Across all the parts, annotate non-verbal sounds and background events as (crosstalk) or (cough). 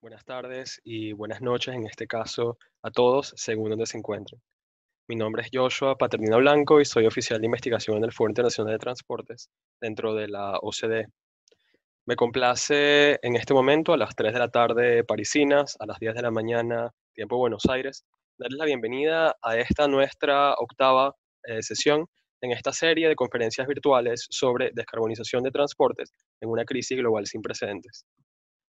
buenas tardes y buenas noches, en este caso a todos, según donde se encuentren. Mi nombre es Joshua Paternina Blanco y soy oficial de investigación en el Foro Internacional de Transportes dentro de la OCDE. Me complace en este momento a las 3 de la tarde parisinas, a las 10 de la mañana, tiempo Buenos Aires, darles la bienvenida a esta nuestra octava eh, sesión en esta serie de conferencias virtuales sobre descarbonización de transportes en una crisis global sin precedentes.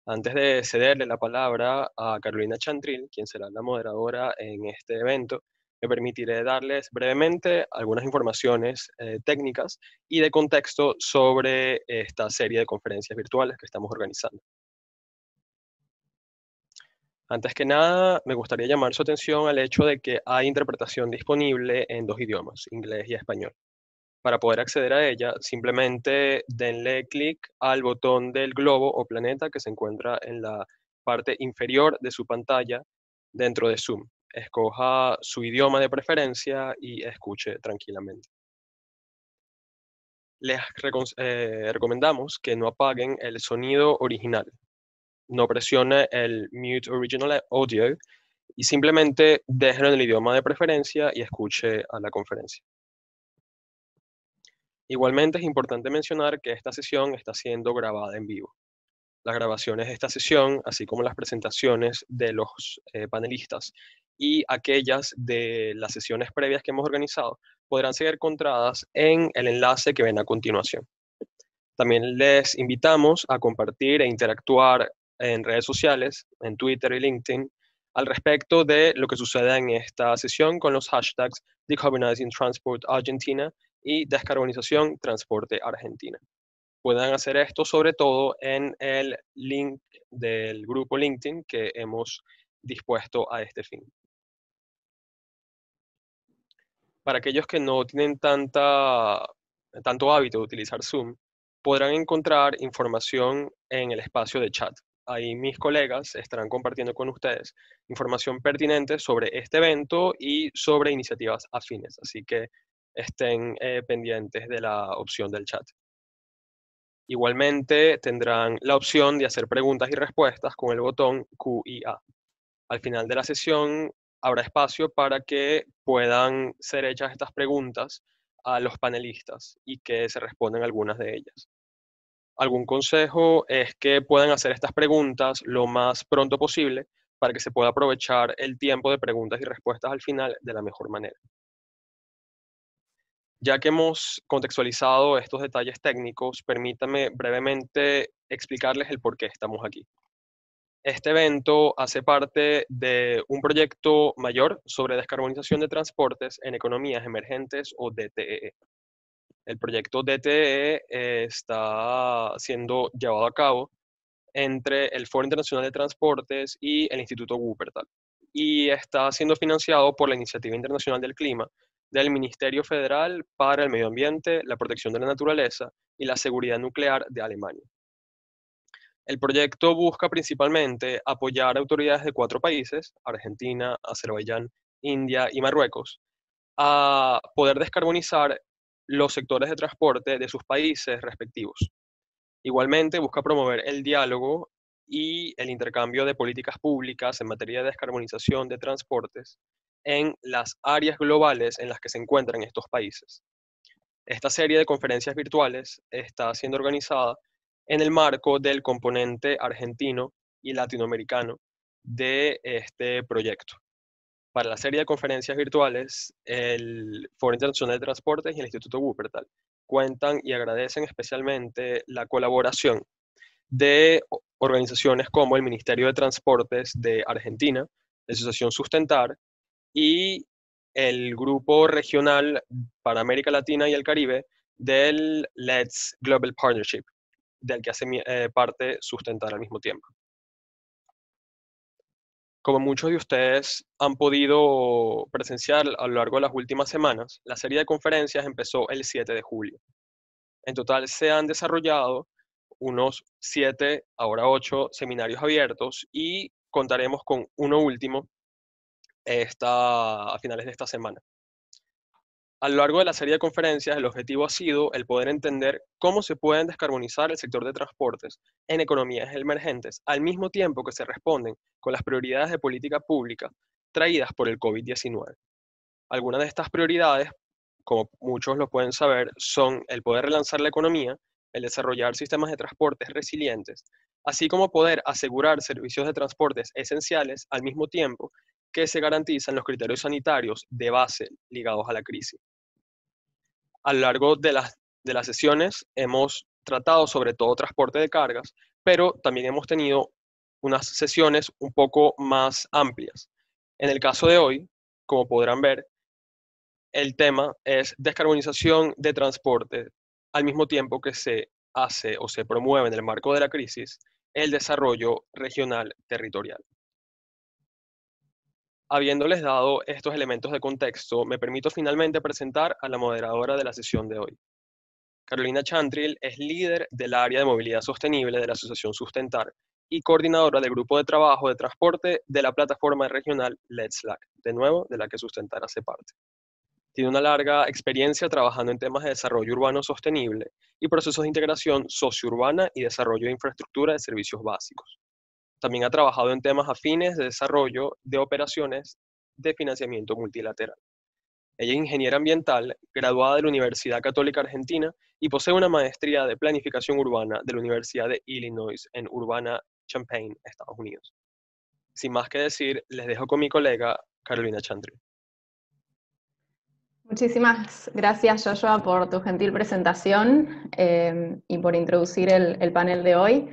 Antes de cederle la palabra a Carolina Chantril, quien será la moderadora en este evento, me permitiré darles brevemente algunas informaciones eh, técnicas y de contexto sobre esta serie de conferencias virtuales que estamos organizando. Antes que nada, me gustaría llamar su atención al hecho de que hay interpretación disponible en dos idiomas, inglés y español. Para poder acceder a ella, simplemente denle clic al botón del globo o planeta que se encuentra en la parte inferior de su pantalla dentro de Zoom. Escoja su idioma de preferencia y escuche tranquilamente. Les eh, recomendamos que no apaguen el sonido original. No presione el Mute Original Audio y simplemente déjenlo en el idioma de preferencia y escuche a la conferencia. Igualmente es importante mencionar que esta sesión está siendo grabada en vivo. Las grabaciones de esta sesión, así como las presentaciones de los eh, panelistas y aquellas de las sesiones previas que hemos organizado, podrán ser encontradas en el enlace que ven a continuación. También les invitamos a compartir e interactuar en redes sociales, en Twitter y LinkedIn, al respecto de lo que sucede en esta sesión con los hashtags Decarbonizing y descarbonización transporte Argentina. Pueden hacer esto sobre todo en el link del grupo LinkedIn que hemos dispuesto a este fin. Para aquellos que no tienen tanta, tanto hábito de utilizar Zoom, podrán encontrar información en el espacio de chat. Ahí mis colegas estarán compartiendo con ustedes información pertinente sobre este evento y sobre iniciativas afines. Así que estén eh, pendientes de la opción del chat. Igualmente tendrán la opción de hacer preguntas y respuestas con el botón Q y A. Al final de la sesión habrá espacio para que puedan ser hechas estas preguntas a los panelistas y que se respondan algunas de ellas. Algún consejo es que puedan hacer estas preguntas lo más pronto posible para que se pueda aprovechar el tiempo de preguntas y respuestas al final de la mejor manera. Ya que hemos contextualizado estos detalles técnicos, permítame brevemente explicarles el por qué estamos aquí. Este evento hace parte de un proyecto mayor sobre descarbonización de transportes en economías emergentes o DTE. E. El proyecto DTE e está siendo llevado a cabo entre el Foro Internacional de Transportes y el Instituto Wuppertal y está siendo financiado por la Iniciativa Internacional del Clima del Ministerio Federal para el Medio Ambiente, la Protección de la Naturaleza y la Seguridad Nuclear de Alemania. El proyecto busca principalmente apoyar a autoridades de cuatro países, Argentina, Azerbaiyán, India y Marruecos, a poder descarbonizar los sectores de transporte de sus países respectivos. Igualmente busca promover el diálogo y el intercambio de políticas públicas en materia de descarbonización de transportes en las áreas globales en las que se encuentran estos países. Esta serie de conferencias virtuales está siendo organizada en el marco del componente argentino y latinoamericano de este proyecto. Para la serie de conferencias virtuales, el Foro Internacional de Transportes y el Instituto Wuppertal cuentan y agradecen especialmente la colaboración de organizaciones como el Ministerio de Transportes de Argentina, la Asociación Sustentar y el grupo regional para América Latina y el Caribe del Let's Global Partnership, del que hace eh, parte Sustentar al mismo tiempo. Como muchos de ustedes han podido presenciar a lo largo de las últimas semanas, la serie de conferencias empezó el 7 de julio. En total se han desarrollado unos 7, ahora 8 seminarios abiertos y contaremos con uno último esta, a finales de esta semana. A lo largo de la serie de conferencias, el objetivo ha sido el poder entender cómo se pueden descarbonizar el sector de transportes en economías emergentes, al mismo tiempo que se responden con las prioridades de política pública traídas por el COVID-19. Algunas de estas prioridades, como muchos lo pueden saber, son el poder relanzar la economía, el desarrollar sistemas de transportes resilientes, así como poder asegurar servicios de transportes esenciales al mismo tiempo que se garantizan los criterios sanitarios de base ligados a la crisis. A lo largo de las, de las sesiones hemos tratado sobre todo transporte de cargas, pero también hemos tenido unas sesiones un poco más amplias. En el caso de hoy, como podrán ver, el tema es descarbonización de transporte al mismo tiempo que se hace o se promueve en el marco de la crisis el desarrollo regional territorial. Habiéndoles dado estos elementos de contexto, me permito finalmente presentar a la moderadora de la sesión de hoy. Carolina Chantril es líder del área de movilidad sostenible de la Asociación Sustentar y coordinadora del grupo de trabajo de transporte de la plataforma regional Let's de nuevo, de la que Sustentar hace parte. Tiene una larga experiencia trabajando en temas de desarrollo urbano sostenible y procesos de integración sociourbana y desarrollo de infraestructura de servicios básicos. También ha trabajado en temas afines de desarrollo de operaciones de financiamiento multilateral. Ella es ingeniera ambiental, graduada de la Universidad Católica Argentina y posee una maestría de planificación urbana de la Universidad de Illinois en Urbana-Champaign, Estados Unidos. Sin más que decir, les dejo con mi colega Carolina Chandri. Muchísimas gracias, Joshua, por tu gentil presentación eh, y por introducir el panel de hoy.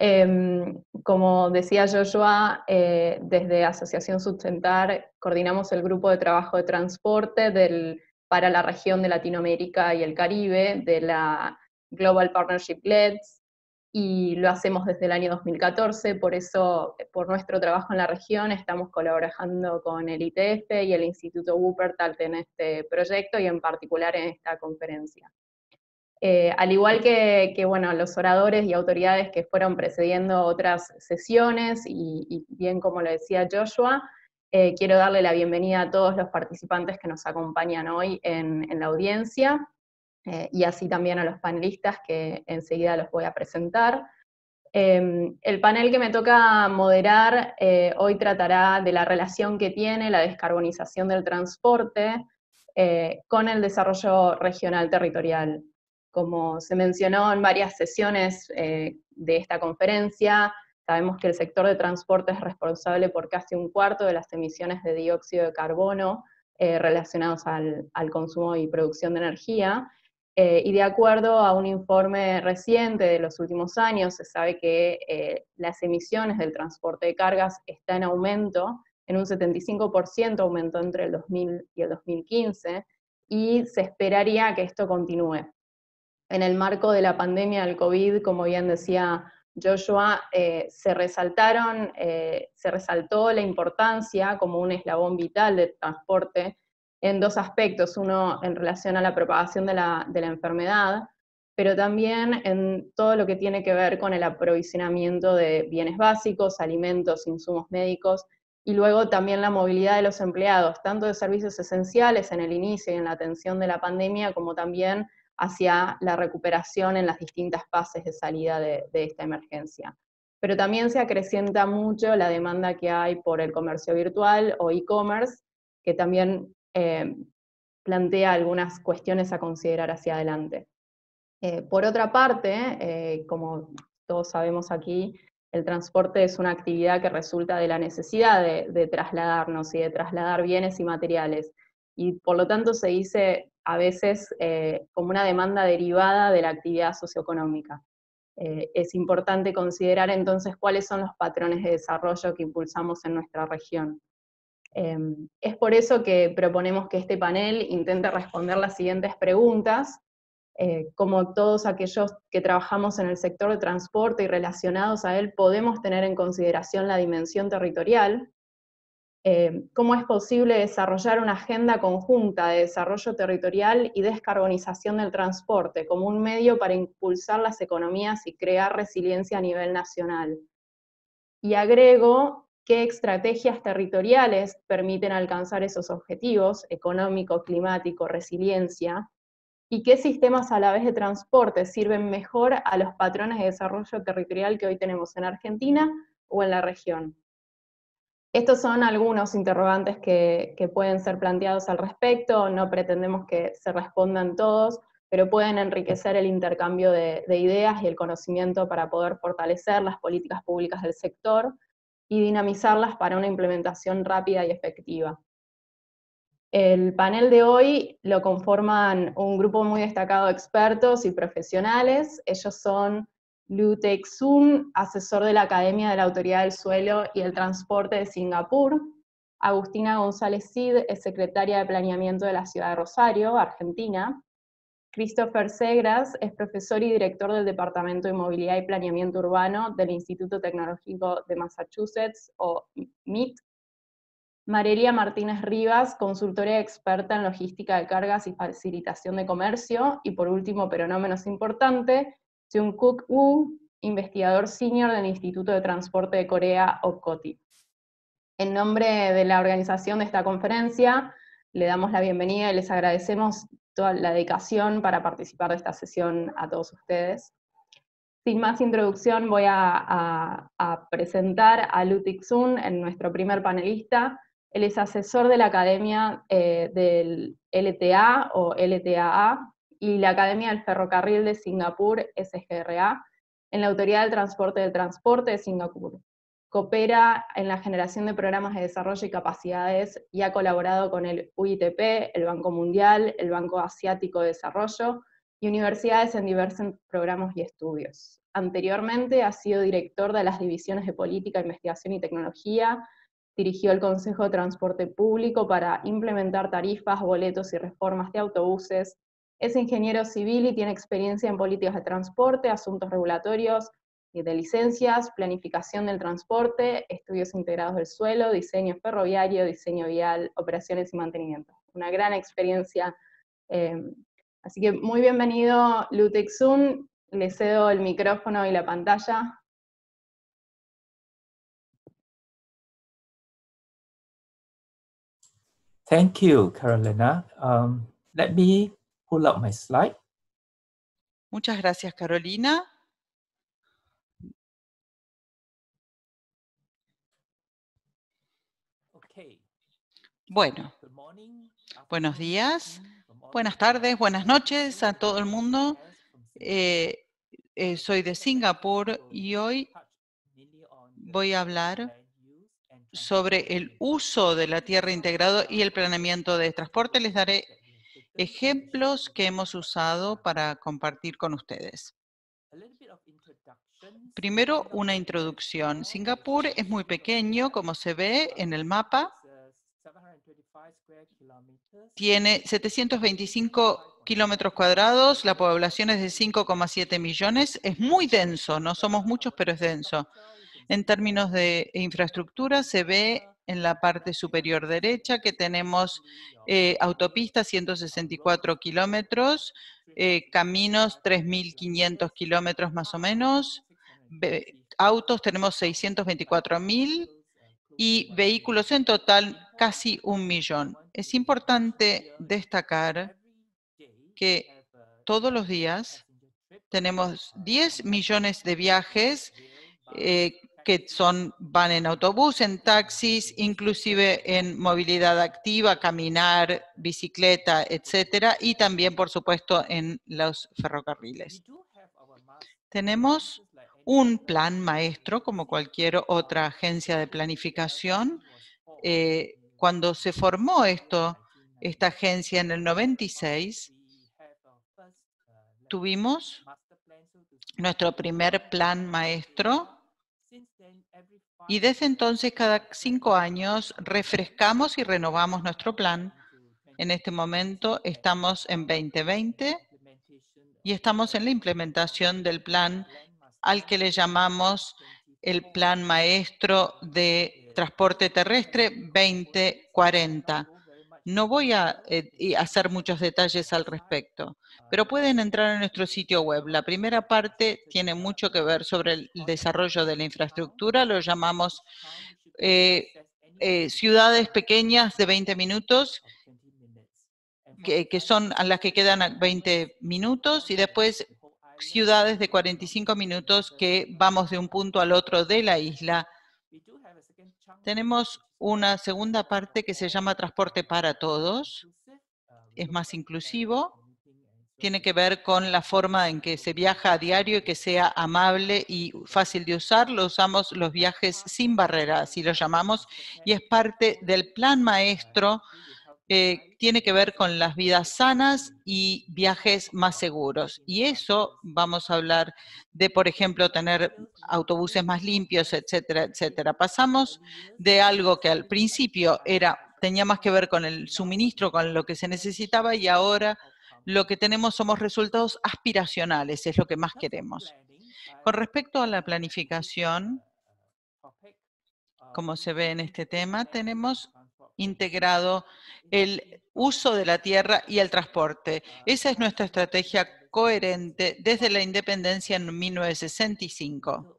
Em, como decía Joshua, eh, desde Asociación Sustentar coordinamos el grupo de trabajo de transporte para la región de Latinoamérica y el Caribe de la Global Partnership LEDS y lo hacemos desde el año 2014, por eso por nuestro trabajo en la región estamos colaborando con el ITF y el Instituto Wuppertal en este proyecto y en particular en esta conferencia. Eh, al igual que, bueno, los oradores y autoridades que fueron precediendo otras sesiones, y, bien como lo decía Joshua, eh, quiero darle la bienvenida a todos los participantes que nos acompañan hoy en, la audiencia, eh, y así también a los panelistas que enseguida los voy a presentar. Em, el panel que me toca moderar hoy tratará de la relación que tiene la descarbonización del transporte con el desarrollo regional territorial. Como se mencionó en varias sesiones eh, de esta conferencia, sabemos que el sector de transporte es responsable por casi un cuarto de las emisiones de dióxido de carbono eh, relacionados al, consumo y producción de energía. Eh, y de acuerdo a un informe reciente de los últimos años, se sabe que las emisiones del transporte de cargas están en aumento, en un 75% aumentó entre el 2000 y el 2015, y se esperaría que esto continúe en el marco de la pandemia del COVID, como bien decía Joshua, eh, se resaltaron, eh, se resaltó la importancia como un eslabón vital del transporte en dos aspectos, uno en relación a la propagación de la, de la enfermedad, pero también en todo lo que tiene que ver con el aprovisionamiento de bienes básicos, alimentos, insumos médicos, y luego también la movilidad de los empleados, tanto de servicios esenciales en el inicio y en la atención de la pandemia, como también hacia la recuperación en las distintas fases de salida de, esta emergencia. Pero también se acrecienta mucho la demanda que hay por el comercio virtual o e-commerce, que también eh, plantea algunas cuestiones a considerar hacia adelante. Eh, por otra parte, eh, como todos sabemos aquí, el transporte es una actividad que resulta de la necesidad de, trasladarnos y de trasladar bienes y materiales. Y por lo tanto se dice a veces eh, como una demanda derivada de la actividad socioeconómica. Eh, es importante considerar entonces cuáles son los patrones de desarrollo que impulsamos en nuestra región. Em, es por eso que proponemos que este panel intente responder las siguientes preguntas. Eh, como todos aquellos que trabajamos en el sector de transporte y relacionados a él, podemos tener en consideración la dimensión territorial, eh, cómo es posible desarrollar una agenda conjunta de desarrollo territorial y descarbonización del transporte como un medio para impulsar las economías y crear resiliencia a nivel nacional. Y agrego qué estrategias territoriales permiten alcanzar esos objetivos, económico, climático, resiliencia, y qué sistemas a la vez de transporte sirven mejor a los patrones de desarrollo territorial que hoy tenemos en Argentina o en la región. Estos son algunos interrogantes que, pueden ser planteados al respecto, no pretendemos que se respondan todos, pero pueden enriquecer el intercambio de ideas y el conocimiento para poder fortalecer las políticas públicas del sector y dinamizarlas para una implementación rápida y efectiva. El panel de hoy lo conforman un grupo muy destacado de expertos y profesionales. Ellos son Liu Sun, asesor de la Academia de la Autoridad del Suelo y el Transporte de Singapur. Agustina González Cid es secretaria de Planeamiento de la Ciudad de Rosario, Argentina. Christopher Segras es profesor y director del Departamento de Movilidad y Planeamiento Urbano del Instituto Tecnológico de Massachusetts, o MIT. Marelia Martínez Rivas, consultora experta en logística de cargas y facilitación de comercio. Y por último, pero no menos importante, Jung Kuk Woo, investigador senior del Instituto de Transporte de Corea, OCOTI. En nombre de la organización de esta conferencia, le damos la bienvenida y les agradecemos toda la dedicación para participar de esta sesión a todos ustedes. Sin más introducción, voy a, presentar a Lutik Sun, nuestro primer panelista. Él es asesor de la Academia eh, del LTA o LTAA y la Academia del Ferrocarril de Singapur, SGRA, en la Autoridad del Transporte del Transporte de Singapur. Coopera en la generación de programas de desarrollo y capacidades y ha colaborado con el UITP, el Banco Mundial, el Banco Asiático de Desarrollo y universidades en diversos programas y estudios. Anteriormente ha sido director de las divisiones de Política, Investigación y Tecnología, dirigió el Consejo de Transporte Público para implementar tarifas, boletos y reformas de autobuses, es ingeniero civil y tiene experiencia en políticas de transporte, asuntos regulatorios, de licencias, planificación del transporte, estudios integrados del suelo, diseño ferroviario, diseño vial, operaciones y mantenimiento. Una gran experiencia. Eh, así que muy bienvenido, Lutexun. Le cedo el micrófono y la pantalla. Thank you, Carolina. Um, let me pull up my slide. Muchas gracias, Carolina. Bueno, buenos días, buenas tardes, buenas noches a todo el mundo. Eh, eh, soy de Singapur y hoy voy a hablar sobre el uso de la tierra integrado y el planeamiento de transporte. Les daré ejemplos que hemos usado para compartir con ustedes. Primero, una introducción. Singapur es muy pequeño, como se ve en el mapa. Tiene 725 kilómetros cuadrados, la población es de 5,7 millones. Es muy denso, no somos muchos, pero es denso. En términos de infraestructura, se ve en la parte superior derecha que tenemos eh, autopistas 164 kilómetros, eh, caminos 3.500 kilómetros más o menos, autos tenemos 624.000 y vehículos en total casi un millón. Es importante destacar que todos los días tenemos 10 millones de viajes eh, que son, van en autobús, en taxis, inclusive en movilidad activa, caminar, bicicleta, etcétera, y también, por supuesto, en los ferrocarriles. Tenemos un plan maestro, como cualquier otra agencia de planificación. Eh, cuando se formó esto, esta agencia en el 96, tuvimos nuestro primer plan maestro y desde entonces cada cinco años refrescamos y renovamos nuestro plan. En este momento estamos en 2020 y estamos en la implementación del plan al que le llamamos el Plan Maestro de Transporte Terrestre 2040. No voy a eh, hacer muchos detalles al respecto, pero pueden entrar en nuestro sitio web. La primera parte tiene mucho que ver sobre el desarrollo de la infraestructura, lo llamamos eh, eh, ciudades pequeñas de 20 minutos, que, que, son a las que quedan 20 minutos, y después ciudades de 45 minutos que vamos de un punto al otro de la isla. Tenemos una segunda parte que se llama transporte para todos, es más inclusivo, tiene que ver con la forma en que se viaja a diario y que sea amable y fácil de usar. Lo usamos los viajes sin barreras, así lo llamamos, y es parte del plan maestro tiene que ver con las vidas sanas y viajes más seguros. Y eso vamos a hablar de, por ejemplo, tener autobuses más limpios, etcétera, etcétera. Pasamos de algo que al principio era tenía más que ver con el suministro, con lo que se necesitaba y ahora lo que tenemos somos resultados aspiracionales, es lo que más queremos. Con respecto a la planificación, como se ve en este tema, tenemos integrado el uso de la tierra y el transporte. Esa es nuestra estrategia coherente desde la independencia en 1965,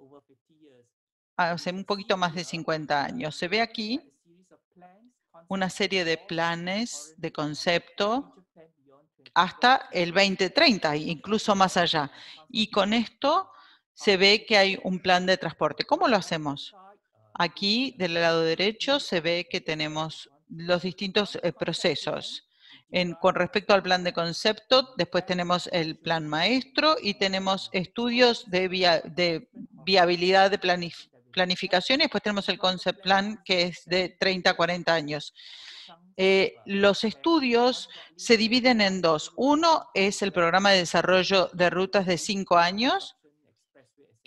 hace un poquito más de 50 años. Se ve aquí una serie de planes de concepto hasta el 2030, incluso más allá. Y con esto se ve que hay un plan de transporte. ¿Cómo lo hacemos? Aquí, del lado derecho, se ve que tenemos los distintos eh, procesos. con respecto al plan de concepto, después tenemos el plan maestro y tenemos estudios de, viabilidad de planificación y después tenemos el concept plan que es de 30 a 40 años. Eh, los estudios se dividen en dos. Uno es el programa de desarrollo de rutas de cinco años,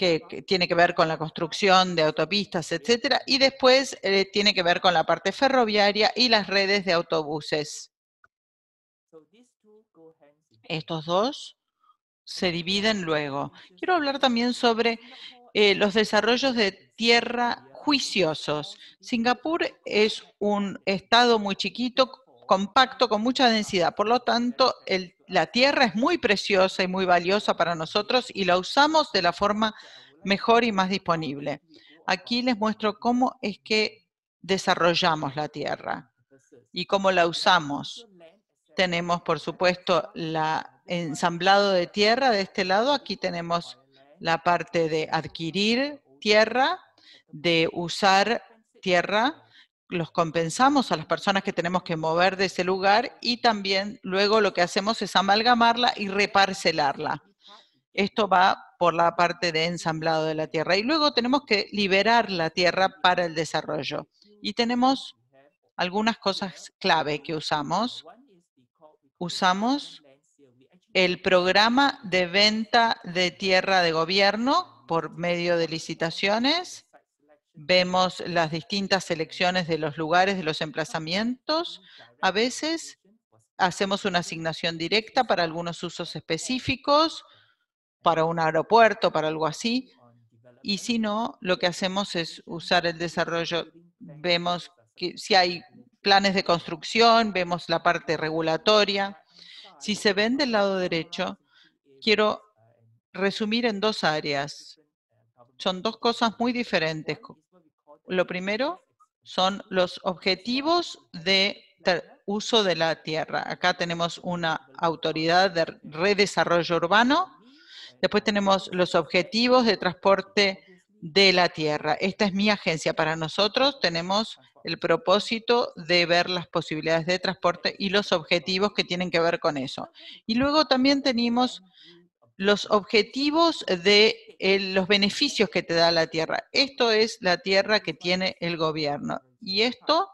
que, tiene que ver con la construcción de autopistas, etcétera, y después eh, tiene que ver con la parte ferroviaria y las redes de autobuses. Estos dos se dividen luego. Quiero hablar también sobre eh, los desarrollos de tierra juiciosos. Singapur es un estado muy chiquito, compacto, con mucha densidad. Por lo tanto, la tierra es muy preciosa y muy valiosa para nosotros y la usamos de la forma mejor y más disponible. Aquí les muestro cómo es que desarrollamos la tierra y cómo la usamos. Tenemos, por supuesto, el ensamblado de tierra de este lado. Aquí tenemos la parte de adquirir tierra de usar tierra, los compensamos a las personas que tenemos que mover de ese lugar y también luego lo que hacemos es amalgamarla y reparcelarla. Esto va por la parte de ensamblado de la tierra. Y luego tenemos que liberar la tierra para el desarrollo. Y tenemos algunas cosas clave que usamos. Usamos el programa de venta de tierra de gobierno por medio de licitaciones vemos las distintas selecciones de los lugares, de los emplazamientos. A veces hacemos una asignación directa para algunos usos específicos, para un aeropuerto, para algo así. Y si no, lo que hacemos es usar el desarrollo. Vemos que si hay planes de construcción, vemos la parte regulatoria. Si se ven del lado derecho, quiero resumir en dos áreas. Son dos cosas muy diferentes lo primero son los objetivos de uso de la tierra. Acá tenemos una autoridad de redesarrollo urbano. Después tenemos los objetivos de transporte de la tierra. Esta es mi agencia. Para nosotros tenemos el propósito de ver las posibilidades de transporte y los objetivos que tienen que ver con eso. Y luego también tenemos los objetivos de los beneficios que te da la tierra. Esto es la tierra que tiene el gobierno. Y esto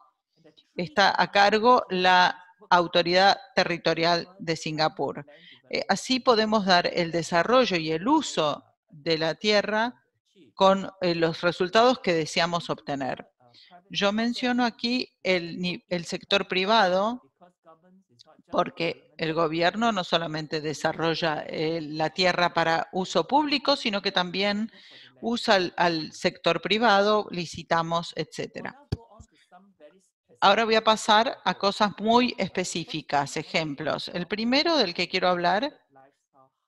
está a cargo la autoridad territorial de Singapur. Eh, así podemos dar el desarrollo y el uso de la tierra con eh, los resultados que deseamos obtener. Yo menciono aquí el, el sector privado porque el gobierno no solamente desarrolla eh, la tierra para uso público, sino que también usa al, sector privado, licitamos, etc. Ahora voy a pasar a cosas muy específicas, ejemplos. El primero del que quiero hablar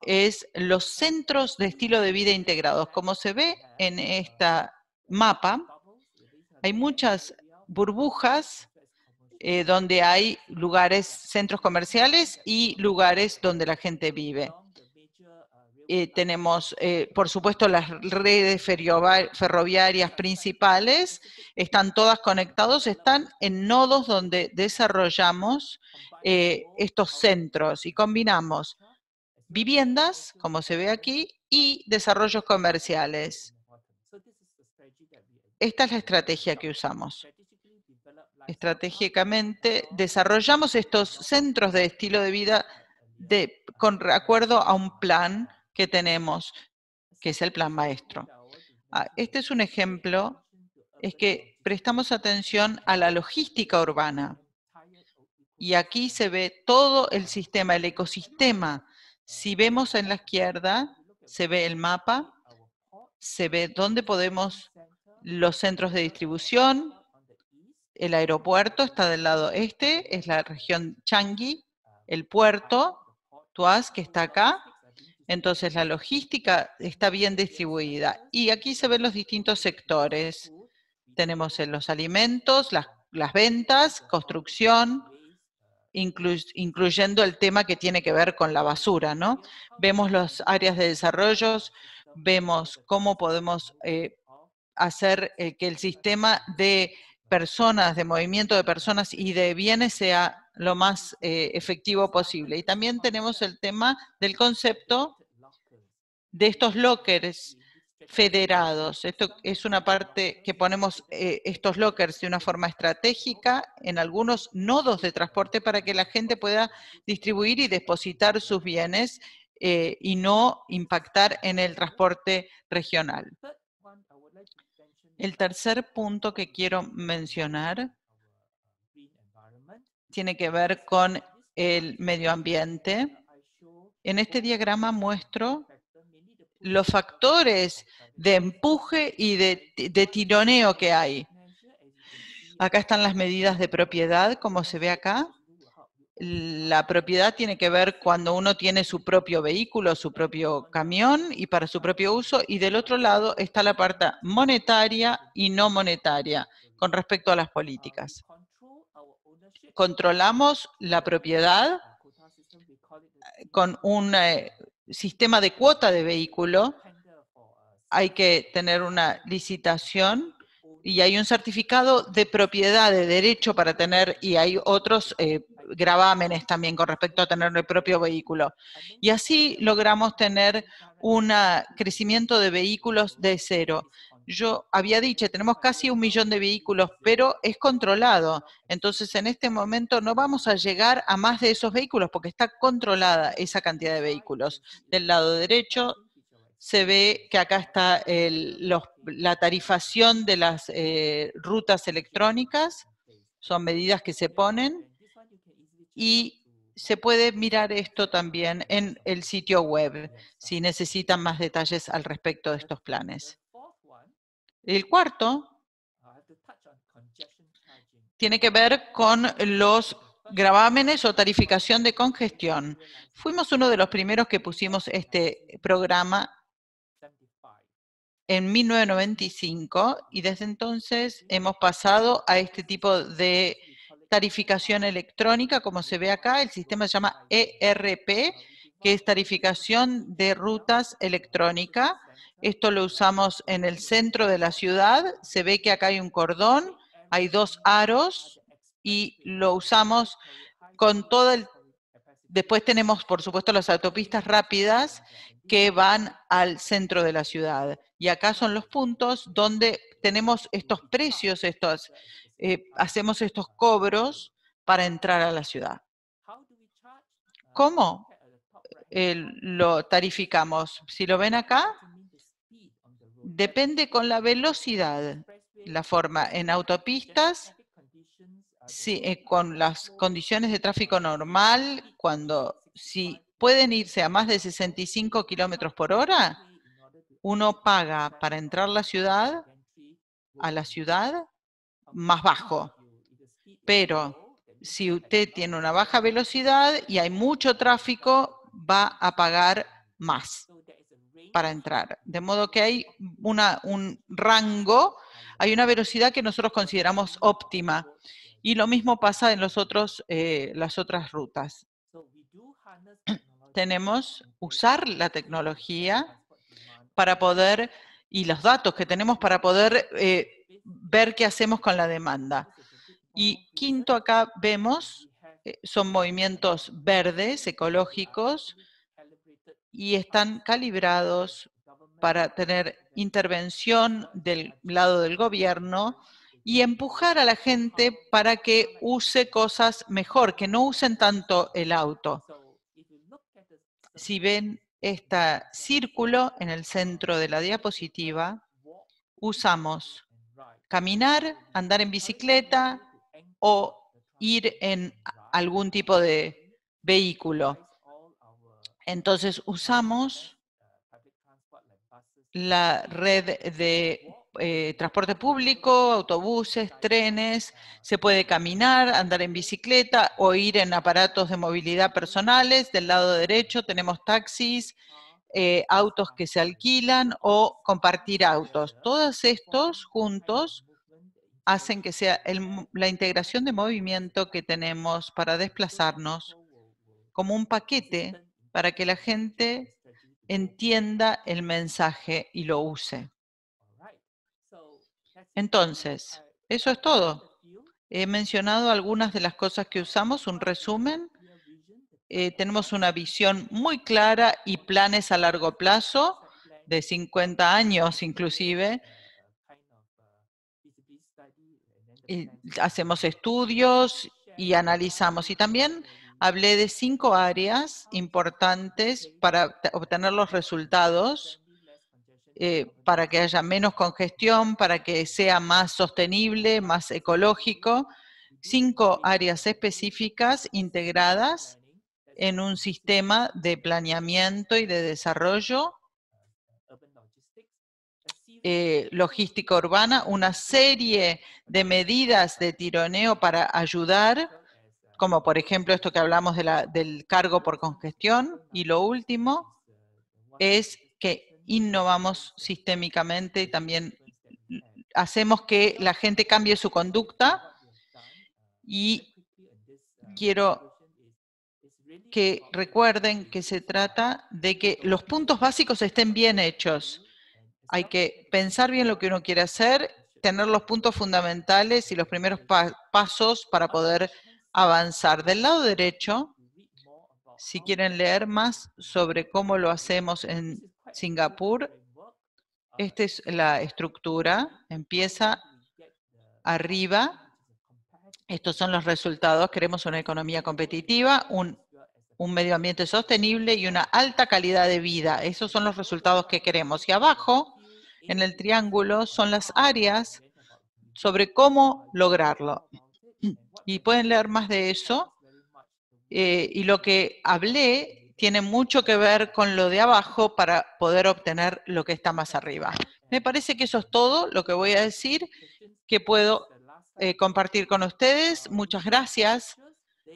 es los centros de estilo de vida integrados. Como se ve en esta mapa, Hay muchas burbujas eh, donde hay lugares, centros comerciales y lugares donde la gente vive. Eh, tenemos, eh, por supuesto, las redes ferroviarias principales, están todas conectadas, están en nodos donde desarrollamos estos centros y combinamos viviendas, como se ve aquí, y desarrollos comerciales. Esta es la estrategia que usamos. Estratégicamente desarrollamos estos centros de estilo de vida con acuerdo a un plan que tenemos, que es el plan maestro. Ah, este es un ejemplo, es que prestamos atención a la logística urbana. Y aquí se ve todo el sistema, el ecosistema. Si vemos en la izquierda, se ve el mapa, se ve dónde podemos los centros de distribución, el aeropuerto está del lado este, es la región Changi, el puerto, Tuas, que está acá, entonces la logística está bien distribuida. Y aquí se ven los distintos sectores. Tenemos en los alimentos, las, ventas, construcción, incluyendo el tema que tiene que ver con la basura, ¿no? Vemos las áreas de desarrollo, vemos cómo podemos eh, hacer eh, que el sistema de personas, de movimiento de personas y de bienes sea lo más eh, efectivo posible. Y también tenemos el tema del concepto de estos lockers federados. Esto es una parte que ponemos eh, estos lockers de una forma estratégica en algunos nodos de transporte para que la gente pueda distribuir y depositar sus bienes eh, y no impactar en el transporte regional. El tercer punto que quiero mencionar tiene que ver con el medio ambiente. En este diagrama muestro los factores de empuje y de, tironeo que hay. Acá están las medidas de propiedad, como se ve acá. La propiedad tiene que ver cuando uno tiene su propio vehículo, su propio camión y para su propio uso. Y del otro lado está la parte monetaria y no monetaria con respecto a las políticas. Controlamos la propiedad con un eh, sistema de cuota de vehículo, hay que tener una licitación y hay un certificado de propiedad, de derecho para tener, y hay otros eh, gravámenes también con respecto a tener el propio vehículo. Y así logramos tener un crecimiento de vehículos de cero yo había dicho, tenemos casi un millón de vehículos, pero es controlado. Entonces, en este momento no vamos a llegar a más de esos vehículos porque está controlada esa cantidad de vehículos. Del lado derecho se ve que acá está la tarifación de las eh, rutas electrónicas, son medidas que se ponen, y se puede mirar esto también en el sitio web, si necesitan más detalles al respecto de estos planes. El cuarto tiene que ver con los gravámenes o tarificación de congestión. Fuimos uno de los primeros que pusimos este programa en 1995 y desde entonces hemos pasado a este tipo de tarificación electrónica, como se ve acá, el sistema se llama ERP, que es tarificación de rutas electrónica, esto lo usamos en el centro de la ciudad. Se ve que acá hay un cordón, hay dos aros y lo usamos con todo el... Después tenemos, por supuesto, las autopistas rápidas que van al centro de la ciudad. Y acá son los puntos donde tenemos estos precios, estos, eh, hacemos estos cobros para entrar a la ciudad. ¿Cómo lo tarificamos? Si lo ven acá, depende con la velocidad, la forma en autopistas, eh, con las condiciones de tráfico normal, cuando si pueden irse a más de 65 kilómetros por hora, uno paga para entrar a la ciudad, a la ciudad, más bajo. Pero si usted tiene una baja velocidad y hay mucho tráfico, va a pagar más para entrar. De modo que hay una, un rango hay una velocidad que nosotros consideramos óptima. Y lo mismo pasa en los otros, eh, las otras rutas. (clears throat) Tenemos usar la tecnología para poder, y los datos que tenemos para poder eh, ver qué hacemos con la demanda. Y quinto, acá vemos, eh, son movimientos verdes, ecológicos, y están calibrados para tener intervención del lado del gobierno y empujar a la gente para que use cosas mejor, que no usen tanto el auto. Si ven este círculo en el centro de la diapositiva, usamos caminar, andar en bicicleta o ir en algún tipo de vehículo. Entonces usamos la red de eh, transporte público, autobuses, trenes, se puede caminar, andar en bicicleta o ir en aparatos de movilidad personales. Del lado derecho tenemos taxis, eh, autos que se alquilan o compartir autos. Todos estos juntos hacen que sea la integración de movimiento que tenemos para desplazarnos como un paquete para que la gente entienda el mensaje y lo use. Entonces, eso es todo. He mencionado algunas de las cosas que usamos, un resumen. Eh, tenemos una visión muy clara y planes a largo plazo, de 50 años inclusive. hacemos estudios y analizamos. Y también hablé de cinco áreas importantes para obtener los resultados, eh, para que haya menos congestión, para que sea más sostenible, más ecológico. Cinco áreas específicas integradas en un sistema de planeamiento y de desarrollo eh, logística urbana, una serie de medidas de tironeo para ayudar como por ejemplo esto que hablamos del cargo por congestión. Y lo último es que innovamos sistémicamente y también hacemos que la gente cambie su conducta y quiero que recuerden que se trata de que los puntos básicos estén bien hechos. Hay que pensar bien lo que uno quiere hacer, tener los puntos fundamentales y los primeros pasos para poder avanzar. Del lado derecho, si quieren leer más sobre cómo lo hacemos en Singapur, esta es la estructura. Empieza arriba. Estos son los resultados. Queremos una economía competitiva, un, medio ambiente sostenible y una alta calidad de vida. Esos son los resultados que queremos. Y abajo, en el triángulo, son las áreas sobre cómo lograrlo y pueden leer más de eso. Eh, y lo que hablé tiene mucho que ver con lo de abajo para poder obtener lo que está más arriba. Me parece que eso es todo lo que voy a decir, que puedo eh, compartir con ustedes. Muchas gracias.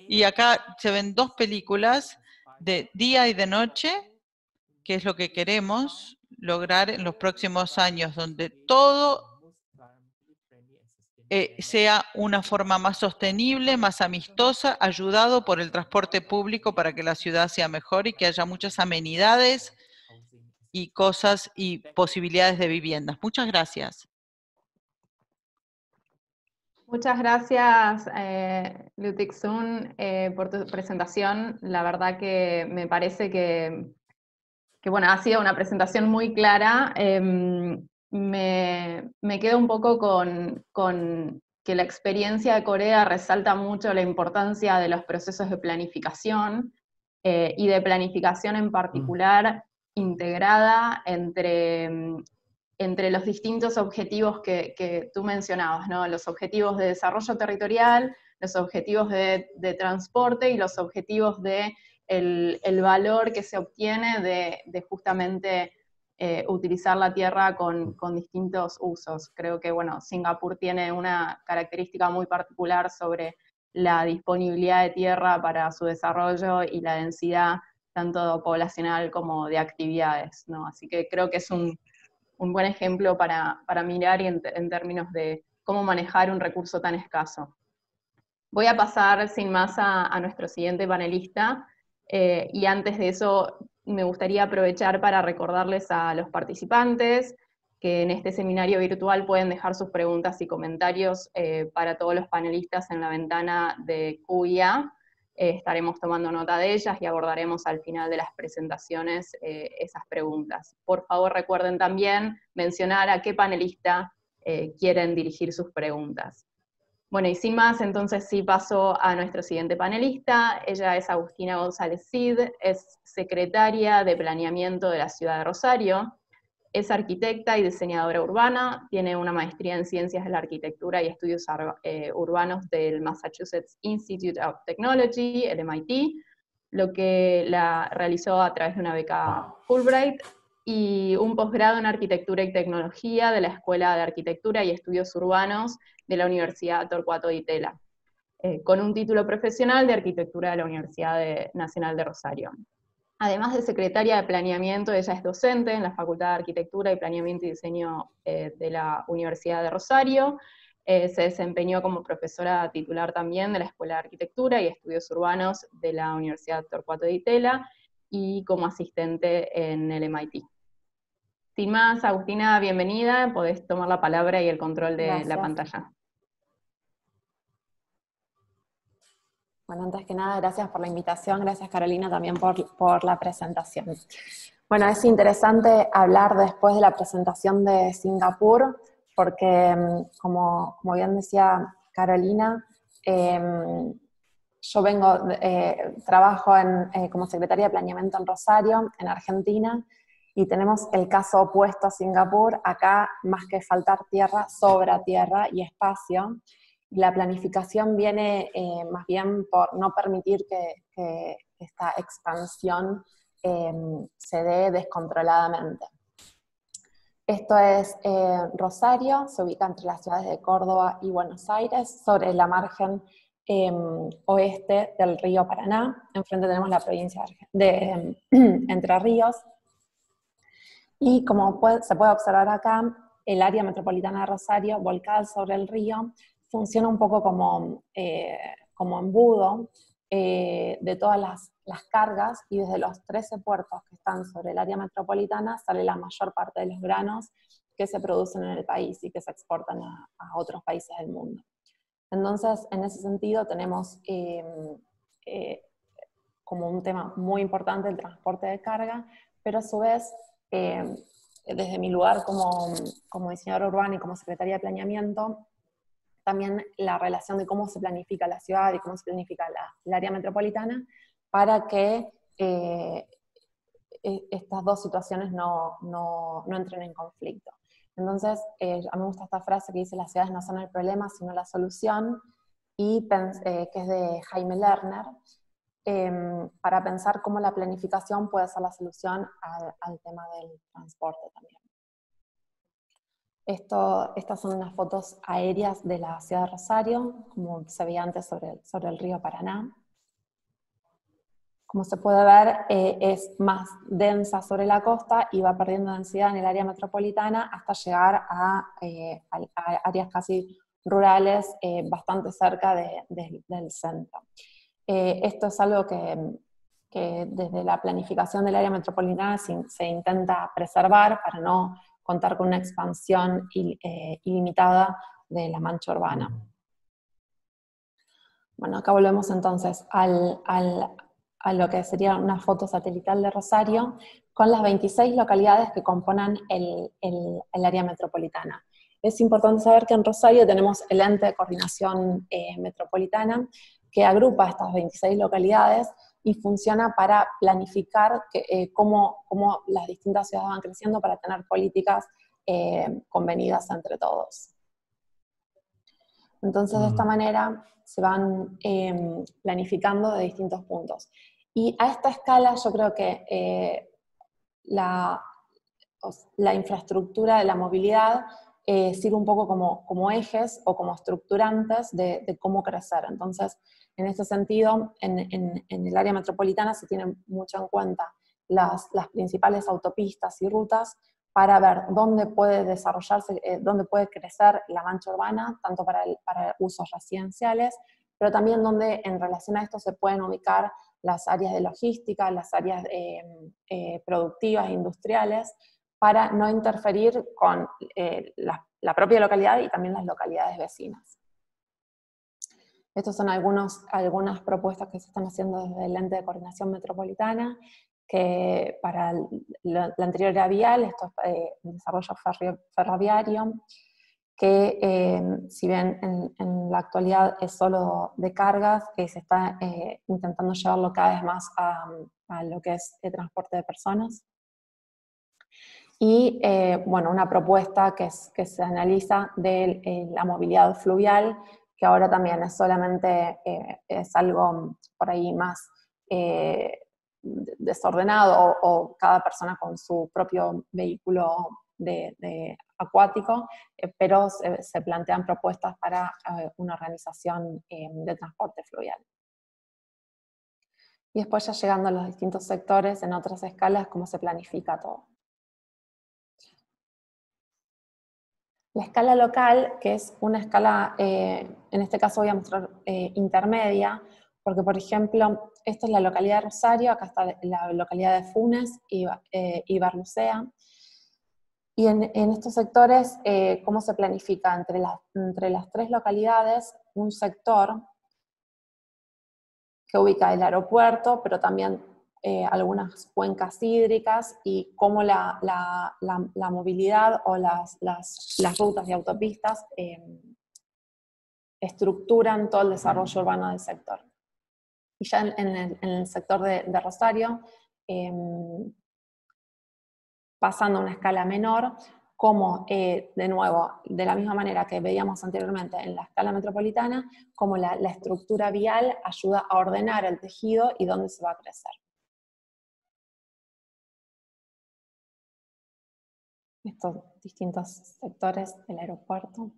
Y acá se ven dos películas de día y de noche, que es lo que queremos lograr en los próximos años, donde todo eh, sea una forma más sostenible, más amistosa, ayudado por el transporte público para que la ciudad sea mejor y que haya muchas amenidades y cosas y posibilidades de viviendas. Muchas gracias. Muchas gracias, eh, eh, por tu presentación. La verdad que me parece que, que, bueno, ha sido una presentación muy clara. Em, me, quedo un poco con, que la experiencia de Corea resalta mucho la importancia de los procesos de planificación eh, y de planificación en particular integrada entre, entre los distintos objetivos que, tú mencionabas, ¿no? los objetivos de desarrollo territorial, los objetivos de, transporte y los objetivos de el, valor que se obtiene de, de justamente eh, utilizar la tierra con, distintos usos. Creo que, bueno, Singapur tiene una característica muy particular sobre la disponibilidad de tierra para su desarrollo y la densidad tanto poblacional como de actividades, ¿no? Así que creo que es un, un buen ejemplo para, mirar en, términos de cómo manejar un recurso tan escaso. Voy a pasar sin más a, nuestro siguiente panelista, eh, y antes de eso me gustaría aprovechar para recordarles a los participantes que en este seminario virtual pueden dejar sus preguntas y comentarios eh, para todos los panelistas en la ventana de QIA. Eh, estaremos tomando nota de ellas y abordaremos al final de las presentaciones eh, esas preguntas. Por favor recuerden también mencionar a qué panelista quieren dirigir sus preguntas. Bueno, y sin más, entonces sí paso a nuestro siguiente panelista. Ella es Agustina González Cid, es secretaria de Planeamiento de la Ciudad de Rosario, es arquitecta y diseñadora urbana, tiene una maestría en Ciencias de la Arquitectura y Estudios eh, Urbanos del Massachusetts Institute of Technology, el MIT, lo que la realizó a través de una beca Fulbright, y un posgrado en Arquitectura y Tecnología de la Escuela de Arquitectura y Estudios Urbanos de la Universidad Torcuato Di Tella, eh, con un título profesional de Arquitectura de la Universidad Nacional de Rosario. Además de secretaria de planeamiento, ella es docente en la Facultad de Arquitectura y Planeamiento y Diseño eh, de la Universidad de Rosario. Eh, se desempeñó como profesora titular también de la Escuela de Arquitectura y Estudios Urbanos de la Universidad Torcuato de Itela y como asistente en el MIT. Sin más, Agustina, bienvenida. Podés tomar la palabra y el control de la pantalla. Bueno, antes que nada, gracias por la invitación, gracias Carolina también por, la presentación. Bueno, es interesante hablar después de la presentación de Singapur, porque mm, como, bien decía Carolina, em, yo vengo, eh, trabajo eh, como secretaria de planeamiento en Rosario, en Argentina, y tenemos el caso opuesto a Singapur, acá más que faltar tierra, sobra tierra y espacio, la planificación viene eh, más bien por no permitir que, esta expansión em, se dé descontroladamente. Esto es eh, Rosario, se ubica entre las ciudades de Córdoba y Buenos Aires, sobre la margen em, oeste del río Paraná. Enfrente tenemos la provincia de (clears throat) Entre Ríos. Y como se puede observar acá, el área metropolitana de Rosario, volcada sobre el río, funciona un poco como, eh, como embudo eh, de todas las, cargas y desde los 13 puertos que están sobre el área metropolitana sale la mayor parte de los granos que se producen en el país y que se exportan a, otros países del mundo. Entonces, en ese sentido, tenemos em, eh, como un tema muy importante el transporte de carga, pero a su vez, em, desde mi lugar como, como diseñador urbano y como secretaria de planeamiento, también la relación de cómo se planifica la ciudad y cómo se planifica la, el área metropolitana para que eh, e, estas dos situaciones no, no, no, entren en conflicto. Entonces, eh, a mí me gusta esta frase que dice, las ciudades no son el problema, sino la solución, y eh, que es de Jaime Lerner, em, para pensar cómo la planificación puede ser la solución al tema del transporte también. Esto, estas son unas fotos aéreas de la ciudad de Rosario, como se veía antes sobre, el río Paraná. Como se puede ver, eh, es más densa sobre la costa y va perdiendo densidad en el área metropolitana hasta llegar a, eh, áreas casi rurales eh, bastante cerca del centro. Esto es algo que, que, desde la planificación del área metropolitana se, se intenta preservar para no contar con una expansión eh, ilimitada de la mancha urbana. Bueno, acá volvemos entonces al, a lo que sería una foto satelital de Rosario, con las 26 localidades que componen el, área metropolitana. Es importante saber que en Rosario tenemos el ente de coordinación eh, metropolitana que agrupa estas 26 localidades y funciona para planificar eh, cómo, las distintas ciudades van creciendo para tener políticas eh, convenidas entre todos. Entonces, de esta manera se van em, planificando de distintos puntos. Y a esta escala yo creo que eh, la, la, infraestructura de la movilidad sirve un poco como, como, ejes o como estructurantes de, de cómo crecer. Entonces, en este sentido, en, el área metropolitana se tienen mucho en cuenta las, principales autopistas y rutas para ver dónde puede desarrollarse, eh, dónde puede crecer la mancha urbana, tanto para, para usos residenciales, pero también donde en relación a esto se pueden ubicar las áreas de logística, las áreas eh, productivas e industriales, para no interferir con la, la propia localidad y también las localidades vecinas. Estas son algunos, algunas propuestas que se están haciendo desde el ente de coordinación metropolitana, que para la, anterior era vial, esto es eh, desarrollo ferroviario, que eh, si bien en, la actualidad es solo de cargas, que se está eh, intentando llevarlo cada vez más a, lo que es el transporte de personas. Y bueno, una propuesta que, es, que se analiza de la movilidad fluvial, que ahora también es solamente, eh, es algo por ahí más eh, desordenado o, cada persona con su propio vehículo de, acuático, eh, pero se, plantean propuestas para una organización de transporte fluvial. Y después ya llegando a los distintos sectores, en otras escalas, cómo se planifica todo. La escala local, que es una escala, eh, en este caso voy a mostrar eh, intermedia, porque por ejemplo, esta es la localidad de Rosario, acá está la localidad de Funes y, eh, y Barlucea. Y en, estos sectores, ¿cómo se planifica? Entre las, entre las tres localidades, un sector que ubica el aeropuerto, pero también eh, algunas cuencas hídricas y cómo la, movilidad o las, rutas y autopistas eh, estructuran todo el desarrollo urbano del sector. Y ya en, el, sector de, Rosario, em, pasando a una escala menor, como eh, de nuevo, de la misma manera que veíamos anteriormente en la escala metropolitana, como la, la estructura vial ayuda a ordenar el tejido y dónde se va a crecer. Estos distintos sectores del aeropuerto.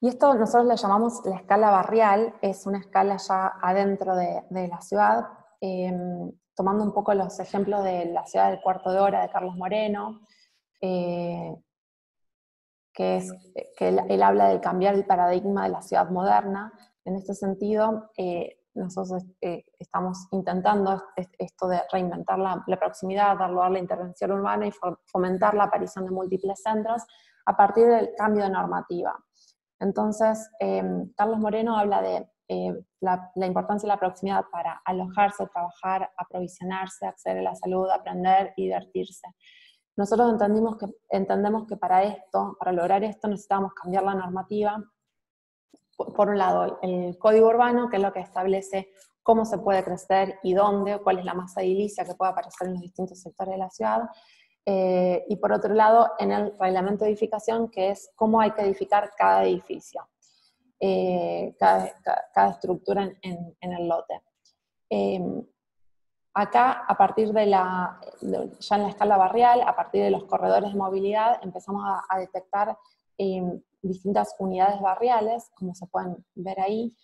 Y esto nosotros le llamamos la escala barrial, es una escala ya adentro de, la ciudad, em, tomando un poco los ejemplos de la ciudad del cuarto de hora de Carlos Moreno, eh, que, es, que él, habla de cambiar el paradigma de la ciudad moderna. En este sentido, eh, nosotros eh, estamos intentando esto de reinventar la, proximidad, darlo a la intervención urbana y fomentar la aparición de múltiples centros a partir del cambio de normativa. Entonces, em, Carlos Moreno habla de eh, la, importancia de la proximidad para alojarse, trabajar, aprovisionarse, acceder a la salud, aprender y divertirse. Nosotros entendimos que, entendemos que para esto, para lograr esto, necesitamos cambiar la normativa por un lado, el código urbano, que es lo que establece cómo se puede crecer y dónde, cuál es la masa edilicia que puede aparecer en los distintos sectores de la ciudad. Eh, y por otro lado, en el reglamento de edificación, que es cómo hay que edificar cada edificio, eh, cada, estructura en, el lote. Em, acá, a partir de la, ya en la escala barrial, a partir de los corredores de movilidad, empezamos a, a detectar em, distintas unidades barriales, como se pueden ver ahí,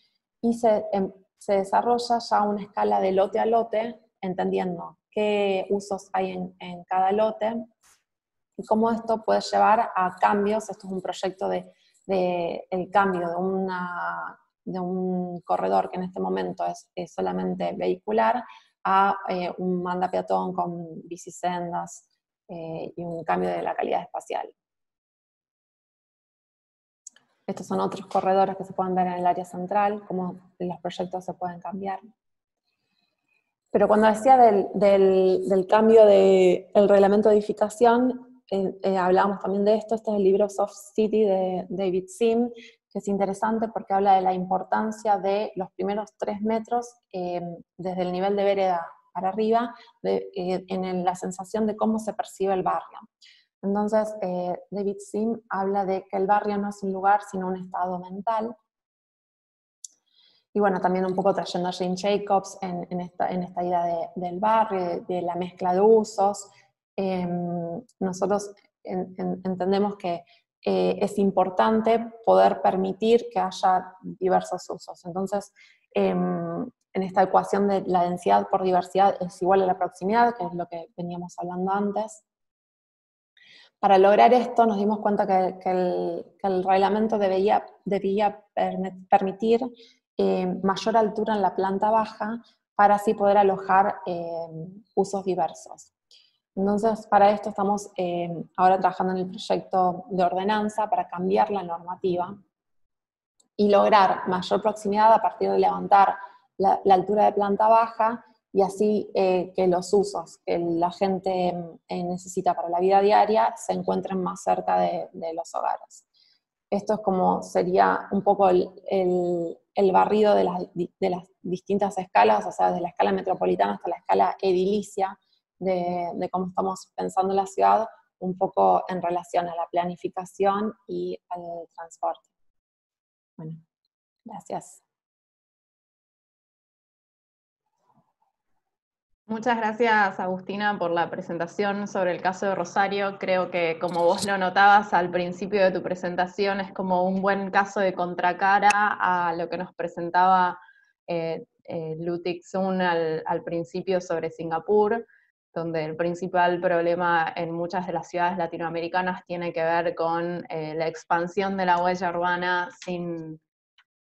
y se, em, se desarrolla ya una escala de lote a lote, entendiendo qué usos hay en, en, cada lote y cómo esto puede llevar a cambios. Esto es un proyecto de, de el cambio de, una, de un corredor que en este momento es, solamente vehicular a eh, un manda peatón con bicisendas eh, y un cambio de la calidad espacial. Estos son otros corredores que se pueden ver en el área central, cómo los proyectos se pueden cambiar. Pero cuando decía del, cambio del reglamento de edificación, eh, eh, hablábamos también de esto, este es el libro Soft City de David Sim, que es interesante porque habla de la importancia de los primeros tres metros eh, desde el nivel de vereda para arriba, en la sensación de cómo se percibe el barrio. Entonces, eh, David Sim habla de que el barrio no es un lugar, sino un estado mental. Y bueno, también un poco trayendo a Jane Jacobs en, esta, idea del barrio, de, la mezcla de usos. Em, nosotros entendemos que eh, es importante poder permitir que haya diversos usos. Entonces, em, en esta ecuación de la densidad por diversidad es igual a la proximidad, que es lo que veníamos hablando antes, para lograr esto nos dimos cuenta que, el, reglamento debía, debía permitir eh, mayor altura en la planta baja para así poder alojar eh, usos diversos. Entonces, para esto estamos eh, ahora trabajando en el proyecto de ordenanza para cambiar la normativa y lograr mayor proximidad a partir de levantar la, altura de planta baja y así eh, que los usos que la gente necesita para la vida diaria se encuentren más cerca de, los hogares. Esto es como sería un poco el, el barrido de las, de las, distintas escalas, o sea, desde la escala metropolitana hasta la escala edilicia, de, de, cómo estamos pensando la ciudad, un poco en relación a la planificación y al transporte. Bueno, gracias. Muchas gracias, Agustina, por la presentación sobre el caso de Rosario. Creo que, como vos lo notabas al principio de tu presentación, es como un buen caso de contracara a lo que nos presentaba eh, eh al, principio sobre Singapur, donde el principal problema en muchas de las ciudades latinoamericanas tiene que ver con eh, la expansión de la huella urbana sin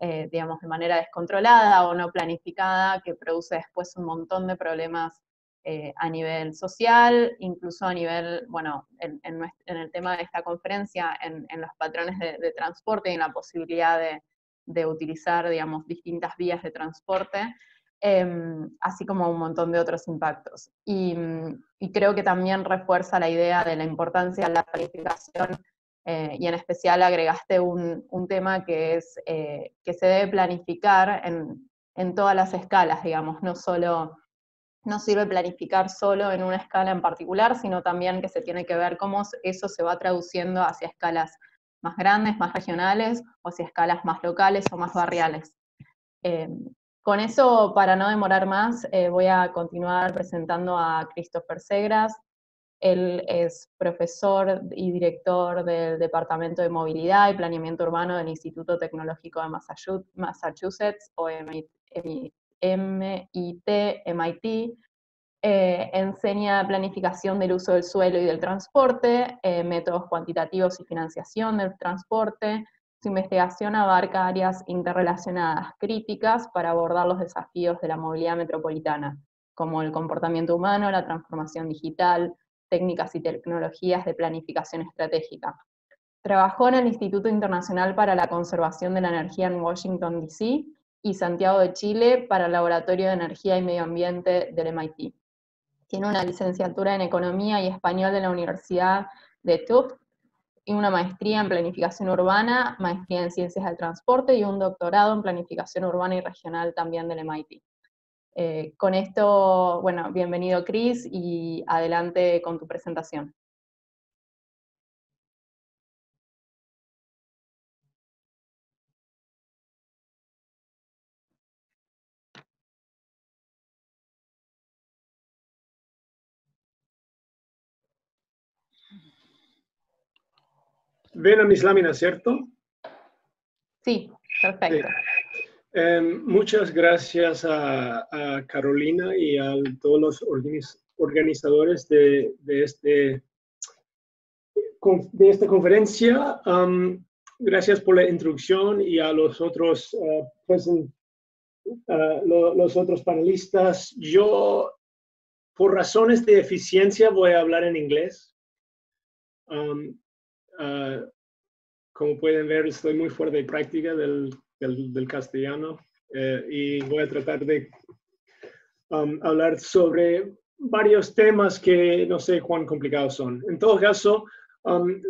eh, digamos, de manera descontrolada o no planificada, que produce después un montón de problemas eh, a nivel social, incluso a nivel, bueno, en, el tema de esta conferencia, en, los patrones de, transporte y en la posibilidad de, utilizar, digamos, distintas vías de transporte, em, así como un montón de otros impactos. Y, y, creo que también refuerza la idea de la importancia de la planificación eh, y en especial agregaste un, tema que es eh, que se debe planificar en, todas las escalas, digamos, no solo, no sirve planificar solo en una escala en particular, sino también que se tiene que ver cómo eso se va traduciendo hacia escalas más grandes, más regionales, o hacia escalas más locales o más barriales. Eh, con eso, para no demorar más, voy a continuar presentando a Christopher Segras, él es profesor y director del Departamento de Movilidad y Planeamiento Urbano del Instituto Tecnológico de Massachusetts, o MIT, MIT. Eh, enseña planificación del uso del suelo y del transporte, eh, métodos cuantitativos y financiación del transporte. Su investigación abarca áreas interrelacionadas críticas para abordar los desafíos de la movilidad metropolitana, como el comportamiento humano, la transformación digital, técnicas y tecnologías de planificación estratégica. Trabajó en el Instituto Internacional para la Conservación de la Energía en Washington, D.C. y Santiago de Chile para el Laboratorio de Energía y Medio Ambiente del MIT. Tiene una licenciatura en Economía y Español de la Universidad de Tufts y una maestría en Planificación Urbana, maestría en Ciencias del Transporte y un doctorado en Planificación Urbana y Regional también del MIT. Eh, con esto, bueno, bienvenido Cris y adelante con tu presentación. Ven a mis láminas, ¿cierto? Sí, perfecto. Em, muchas gracias a, Carolina y a todos los organizadores de, este, de esta conferencia. gracias por la introducción y a los otros, uh, los otros panelistas. Yo, por razones de eficiencia, voy a hablar en inglés. Uh, como pueden ver, estoy muy fuera de práctica del del, castellano eh, y voy a tratar de um, hablar sobre varios temas que no sé cuán complicados son. En todo caso, um,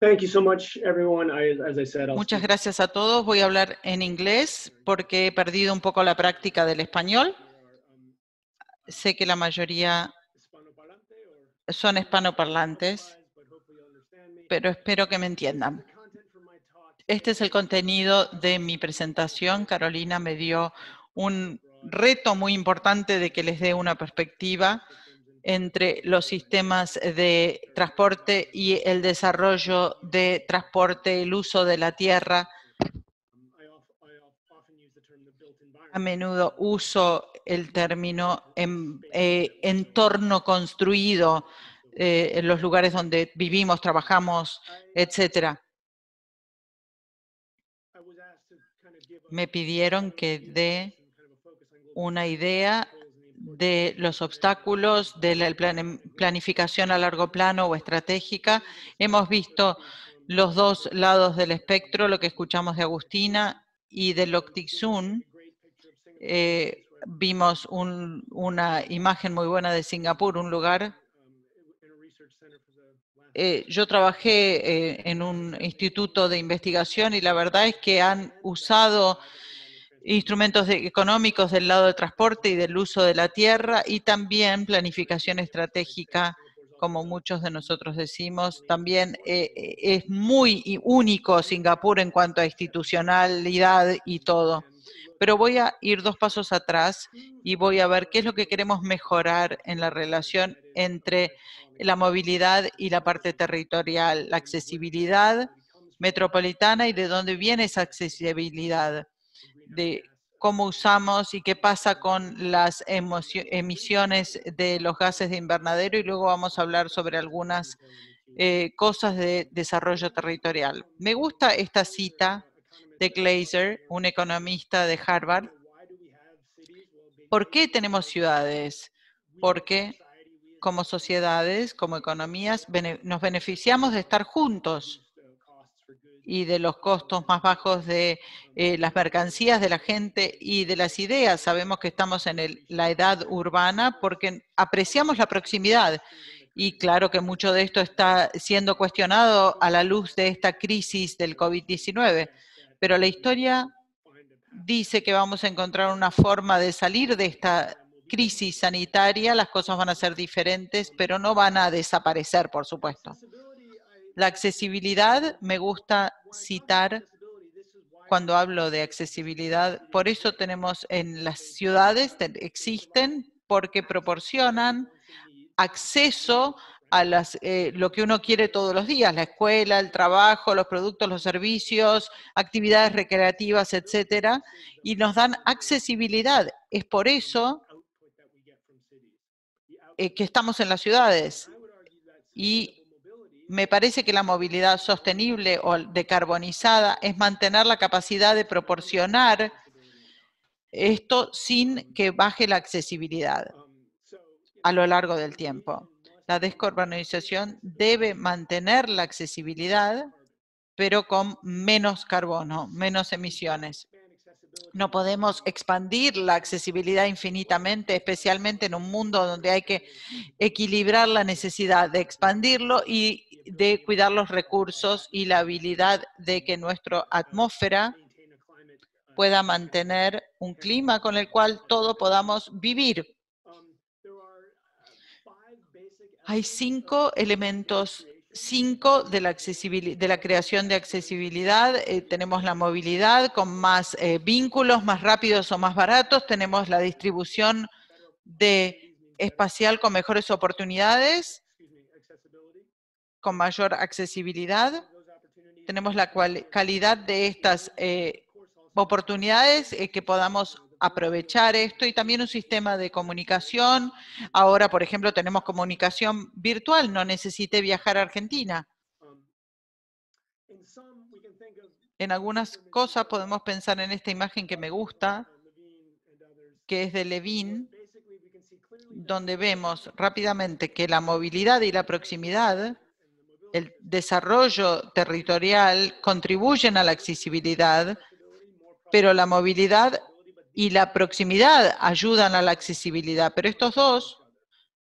thank you so much everyone. as I said, Muchas gracias a todos. Voy a hablar en inglés porque he perdido un poco la práctica del español. Sé que la mayoría son hispanoparlantes, pero espero que me entiendan. Este es el contenido de mi presentación. Carolina me dio un reto muy importante de que les dé una perspectiva entre los sistemas de transporte y el desarrollo de transporte, el uso de la tierra. A menudo uso el término en, eh, entorno construido eh, en los lugares donde vivimos, trabajamos, etcétera. Me pidieron que dé una idea de los obstáculos de la planificación a largo plano o estratégica. Hemos visto los dos lados del espectro, lo que escuchamos de Agustina y de Loctixun. Eh, vimos una imagen muy buena de Singapur, un lugar. Eh, yo trabajé eh, en un instituto de investigación y la verdad es que han usado instrumentos económicos del lado del transporte y del uso de la tierra y también planificación estratégica, como muchos de nosotros decimos. También eh, es muy único Singapur en cuanto a institucionalidad y todo. Pero voy a ir dos pasos atrás y voy a ver qué es lo que queremos mejorar en la relación entre la movilidad y la parte territorial, la accesibilidad metropolitana y de dónde viene esa accesibilidad de cómo usamos y qué pasa con las emisiones de los gases de invernadero y luego vamos a hablar sobre algunas eh, cosas de desarrollo territorial. Me gusta esta cita de Glazer, un economista de Harvard. ¿Por qué tenemos ciudades? Porque como sociedades, como economías, nos beneficiamos de estar juntos y de los costos más bajos de eh, las mercancías, de la gente y de las ideas. Sabemos que estamos en la edad urbana porque apreciamos la proximidad. Y claro que mucho de esto está siendo cuestionado a la luz de esta crisis del COVID-19. Pero la historia dice que vamos a encontrar una forma de salir de esta crisis sanitaria. Las cosas van a ser diferentes, pero no van a desaparecer, por supuesto. La accesibilidad me gusta citar cuando hablo de accesibilidad. Por eso tenemos en las ciudades, existen porque proporcionan acceso a las, eh, lo que uno quiere todos los días, la escuela, el trabajo, los productos, los servicios, actividades recreativas, etcétera, y nos dan accesibilidad. Es por eso eh, que estamos en las ciudades. Y me parece que la movilidad sostenible o decarbonizada es mantener la capacidad de proporcionar esto sin que baje la accesibilidad a lo largo del tiempo. La descarbonización debe mantener la accesibilidad, pero con menos carbono, menos emisiones. No podemos expandir la accesibilidad infinitamente, especialmente en un mundo donde hay que equilibrar la necesidad de expandirlo y de cuidar los recursos y la habilidad de que nuestra atmósfera pueda mantener un clima con el cual todos podamos vivir. Hay cinco elementos, cinco de la, creación de accesibilidad. Eh, tenemos la movilidad con más eh, vínculos, más rápidos o más baratos. Tenemos la distribución de espacial con mejores oportunidades con mayor accesibilidad. Tenemos la calidad de estas eh, oportunidades que podamos aprovechar esto y también un sistema de comunicación. Ahora, por ejemplo, tenemos comunicación virtual, no necesite viajar a Argentina. En algunas cosas podemos pensar en esta imagen que me gusta, que es de Levin, donde vemos rápidamente que la movilidad y la proximidad el desarrollo territorial contribuyen a la accesibilidad, pero la movilidad y la proximidad ayudan a la accesibilidad. Pero estos dos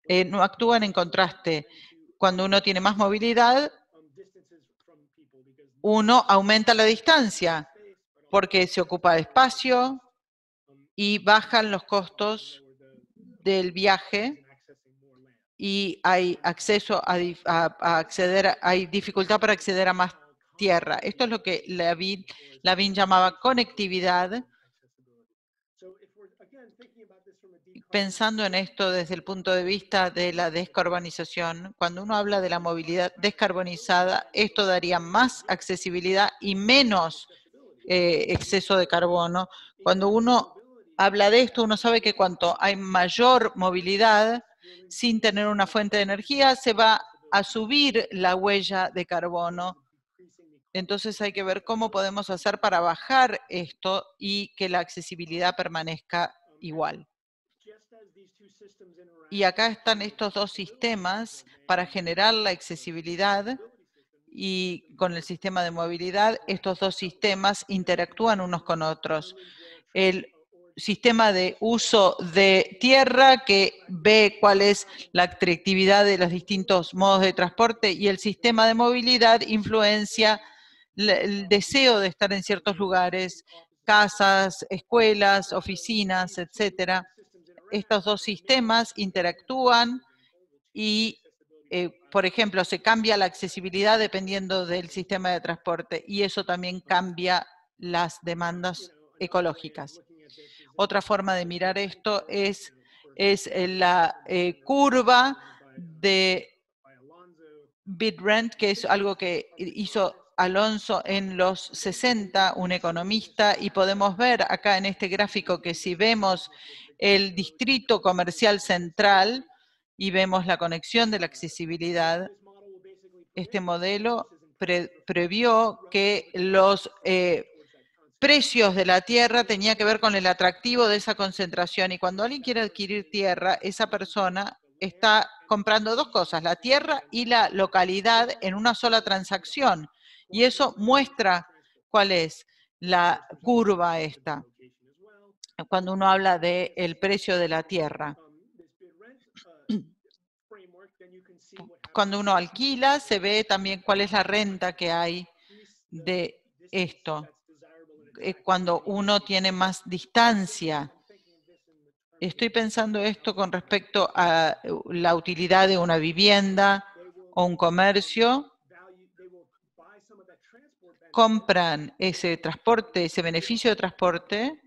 eh, no actúan en contraste. Cuando uno tiene más movilidad, uno aumenta la distancia porque se ocupa de espacio y bajan los costos del viaje y hay acceso a, acceder, hay dificultad para acceder a más tierra. Esto es lo que Lavin, Lavin llamaba conectividad. Pensando en esto desde el punto de vista de la descarbonización, cuando uno habla de la movilidad descarbonizada, esto daría más accesibilidad y menos eh, exceso de carbono. Cuando uno habla de esto, uno sabe que cuanto hay mayor movilidad, sin tener una fuente de energía, se va a subir la huella de carbono. Entonces hay que ver cómo podemos hacer para bajar esto y que la accesibilidad permanezca igual. Y acá están estos dos sistemas para generar la accesibilidad y con el sistema de movilidad, estos dos sistemas interactúan unos con otros. El sistema de uso de tierra que ve cuál es la atractividad de los distintos modos de transporte y el sistema de movilidad influencia el deseo de estar en ciertos lugares, casas, escuelas, oficinas, etcétera. Estos dos sistemas interactúan y, eh, por ejemplo, se cambia la accesibilidad dependiendo del sistema de transporte y eso también cambia las demandas ecológicas. Otra forma de mirar esto es, es la eh, curva de BitRent, que es algo que hizo Alonso en los 60, un economista, y podemos ver acá en este gráfico que si vemos el distrito comercial central y vemos la conexión de la accesibilidad, este modelo previó que los eh, precios de la tierra tenía que ver con el atractivo de esa concentración. Y cuando alguien quiere adquirir tierra, esa persona está comprando dos cosas, la tierra y la localidad en una sola transacción. Y eso muestra cuál es la curva esta, cuando uno habla del el precio de la tierra. (clears throat) Cuando uno alquila, se ve también cuál es la renta que hay de esto. Eh, cuando uno tiene más distancia. Estoy pensando esto con respecto a eh, la utilidad de una vivienda o un comercio. Compran ese transporte, ese beneficio de transporte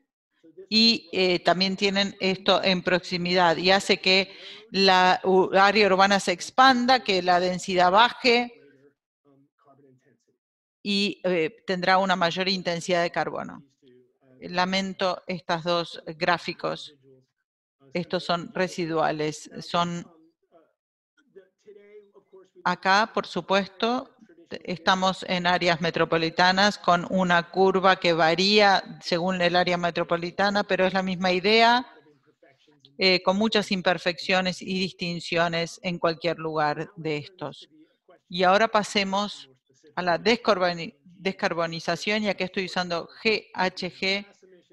y eh, también tienen esto en proximidad y hace que la área urbana se expanda, que la densidad baje y eh, tendrá una mayor intensidad de carbono. Lamento estos dos gráficos. Estos son residuales. Son acá, por supuesto, estamos en áreas metropolitanas con una curva que varía según el área metropolitana, pero es la misma idea, eh, con muchas imperfecciones y distinciones en cualquier lugar de estos. Y ahora pasemos a la descarbonización, y aquí estoy usando GHG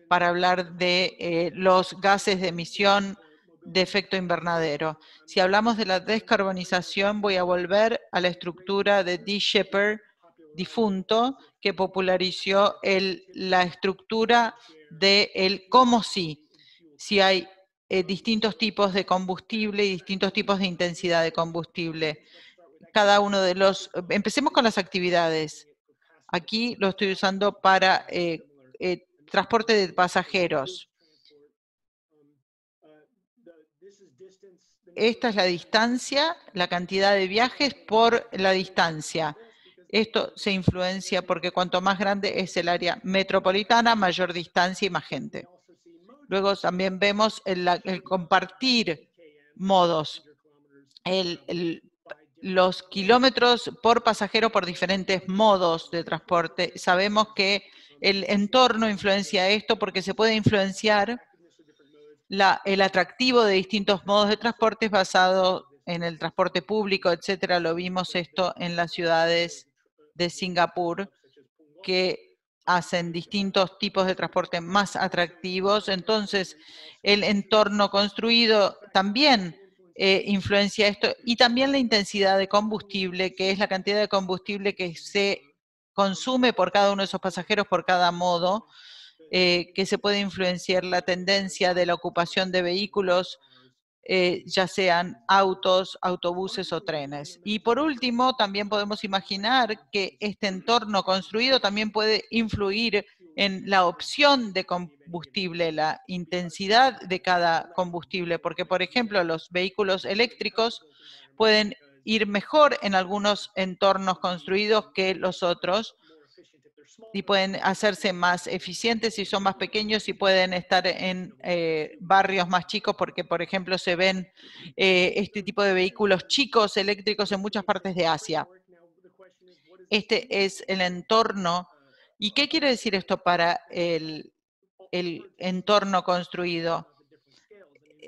para hablar de eh, los gases de emisión de efecto invernadero. Si hablamos de la descarbonización, voy a volver a la estructura de D. Shepard, difunto, que popularizó la estructura de cómo sí, si hay eh, distintos tipos de combustible y distintos tipos de intensidad de combustible cada uno de los... Empecemos con las actividades. Aquí lo estoy usando para eh, eh, transporte de pasajeros. Esta es la distancia, la cantidad de viajes por la distancia. Esto se influencia porque cuanto más grande es el área metropolitana, mayor distancia y más gente. Luego también vemos el, compartir modos. Los kilómetros por pasajero por diferentes modos de transporte. Sabemos que el entorno influencia esto porque se puede influenciar el atractivo de distintos modos de transporte basado en el transporte público, etcétera. Lo vimos esto en las ciudades de Singapur, que hacen distintos tipos de transporte más atractivos. Entonces, el entorno construido también eh, influencia esto y también la intensidad de combustible, que es la cantidad de combustible que se consume por cada uno de esos pasajeros, por cada modo, eh, que se puede influenciar la tendencia de la ocupación de vehículos, eh, ya sean autos, autobuses o trenes. Y por último, también podemos imaginar que este entorno construido también puede influir en la opción de combustible, la intensidad de cada combustible, porque por ejemplo los vehículos eléctricos pueden ir mejor en algunos entornos construidos que los otros, y pueden hacerse más eficientes si son más pequeños y pueden estar en eh, barrios más chicos porque, por ejemplo, se ven eh, este tipo de vehículos chicos eléctricos en muchas partes de Asia. Este es el entorno. ¿Y qué quiere decir esto para el, el entorno construido?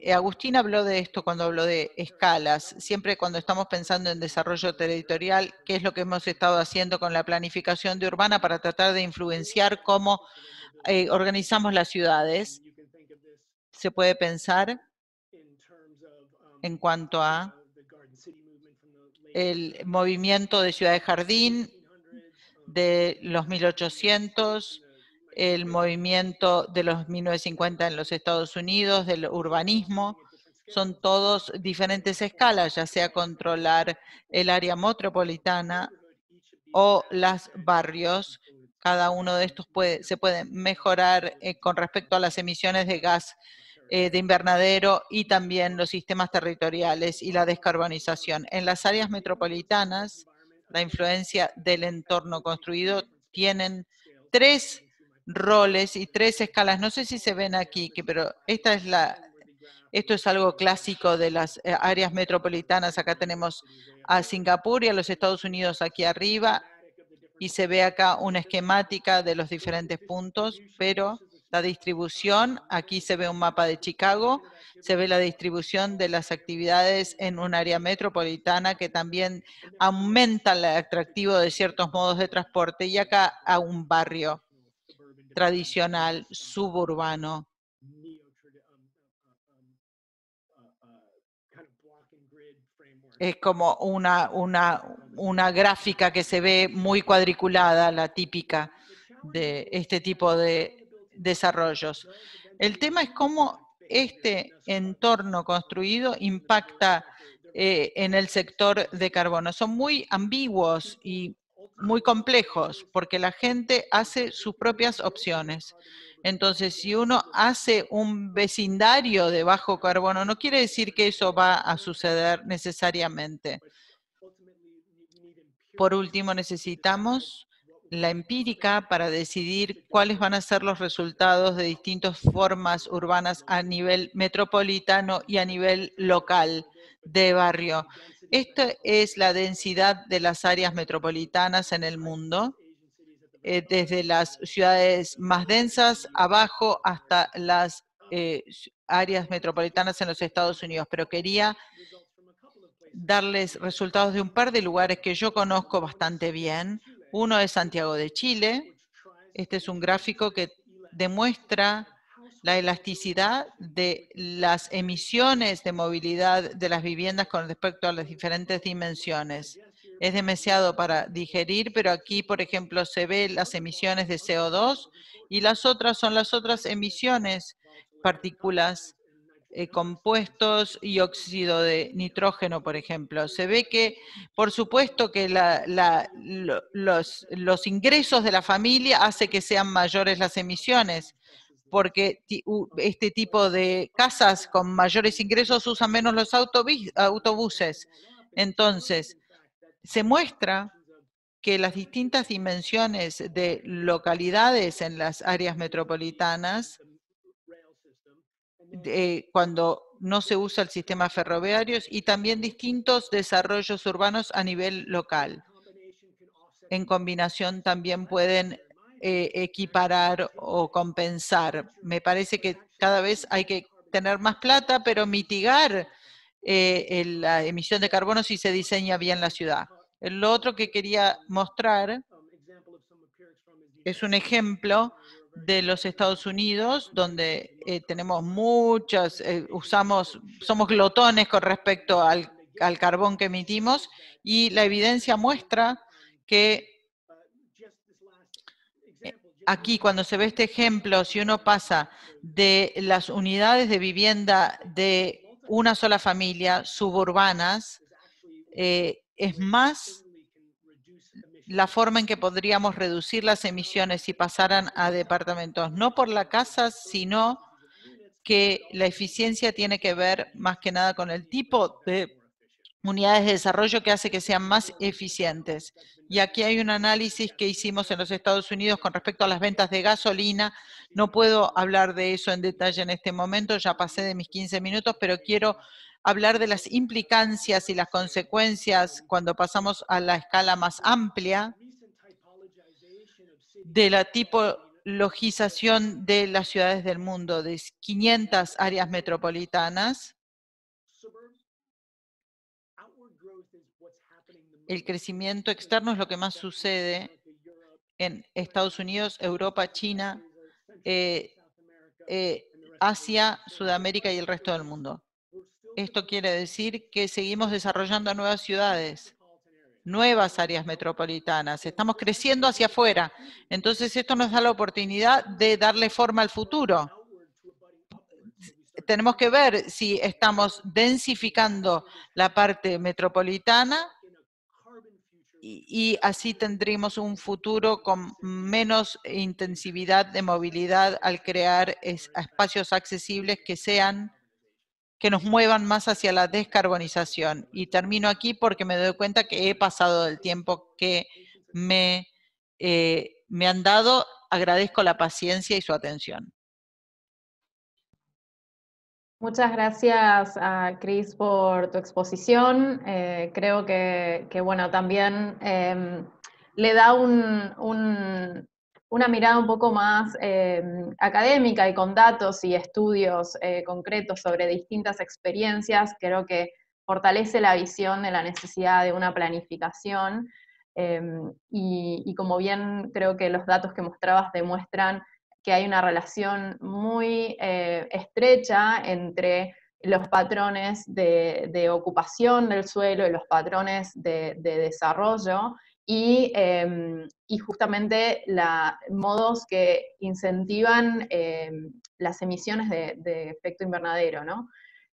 Eh, Agustín habló de esto cuando habló de escalas. Siempre cuando estamos pensando en desarrollo territorial, ¿qué es lo que hemos estado haciendo con la planificación de urbana para tratar de influenciar cómo eh, organizamos las ciudades? Se puede pensar en cuanto a el movimiento de ciudad de jardín de los 1800, el movimiento de los 1950 en los Estados Unidos, del urbanismo, son todos diferentes escalas, ya sea controlar el área metropolitana o los barrios. Cada uno de estos se puede mejorar eh, con respecto a las emisiones de gas eh, de invernadero y también los sistemas territoriales y la descarbonización. En las áreas metropolitanas, la influencia del entorno construido tienen tres roles y tres escalas. No sé si se ven aquí, pero esta es la, esto es algo clásico de las eh, áreas metropolitanas. Acá tenemos a Singapur y a los Estados Unidos aquí arriba y se ve acá una esquemática de los diferentes puntos, pero la distribución, aquí se ve un mapa de Chicago, se ve la distribución de las actividades en un área metropolitana que también aumenta el atractivo de ciertos modos de transporte y acá a un barrio tradicional suburbano. Es como una, una, una gráfica que se ve muy cuadriculada, la típica de este tipo de desarrollos. El tema es cómo este entorno construido impacta eh, en el sector de carbono. Son muy ambiguos y muy complejos porque la gente hace sus propias opciones. Entonces, si uno hace un vecindario de bajo carbono, no quiere decir que eso va a suceder necesariamente. Por último, necesitamos la empírica para decidir cuáles van a ser los resultados de distintas formas urbanas a nivel metropolitano y a nivel local de barrio. Esta es la densidad de las áreas metropolitanas en el mundo, eh, desde las ciudades más densas abajo hasta las eh, áreas metropolitanas en los Estados Unidos. Pero quería darles resultados de un par de lugares que yo conozco bastante bien. Uno es Santiago de Chile. Este es un gráfico que demuestra la elasticidad de las emisiones de movilidad de las viviendas con respecto a las diferentes dimensiones. Es demasiado para digerir, pero aquí, por ejemplo, se ve las emisiones de CO2 y las otras son las otras emisiones, partículas, eh, compuestos y óxido de nitrógeno, por ejemplo. Se ve que, por supuesto, que los, los ingresos de la familia hace que sean mayores las emisiones, porque este tipo de casas con mayores ingresos usan menos los autobuses. Entonces, se muestra que las distintas dimensiones de localidades en las áreas metropolitanas, cuando no se usa el sistema ferroviario, y también distintos desarrollos urbanos a nivel local. En combinación también pueden eh, equiparar o compensar. Me parece que cada vez hay que tener más plata, pero mitigar eh, la emisión de carbono si se diseña bien la ciudad. Lo otro que quería mostrar es un ejemplo de los Estados Unidos, donde eh, tenemos muchas, usamos, somos glotones con respecto al, al carbón que emitimos y la evidencia muestra que aquí cuando se ve este ejemplo, si uno pasa de las unidades de vivienda de una sola familia suburbanas, eh, es más la forma en que podríamos reducir las emisiones si pasaran a departamentos, no por la casa, sino que la eficiencia tiene que ver más que nada con el tipo de unidades de desarrollo que hace que sean más eficientes. Y aquí hay un análisis que hicimos en los Estados Unidos con respecto a las ventas de gasolina. No puedo hablar de eso en detalle en este momento, ya pasé de mis 15 minutos, pero quiero hablar de las implicancias y las consecuencias cuando pasamos a la escala más amplia de la tipologización de las ciudades del mundo, de 500 áreas metropolitanas el crecimiento externo es lo que más sucede en Estados Unidos, Europa, China, eh, eh, Asia, Sudamérica y el resto del mundo. Esto quiere decir que seguimos desarrollando nuevas ciudades, nuevas áreas metropolitanas. Estamos creciendo hacia afuera. Entonces, esto nos da la oportunidad de darle forma al futuro. Tenemos que ver si estamos densificando la parte metropolitana y, así tendríamos un futuro con menos intensividad de movilidad al crear espacios accesibles que sean que nos muevan más hacia la descarbonización. Y termino aquí porque me doy cuenta que he pasado el tiempo que me, eh, me han dado. Agradezco la paciencia y su atención. Muchas gracias a Cris por tu exposición. Eh, creo que, bueno, también em, le da una mirada un poco más em, académica y con datos y estudios eh, concretos sobre distintas experiencias. Creo que fortalece la visión de la necesidad de una planificación. Em, y como bien creo que los datos que mostrabas demuestran, que hay una relación muy eh, estrecha entre los patrones de, ocupación del suelo y los patrones de, desarrollo em, y, justamente la, modos que incentivan em, las emisiones de, efecto invernadero, ¿no?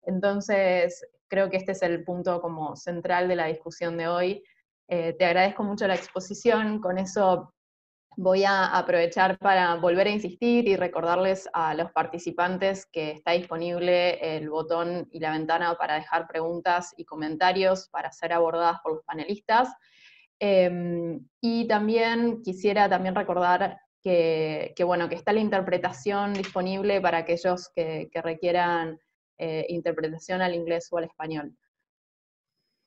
Entonces, creo que este es el punto como central de la discusión de hoy. Eh, te agradezco mucho la exposición, con eso Voy a aprovechar para volver a insistir y recordarles a los participantes que está disponible el botón y la ventana para dejar preguntas y comentarios para ser abordadas por los panelistas. Em, y también quisiera también recordar que, bueno, que está la interpretación disponible para aquellos que, requieran eh, interpretación al inglés o al español.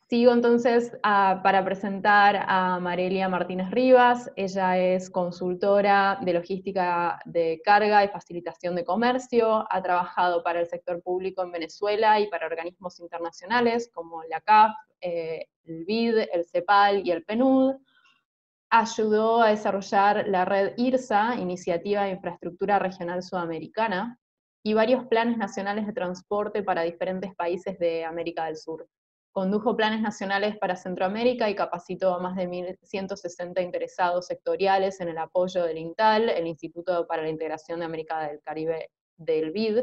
Sigo entonces para presentar a Marelia Martínez Rivas. Ella es consultora de logística de carga y facilitación de comercio. Ha trabajado para el sector público en Venezuela y para organismos internacionales como la CAF, eh, el BID, el CEPAL y el PNUD. Ayudó a desarrollar la red IRSA, Iniciativa de Infraestructura Regional Sudamericana, y varios planes nacionales de transporte para diferentes países de América del Sur. Condujo planes nacionales para Centroamérica y capacitó a más de 1.160 interesados sectoriales en el apoyo del INTAL, el Instituto para la Integración de América del Caribe del BID,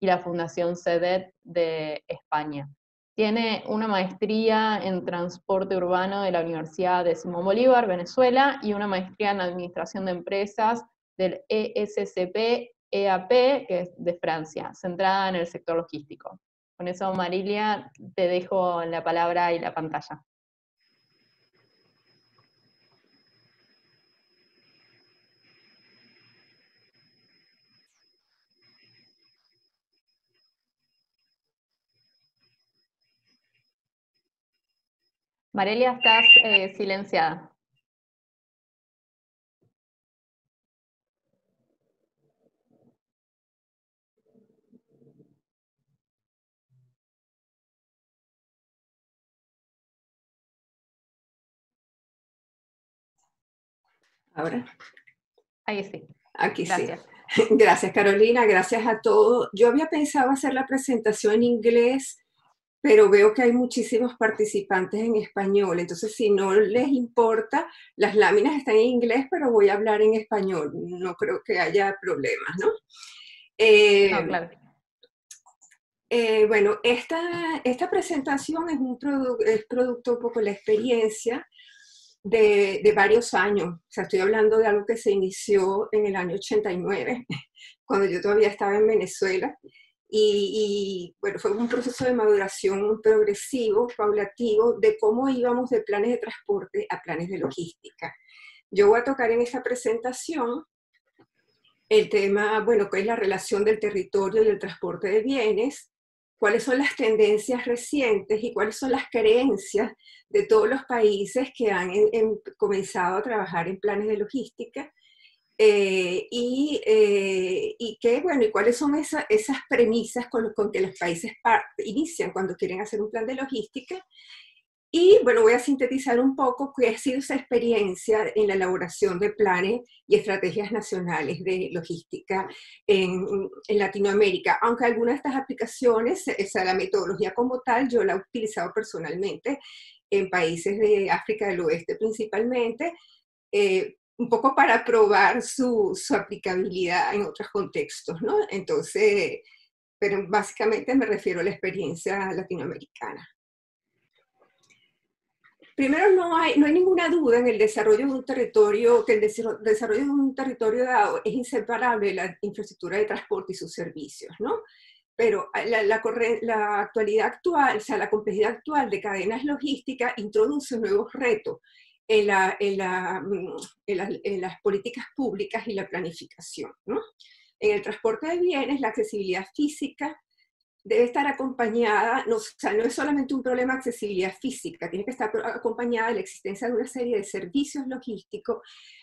y la Fundación CEDET de España. Tiene una maestría en transporte urbano de la Universidad de Simón Bolívar, Venezuela, y una maestría en administración de empresas del ESCP EAP, que es de Francia, centrada en el sector logístico. Con eso, Marilia, te dejo la palabra y la pantalla. Marilia, estás eh, silenciada. Ahora. Ahí sí. Aquí sí. Gracias, (laughs) Carolina. Gracias a todos. Yo había pensado hacer la presentación en inglés, pero veo que hay muchísimos participantes en español. Entonces, si no les importa, las láminas están en inglés, pero voy a hablar en español. No creo que haya problemas, ¿no? Eh, claro. Eh, bueno, esta, esta presentación es, un es producto un poco de la experiencia de, varios años. O sea, estoy hablando de algo que se inició en el año 89, (laughs) cuando yo todavía estaba en Venezuela. y, bueno, fue un proceso de maduración progresivo, paulativo, de cómo íbamos de planes de transporte a planes de logística. Yo voy a tocar en esta presentación el tema, bueno, que es la relación del territorio y el transporte de bienes, cuáles son las tendencias recientes y cuáles son las creencias de todos los países que han comenzado a trabajar en planes de logística eh, y, eh, bueno, y cuáles son esas premisas con, con que los países inician cuando quieren hacer un plan de logística. Y bueno, voy a sintetizar un poco qué ha sido esa experiencia en la elaboración de planes y estrategias nacionales de logística en, en Latinoamérica. Aunque algunas de estas aplicaciones, esa la metodología como tal, yo la he utilizado personalmente en países de África del Oeste principalmente, eh, un poco para probar su, su, aplicabilidad en otros contextos, ¿no? Entonces, pero básicamente me refiero a la experiencia latinoamericana. Primero, no hay, no hay ninguna duda en el desarrollo de un territorio, que el desarrollo de un territorio dado es inseparable de la infraestructura de transporte y sus servicios, ¿no? Pero la, la, la, actualidad actual, o sea, la complejidad actual de cadenas logísticas introduce nuevos retos en, la, en, mm, en, las políticas públicas y la planificación. ¿no? En el transporte de bienes, la accesibilidad física debe estar acompañada, no, o sea, no es solamente un problema de accesibilidad física, tiene que estar acompañada de la existencia de una serie de servicios logísticos,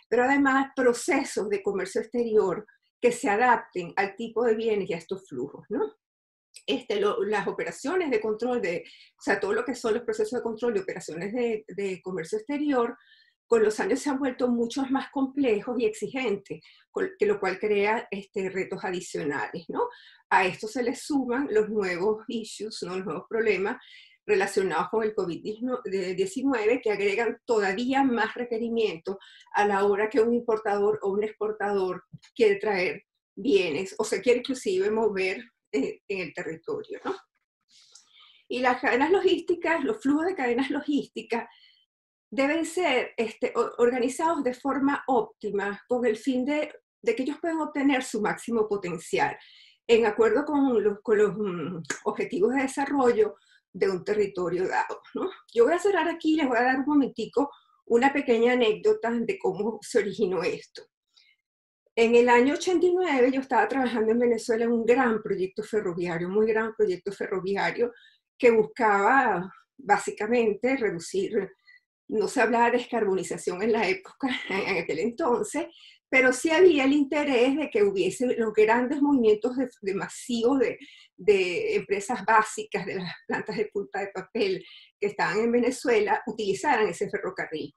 pero además procesos de comercio exterior que se adapten al tipo de bienes y a estos flujos, ¿no? Este, las operaciones de control, de, o sea, todo lo que son los procesos de control de operaciones de, comercio exterior, con los años se han vuelto mucho más complejos y exigentes, que lo cual crea este, retos adicionales. ¿no? A esto se le suman los nuevos issues, ¿no? los nuevos problemas relacionados con el COVID-19 que agregan todavía más requerimientos a la hora que un importador o un exportador quiere traer bienes o se quiere inclusive mover en, el territorio, ¿no? Y las cadenas logísticas, los flujos de cadenas logísticas deben ser este, organizados de forma óptima con el fin de, de, que ellos puedan obtener su máximo potencial, en acuerdo con los, con los mm, objetivos de desarrollo de un territorio dado. ¿no? Yo voy a cerrar aquí y les voy a dar un momentico una pequeña anécdota de cómo se originó esto. En el año 89 yo estaba trabajando en Venezuela en un gran proyecto ferroviario, muy gran proyecto ferroviario que buscaba básicamente reducir, no se hablaba de descarbonización en la época, (laughs) en aquel entonces, pero sí había el interés de que hubiese los grandes movimientos de, masivos de, de, empresas básicas, de las plantas de pulpa de papel que estaban en Venezuela, utilizaran ese ferrocarril.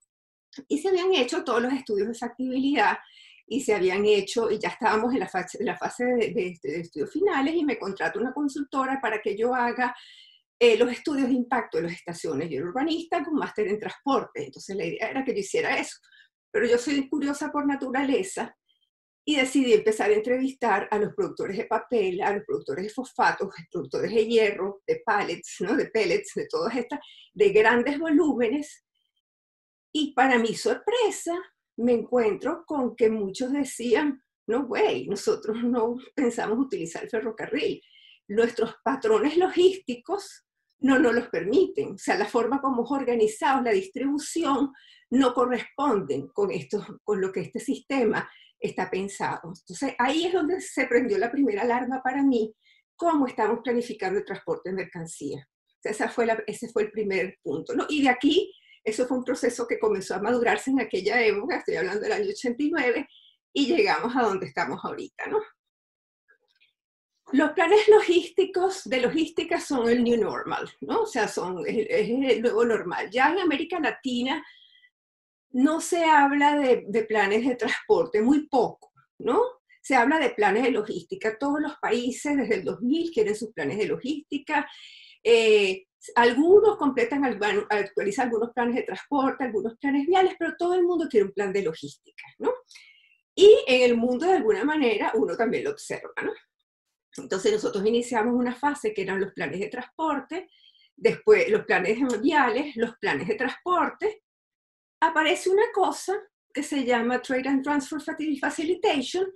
Y se habían hecho todos los estudios de factibilidad y se habían hecho, y ya estábamos en la fase, la fase de, estudios finales, y me contrato una consultora para que yo haga eh, los estudios de impacto de las estaciones. Yo era urbanista con máster en transporte, entonces la idea era que yo hiciera eso. Pero yo soy curiosa por naturaleza y decidí empezar a entrevistar a los productores de papel, a los productores de fosfatos, a los productores de hierro, de pallets, ¿no? de pellets, de todas estas, de grandes volúmenes. Y para mi sorpresa, me encuentro con que muchos decían, no, güey, nosotros no pensamos utilizar el ferrocarril. Nuestros patrones logísticos no nos los permiten. O sea, la forma como es organizado, la distribución, no corresponden con, esto, con lo que este sistema está pensado. Entonces, ahí es donde se prendió la primera alarma para mí, cómo estamos planificando el transporte de mercancía. esa fue ese fue el primer punto. ¿no? Y de aquí eso fue un proceso que comenzó a madurarse en aquella época, estoy hablando del año 89, y llegamos a donde estamos ahorita, ¿no? Los planes logísticos de logística son el new normal, ¿no? O sea, son, el nuevo normal. Ya en América Latina no se habla de, planes de transporte, muy poco, ¿no? Se habla de planes de logística. Todos los países desde el 2000 quieren sus planes de logística. Eh, algunos completan, actualizan algunos planes de transporte, algunos planes viales, pero todo el mundo quiere un plan de logística, ¿no? Y en el mundo, de alguna manera, uno también lo observa, ¿no? Entonces nosotros iniciamos una fase que eran los planes de transporte, después los planes viales, los planes de transporte. Aparece una cosa que se llama Trade and Transfer Facilitation,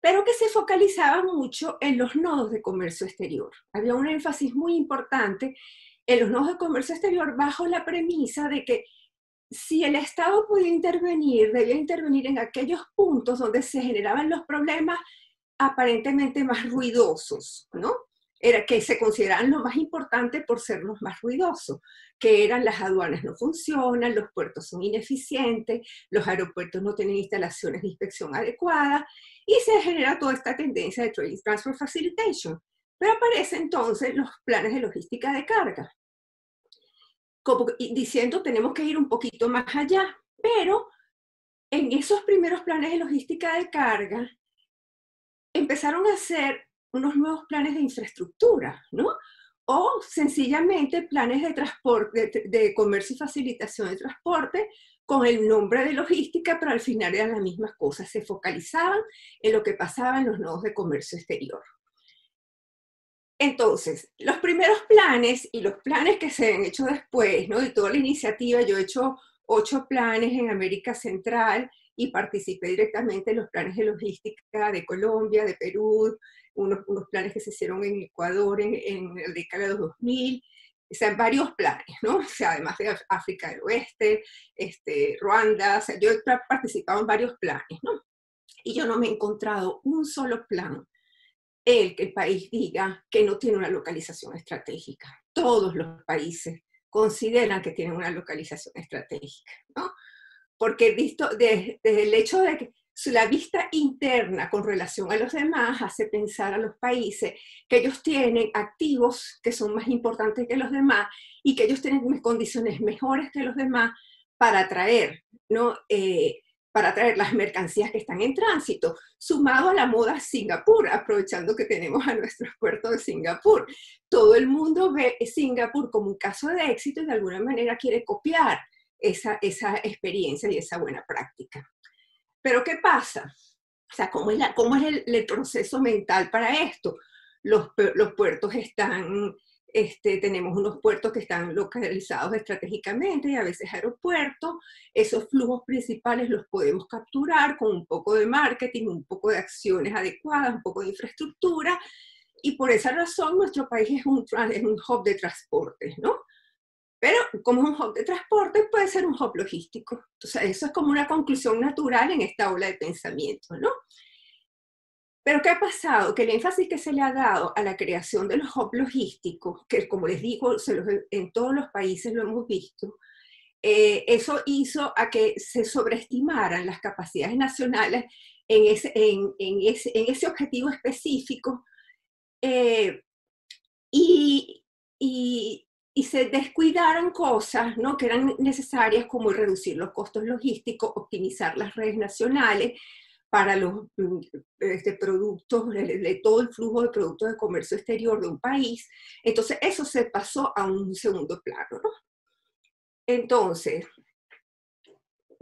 pero que se focalizaba mucho en los nodos de comercio exterior. Había un énfasis muy importante en los nodos de comercio exterior bajo la premisa de que si el Estado podía intervenir, debía intervenir en aquellos puntos donde se generaban los problemas aparentemente más ruidosos, ¿no? Era que se consideraban lo más importante por ser los más ruidosos, que eran las aduanas no funcionan, los puertos son ineficientes, los aeropuertos no tienen instalaciones de inspección adecuadas, y se genera toda esta tendencia de Trade Transfer Facilitation. Pero aparecen entonces los planes de logística de carga, como diciendo tenemos que ir un poquito más allá, pero en esos primeros planes de logística de carga empezaron a hacer unos nuevos planes de infraestructura, ¿no? O sencillamente planes de transporte, de, comercio y facilitación de transporte con el nombre de logística, pero al final eran las mismas cosas, se focalizaban en lo que pasaba en los nodos de comercio exterior. Entonces, los primeros planes y los planes que se han hecho después, ¿no? Y toda la iniciativa, yo he hecho ocho planes en América Central y participé directamente en los planes de logística de Colombia, de Perú, unos, unos planes que se hicieron en Ecuador en, en la década de 2000, o sea, varios planes, ¿no? (laughs) O sea, además de África del Oeste, este, Ruanda, o sea, yo he participado en varios planes, ¿no? Y yo no me he encontrado un solo plan el que el país diga que no tiene una localización estratégica. Todos los países consideran que tienen una localización estratégica, ¿no? Porque visto desde, el hecho de que la vista interna con relación a los demás hace pensar a los países que ellos tienen activos que son más importantes que los demás y que ellos tienen condiciones mejores que los demás para atraer ¿no? Eh, para traer las mercancías que están en tránsito, sumado a la moda Singapur, aprovechando que tenemos a nuestro puerto de Singapur. Todo el mundo ve Singapur como un caso de éxito y de alguna manera quiere copiar esa, esa experiencia y esa buena práctica. Pero ¿qué pasa? O sea, ¿cómo es, cómo es el, el, proceso mental para esto? Los, los puertos están este, tenemos unos puertos que están localizados estratégicamente y a veces aeropuertos. Esos flujos principales los podemos capturar con un poco de marketing, un poco de acciones adecuadas, un poco de infraestructura. Y por esa razón nuestro país es un, es un hub de transporte, ¿no? Pero como es un hub de transporte, puede ser un hub logístico. Entonces, eso es como una conclusión natural en esta ola de pensamiento, ¿no? Pero ¿qué ha pasado? Que el énfasis que se le ha dado a la creación de los hubs logísticos, que como les digo, en todos los países lo hemos visto, eh, eso hizo a que se sobreestimaran las capacidades nacionales en ese objetivo específico eh, y, y, y, se descuidaron cosas ¿no? que eran necesarias como reducir los costos logísticos, optimizar las redes nacionales, para los mm, este, productos, de, todo el flujo de productos de comercio exterior de un país. Entonces, eso se pasó a un segundo plano, ¿no? Entonces,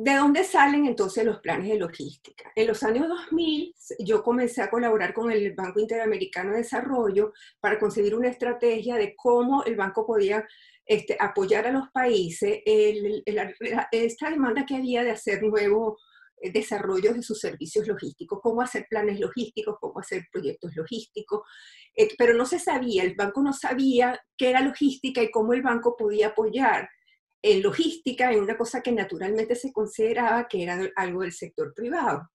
¿de dónde salen entonces los planes de logística? En los años 2000, yo comencé a colaborar con el Banco Interamericano de Desarrollo para concebir una estrategia de cómo el banco podía este, apoyar a los países esta demanda que había de hacer nuevos eh, desarrollo de sus servicios logísticos, cómo hacer planes logísticos, cómo hacer proyectos logísticos, eh, pero no se sabía, el banco no sabía qué era logística y cómo el banco podía apoyar en logística en una cosa que naturalmente se consideraba que era algo del sector privado.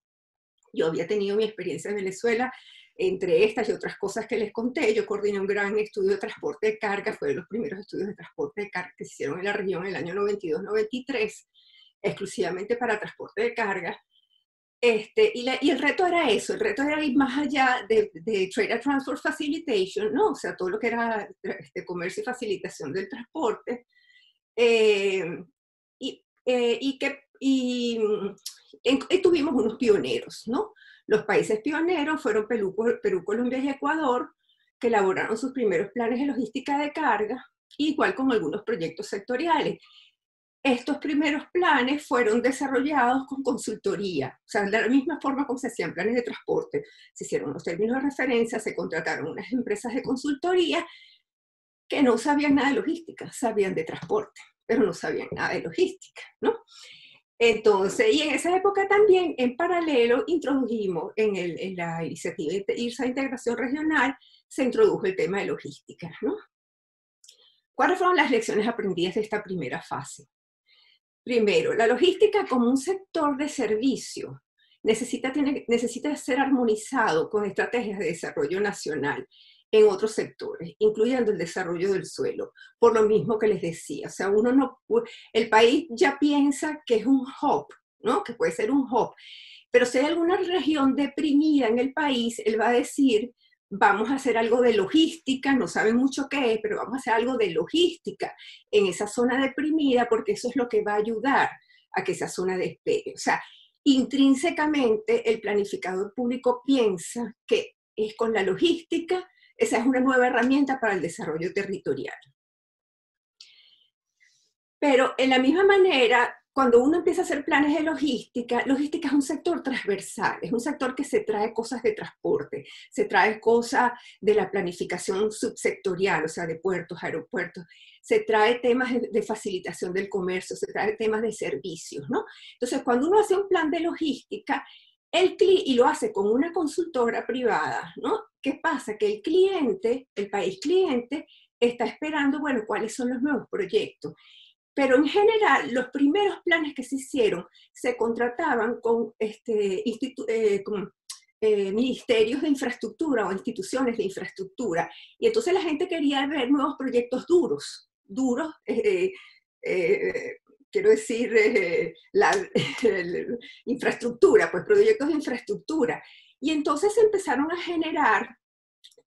Yo había tenido mi experiencia en Venezuela, entre estas y otras cosas que les conté, yo coordiné un gran estudio de transporte de carga, fue de los primeros estudios de transporte de carga que se hicieron en la región en el año 92-93, exclusivamente para transporte de carga. Este, y, el reto era eso, el reto era ir más allá de, de Trade and Transport Facilitation, ¿no? O sea, todo lo que era este, comercio y facilitación del transporte. Eh, y, eh, y, que y, tuvimos unos pioneros, ¿no? Los países pioneros fueron Perú, Perú, Colombia y Ecuador, que elaboraron sus primeros planes de logística de carga, igual con algunos proyectos sectoriales estos primeros planes fueron desarrollados con consultoría, o sea, de la misma forma como se hacían planes de transporte. Se hicieron los términos de referencia, se contrataron unas empresas de consultoría que no sabían nada de logística, sabían de transporte, pero no sabían nada de logística, ¿no? Entonces, y en esa época también, en paralelo, introdujimos en, el, en la iniciativa IRSA Integración Regional, se introdujo el tema de logística, ¿no? ¿Cuáles fueron las lecciones aprendidas de esta primera fase? Primero, la logística como un sector de servicio necesita, tiene, necesita ser armonizado con estrategias de desarrollo nacional en otros sectores, incluyendo el desarrollo del suelo, por lo mismo que les decía. O sea, uno no, el país ya piensa que es un hub, ¿no? Que puede ser un hub. Pero si hay alguna región deprimida en el país, él va a decir, vamos a hacer algo de logística, no saben mucho qué es, pero vamos a hacer algo de logística en esa zona deprimida porque eso es lo que va a ayudar a que esa zona despegue. O sea, intrínsecamente el planificador público piensa que es con la logística, esa es una nueva herramienta para el desarrollo territorial. Pero en la misma manera, cuando uno empieza a hacer planes de logística, logística es un sector transversal, es un sector que se trae cosas de transporte, se trae cosas de la planificación subsectorial, o sea, de puertos, aeropuertos, se trae temas de, facilitación del comercio, se trae temas de servicios, ¿no? Entonces, cuando uno hace un plan de logística, el y lo hace con una consultora privada, ¿no? ¿Qué pasa? Que el cliente, el país cliente, está esperando, bueno, cuáles son los nuevos proyectos. Pero en general, los primeros planes que se hicieron se contrataban con, este, eh, eh, ministerios de infraestructura o instituciones de infraestructura. Y entonces la gente quería ver nuevos proyectos duros, duros, eh, quiero decir, la, (laughs) infraestructura, pues proyectos de infraestructura. Y entonces empezaron a generar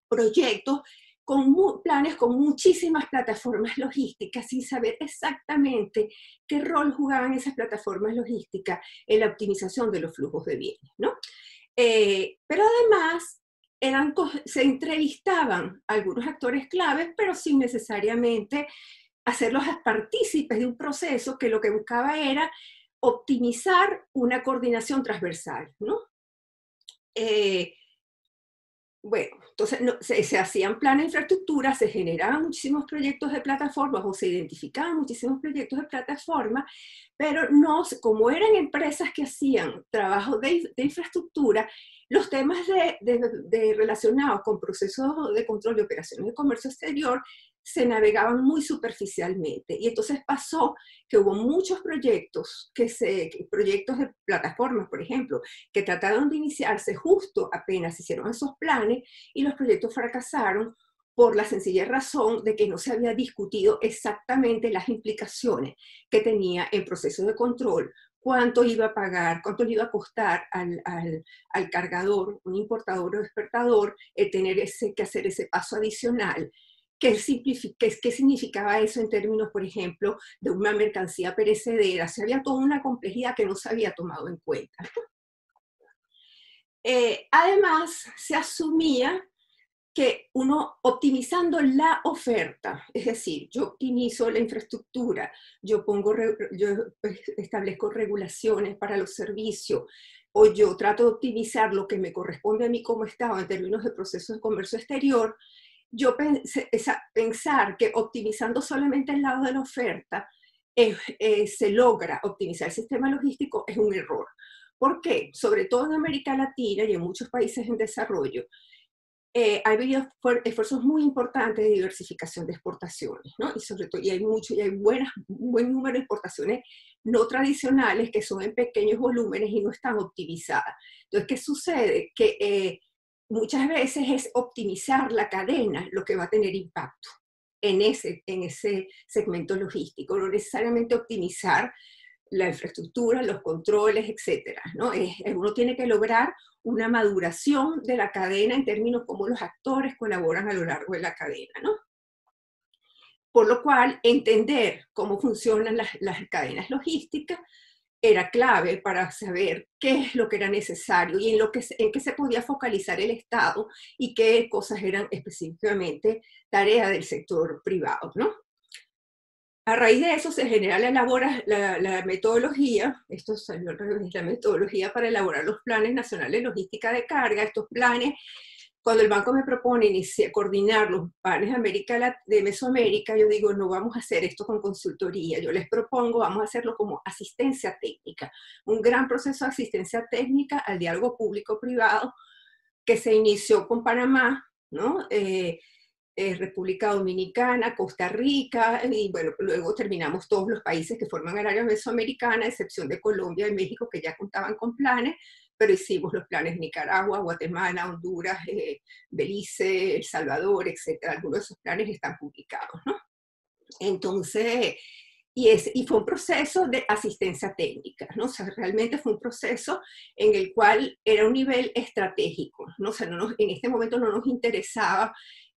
proyectos con planes con muchísimas plataformas logísticas sin saber exactamente qué rol jugaban esas plataformas logísticas en la optimización de los flujos de bienes, ¿no? Eh, pero además se entrevistaban algunos actores claves, pero sin necesariamente hacerlos partícipes de un proceso que lo que buscaba era optimizar una coordinación transversal, ¿no? Eh, bueno, entonces se, hacían planes de infraestructura, se generaban muchísimos proyectos de plataformas o se identificaban muchísimos proyectos de plataforma, pero no, como eran empresas que hacían trabajo de, infraestructura, los temas de, relacionados con procesos de control de operaciones de comercio exterior se navegaban muy superficialmente. Y entonces pasó que hubo muchos proyectos, que se, proyectos de plataformas, por ejemplo, que trataron de iniciarse justo apenas hicieron esos planes y los proyectos fracasaron por la sencilla razón de que no se había discutido exactamente las implicaciones que tenía el proceso de control, cuánto iba a pagar, cuánto le iba a costar al, al, cargador, un importador o exportador, el tener ese, que hacer ese paso adicional ¿Qué, ¿Qué, significaba eso en términos, por ejemplo, de una mercancía perecedera? Se había toda una complejidad que no se había tomado en cuenta. Eh, además, se asumía que uno optimizando la oferta, es decir, yo optimizo la infraestructura, yo, pongo, yo establezco regulaciones para los servicios, o yo trato de optimizar lo que me corresponde a mí como Estado en términos de procesos de comercio exterior, yo pensar que optimizando solamente el lado de la oferta eh, se logra optimizar el sistema logístico es un error. ¿Por qué? Sobre todo en América Latina y en muchos países en desarrollo, eh, ha habido esfuerzos muy importantes de diversificación de exportaciones, ¿no? Y sobre todo, y hay mucho, y hay buenas, un buen número de exportaciones no tradicionales que son en pequeños volúmenes y no están optimizadas. Entonces, ¿qué sucede? Que eh, muchas veces es optimizar la cadena lo que va a tener impacto en ese, en ese segmento logístico, no necesariamente optimizar la infraestructura, los controles, etcétera, ¿no? uno tiene que lograr una maduración de la cadena en términos como los actores colaboran a lo largo de la cadena, ¿no? Por lo cual, entender cómo funcionan las, las cadenas logísticas era clave para saber qué es lo que era necesario y en, lo que, en qué se podía focalizar el Estado y qué cosas eran específicamente tarea del sector privado, ¿no? A raíz de eso se genera la, elabora, la, metodología, esto es la metodología para elaborar los planes nacionales de logística de carga. Estos planes cuando el banco me propone iniciar, coordinar los planes de, América, de Mesoamérica, yo digo, no vamos a hacer esto con consultoría, yo les propongo, vamos a hacerlo como asistencia técnica, un gran proceso de asistencia técnica al diálogo público-privado que se inició con Panamá, ¿no? Eh, eh, República Dominicana, Costa Rica, y bueno, luego terminamos todos los países que forman el área mesoamericana, a excepción de Colombia y México, que ya contaban con planes, pero hicimos los planes Nicaragua, Guatemala, Honduras, eh, Belice, El Salvador, etc. Algunos de esos planes están publicados, ¿no? Entonces, y, es, y fue un proceso de asistencia técnica, ¿no? O sea, realmente fue un proceso en el cual era un nivel estratégico, ¿no? O sea, no en este momento no nos interesaba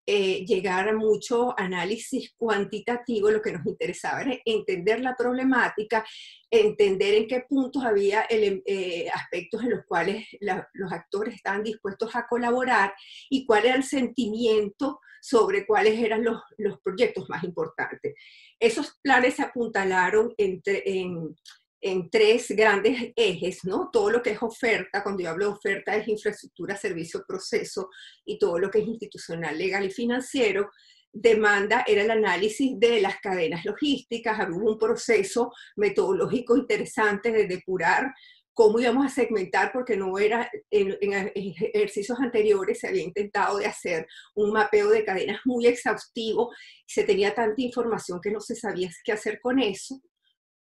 eh, llegar a mucho análisis cuantitativo, lo que nos interesaba era entender la problemática, entender en qué puntos había eh, aspectos en los cuales los actores estaban dispuestos a colaborar y cuál era el sentimiento sobre cuáles eran los, proyectos más importantes. Esos planes se apuntalaron entre, en, en tres grandes ejes, ¿no? Todo lo que es oferta, cuando yo hablo de oferta es infraestructura, servicio, proceso, y todo lo que es institucional, legal y financiero. Demanda era el análisis de las cadenas logísticas, hubo un proceso metodológico interesante de depurar cómo íbamos a segmentar, porque no era, en, en, ejercicios anteriores se había intentado de hacer un mapeo de cadenas muy exhaustivo, se tenía tanta información que no se sabía qué hacer con eso.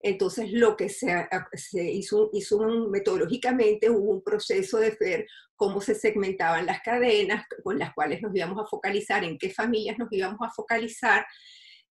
Entonces, lo que se, hizo, metodológicamente, hubo un proceso de ver cómo se segmentaban las cadenas con las cuales nos íbamos a focalizar, en qué familias nos íbamos a focalizar.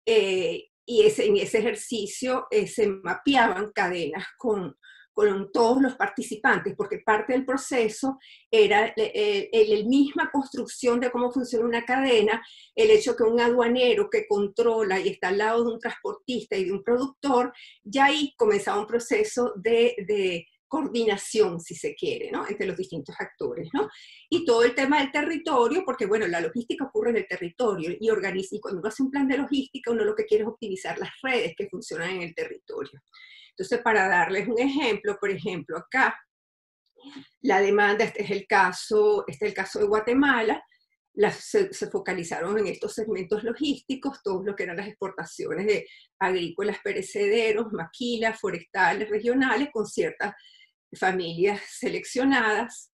Eh, y en ese ejercicio eh, se mapeaban cadenas con, con todos los participantes, porque parte del proceso era la misma construcción de cómo funciona una cadena, el hecho que un aduanero que controla y está al lado de un transportista y de un productor, ya ahí comenzaba un proceso de, de coordinación, si se quiere, ¿no? entre los distintos actores. ¿no? Y todo el tema del territorio, porque bueno, la logística ocurre en el territorio y, organiza, y cuando uno hace un plan de logística, uno lo que quiere es optimizar las redes que funcionan en el territorio. Entonces, para darles un ejemplo, por ejemplo, acá, la demanda, este es el caso, este es el caso de Guatemala, se, focalizaron en estos segmentos logísticos, todo lo que eran las exportaciones de agrícolas perecederos, maquilas, forestales, regionales, con ciertas familias seleccionadas.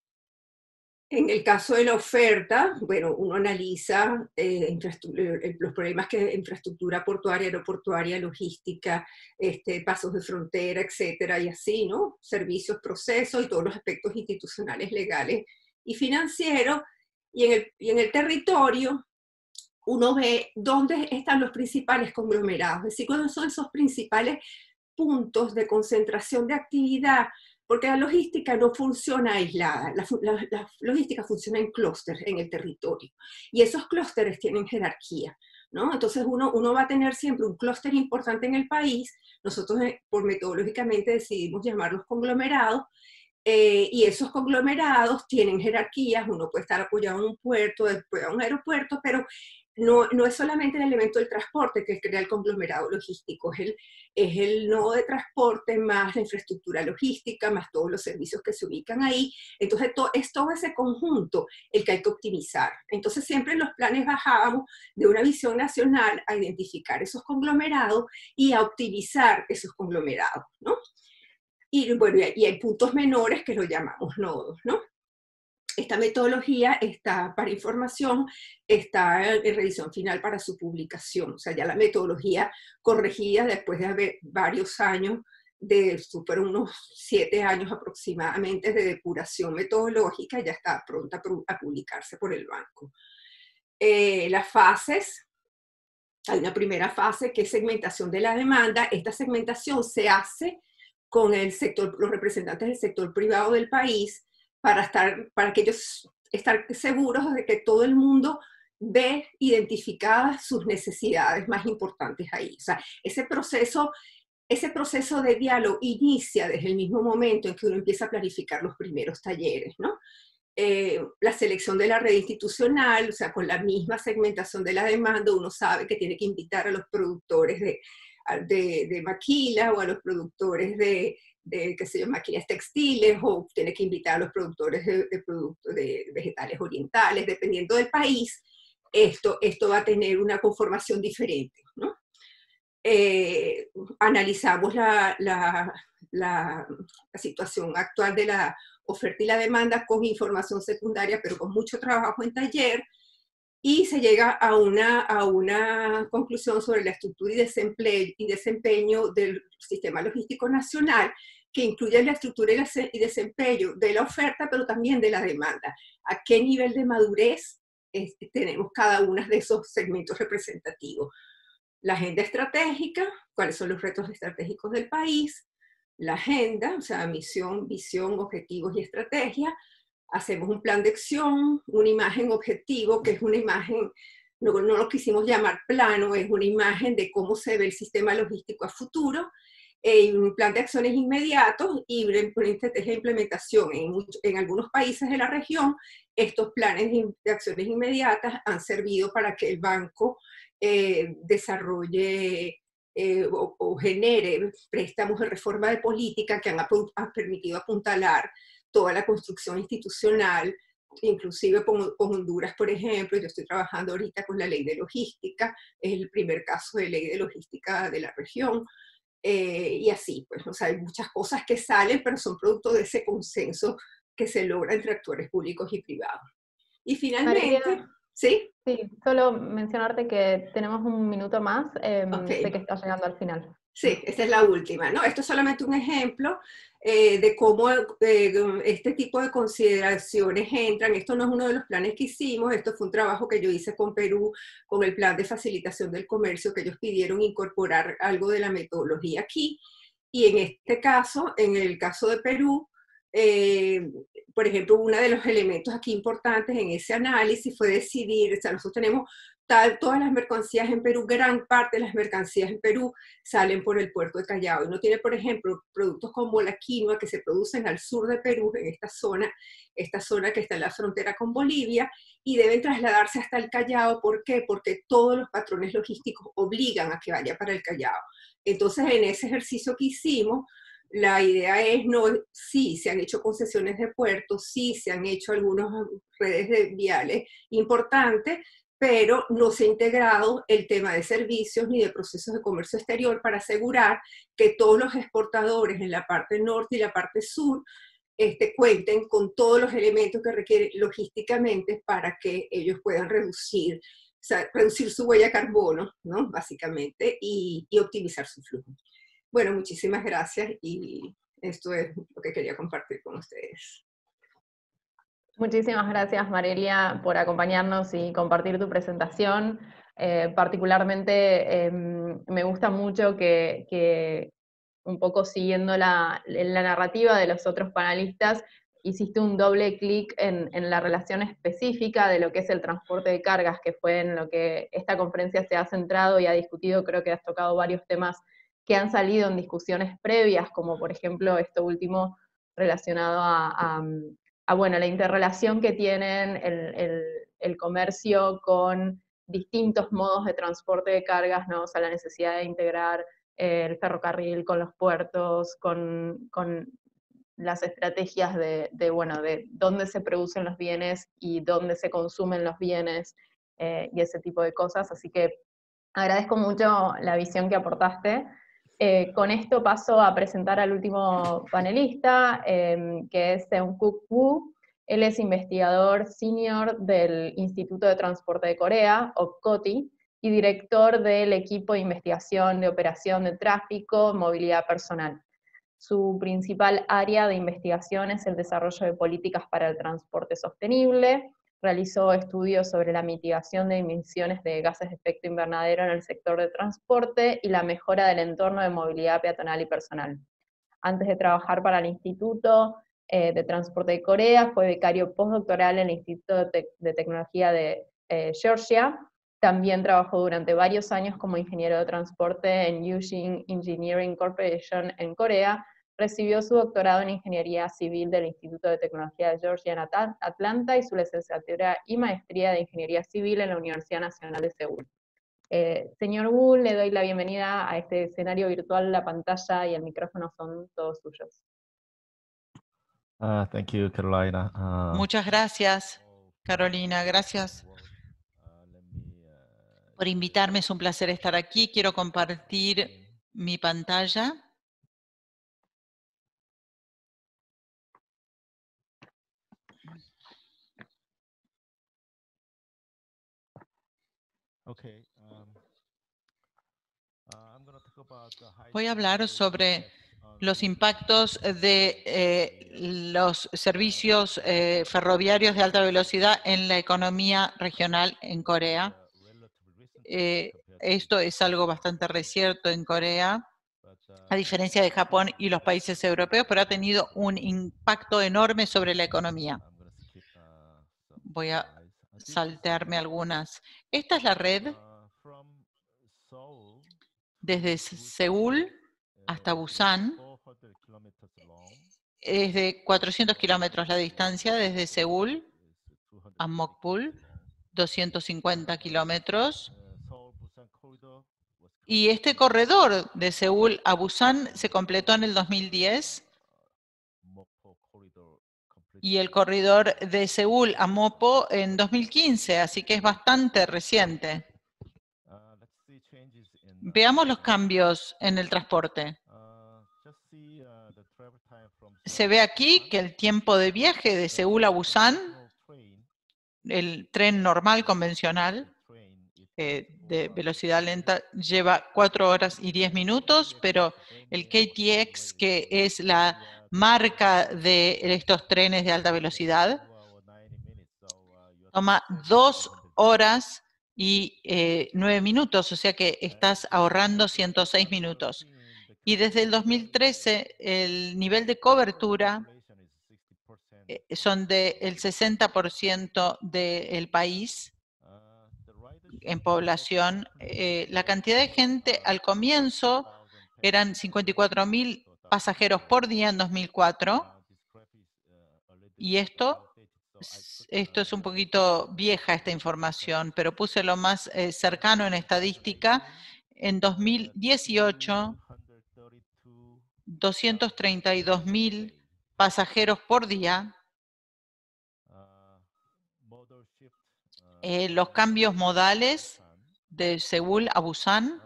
En el caso de la oferta, bueno, uno analiza eh, eh, los problemas que infraestructura portuaria, aeroportuaria, logística, este, pasos de frontera, etcétera, y así, ¿no? Servicios, procesos y todos los aspectos institucionales, legales y financieros. Y en el, y en el territorio, uno ve dónde están los principales conglomerados, es decir, cuáles son esos principales puntos de concentración de actividad porque la logística no funciona aislada, la, logística funciona en clústeres en el territorio, y esos clústeres tienen jerarquía. ¿No? Entonces uno, uno va a tener siempre un clúster importante en el país, nosotros eh, por metodológicamente decidimos llamarlos conglomerados, eh, y esos conglomerados tienen jerarquías, uno puede estar apoyado en un puerto, después a un aeropuerto, pero no, no, es solamente el elemento del transporte que crea el conglomerado logístico, es el, nodo de transporte más la infraestructura logística, más todos los servicios que se ubican ahí. Entonces, es todo ese conjunto el que hay que optimizar. Entonces, siempre en los planes bajábamos de una visión nacional a identificar esos conglomerados y a optimizar esos conglomerados, ¿no? Y bueno, y hay puntos menores que lo llamamos nodos, ¿no? Esta metodología está para información, está en revisión final para su publicación. O sea, ya la metodología corregida después de haber varios años, de super unos siete años aproximadamente de depuración metodológica, ya está pronta a publicarse por el banco. Eh, las fases, hay una primera fase que es segmentación de la demanda. Esta segmentación se hace con el sector, los representantes del sector privado del país para, estar, para que ellos estar seguros de que todo el mundo ve identificadas sus necesidades más importantes ahí. O sea, ese proceso, ese proceso de diálogo inicia desde el mismo momento en que uno empieza a planificar los primeros talleres, ¿no? Eh, la selección de la red institucional, o sea, con la misma segmentación de la demanda, uno sabe que tiene que invitar a los productores de, de, de maquila o a los productores de, de qué sé yo, máquinas textiles o tiene que invitar a los productores de, productos de vegetales orientales, dependiendo del país, esto, esto va a tener una conformación diferente. ¿no? Eh, analizamos la, la, la, situación actual de la oferta y la demanda con información secundaria, pero con mucho trabajo en taller, y se llega a una, a una conclusión sobre la estructura y desempeño, y desempeño del sistema logístico nacional, que incluye la estructura y desempeño de la oferta, pero también de la demanda. ¿A qué nivel de madurez este, tenemos cada uno de esos segmentos representativos? La agenda estratégica, cuáles son los retos estratégicos del país, la agenda, o sea, misión, visión, objetivos y estrategia, hacemos un plan de acción, una imagen objetivo, que es una imagen, no, no lo quisimos llamar plano, es una imagen de cómo se ve el sistema logístico a futuro, eh, un plan de acciones inmediatos y una estrategia de implementación. En, en, algunos países de la región, estos planes de acciones inmediatas han servido para que el banco eh, desarrolle eh, o, genere préstamos de reforma de política que han, han permitido apuntalar toda la construcción institucional, inclusive con, Honduras, por ejemplo, yo estoy trabajando ahorita con la ley de logística, es el primer caso de ley de logística de la región, eh, y así, pues, o sea, hay muchas cosas que salen, pero son producto de ese consenso que se logra entre actores públicos y privados. Y finalmente, ¿sí? Sí, solo mencionarte que tenemos un minuto más, eh, sé que está llegando al final. Sí, esta es la última, ¿no? Esto es solamente un ejemplo eh, de cómo eh, este tipo de consideraciones entran. Esto no es uno de los planes que hicimos, esto fue un trabajo que yo hice con Perú, con el plan de facilitación del comercio, que ellos pidieron incorporar algo de la metodología aquí. Y en este caso, en el caso de Perú, eh, por ejemplo, uno de los elementos aquí importantes en ese análisis fue decidir, o sea, nosotros tenemos tal, todas las mercancías en Perú, gran parte de las mercancías en Perú salen por el puerto de Callao. Y no tiene, por ejemplo, productos como la quinoa que se producen al sur de Perú, en esta zona, esta zona que está en la frontera con Bolivia, y deben trasladarse hasta el Callao. ¿Por qué? Porque todos los patrones logísticos obligan a que vaya para el Callao. Entonces, en ese ejercicio que hicimos, la idea es, no, sí, se han hecho concesiones de puertos, sí, se han hecho algunas redes de viales importantes, pero no se ha integrado el tema de servicios ni de procesos de comercio exterior para asegurar que todos los exportadores en la parte norte y la parte sur este, cuenten con todos los elementos que requieren logísticamente para que ellos puedan reducir, reducir su huella de carbono, ¿no? básicamente, y, y optimizar su flujo. Bueno, muchísimas gracias y esto es lo que quería compartir con ustedes. Muchísimas gracias, Marelia, por acompañarnos y compartir tu presentación. Eh, particularmente em, me gusta mucho que, un poco siguiendo la, narrativa de los otros panelistas, hiciste un doble clic en, la relación específica de lo que es el transporte de cargas, que fue en lo que esta conferencia se ha centrado y ha discutido, creo que has tocado varios temas que han salido en discusiones previas, como por ejemplo esto último relacionado a, a bueno, la interrelación que tienen el, comercio con distintos modos de transporte de cargas, ¿no? o sea, la necesidad de integrar eh, el ferrocarril con los puertos, con, las estrategias de, bueno, de dónde se producen los bienes y dónde se consumen los bienes eh, y ese tipo de cosas. Así que agradezco mucho la visión que aportaste. Eh, con esto paso a presentar al último panelista, em, que es Seung-Kuk Wu. Él es investigador senior del Instituto de Transporte de Corea, o COTI, y director del equipo de investigación de operación de tráfico, movilidad personal. Su principal área de investigación es el desarrollo de políticas para el transporte sostenible, realizó estudios sobre la mitigación de emisiones de gases de efecto invernadero en el sector de transporte y la mejora del entorno de movilidad peatonal y personal. Antes de trabajar para el Instituto eh, de Transporte de Corea, fue becario postdoctoral en el Instituto de, Tecnología de eh, Georgia. También trabajó durante varios años como ingeniero de transporte en Yushin Engineering Corporation en Corea, Recibió su doctorado en Ingeniería Civil del Instituto de Tecnología de Georgia en Atlanta y su licenciatura y maestría de Ingeniería Civil en la Universidad Nacional de Seúl. Eh, señor Wu, le doy la bienvenida a este escenario virtual, la pantalla y el micrófono son todos suyos. Uh, thank you, Carolina. Uh, Muchas gracias, Carolina. Gracias por invitarme. Es un placer estar aquí. Quiero compartir mi pantalla. okay. um, uh, I'm gonna talk about the high Voy a hablar sobre on los impactos de eh, los servicios eh, ferroviarios de alta velocidad en la economía regional en Corea. uh, Eh, esto es algo bastante reciente en Corea, uh, a diferencia de Japón y los países europeos, pero ha tenido un impacto enorme sobre la economía. Uh, Voy a saltearme algunas. Esta es la red Seoul desde Seúl hasta is Busan. 400 kilometers long, Es de 400 kilómetros la distancia desde Seúl is 200 a Mokpul, 250 kilómetros. Was Y este corredor de Seúl a Busan se completó en el 2010 Mokpo corridor completed y el corredor de Seúl a Mopo en 2015, así que es bastante reciente. Uh, uh, Veamos los cambios en el transporte. uh, Se ve aquí que el tiempo de viaje de Seúl a Busan, train, el tren normal convencional eh, de velocidad lenta, lleva 4 horas y 10 minutos, pero el KTX, que es la marca de estos trenes de alta velocidad, toma 2 horas y 9 minutos, o sea que estás ahorrando 106 minutos. Y desde el 2013 el nivel de cobertura eh, son del 60% del país en población. Eh, la cantidad de gente al comienzo eran 54.000 pasajeros por día en 2004 y esto, esto es un poquito vieja esta información, pero puse lo más eh, cercano en estadística. En 2018, 232.000 pasajeros por día. Eh, los cambios modales de Seúl a Busan,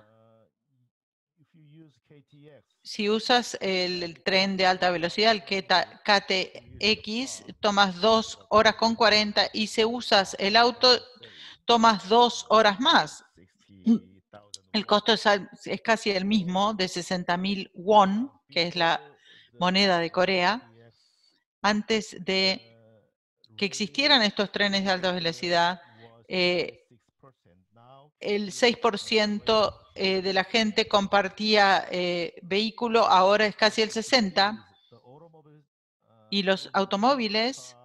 si usas el, tren de alta velocidad, el KTX, tomas 2 horas con 40 y si usas el auto, tomas 2 horas más. El costo es casi el mismo, de 60.000 won, que es la moneda de Corea. Antes de que existieran estos trenes de alta velocidad, eh, el 6% eh, de la gente compartía eh, vehículo, ahora es casi el 60%, y los automóviles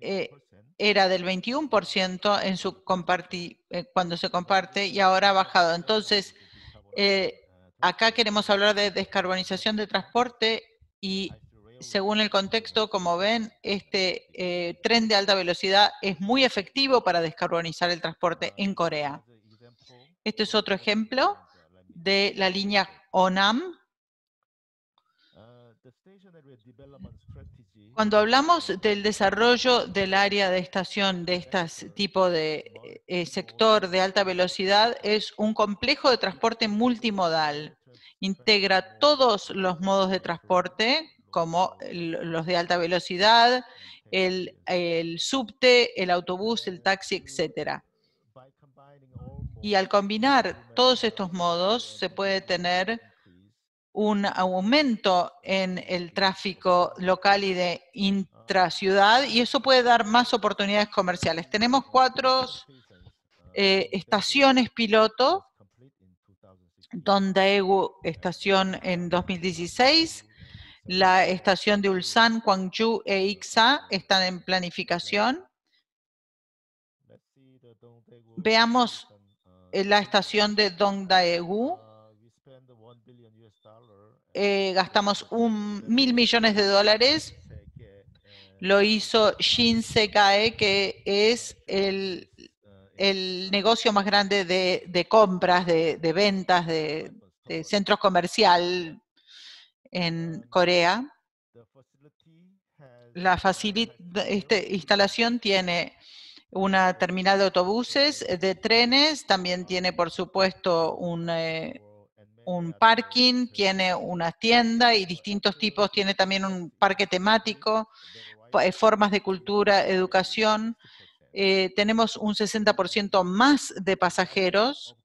eh, era del 21% en su comparti- cuando se comparte y ahora ha bajado. Entonces, acá queremos hablar de descarbonización de transporte y según el contexto, como ven, este tren de alta velocidad es muy efectivo para descarbonizar el transporte en Corea. Este es otro ejemplo de la línea ONAM. Cuando hablamos del desarrollo del área de estación de este tipo de eh, sector de alta velocidad, es un complejo de transporte multimodal. Integra todos los modos de transporte, como los de alta velocidad, el, el subte, el autobús, el taxi, etcétera. Y al combinar todos estos modos, se puede tener un aumento en el tráfico local y de intraciudad, y eso puede dar más oportunidades comerciales. Tenemos cuatro eh, estaciones piloto, Daegu estación en 2016, la estación de Ulsan, Gwangju e Iksa están en planificación. Veamos la estación de Dongdaegu. Eh, gastamos un mil millones de dólares. Lo hizo Shin Segae, que es el el negocio más grande de, de compras, de, de ventas, de, de centros comercial en Corea. La facili- esta instalación tiene una terminal de autobuses, de trenes, también tiene, por supuesto, un, eh, un parking, tiene una tienda y distintos tipos, tiene también un parque temático, eh, formas de cultura, educación. Eh, tenemos un 60% más de pasajeros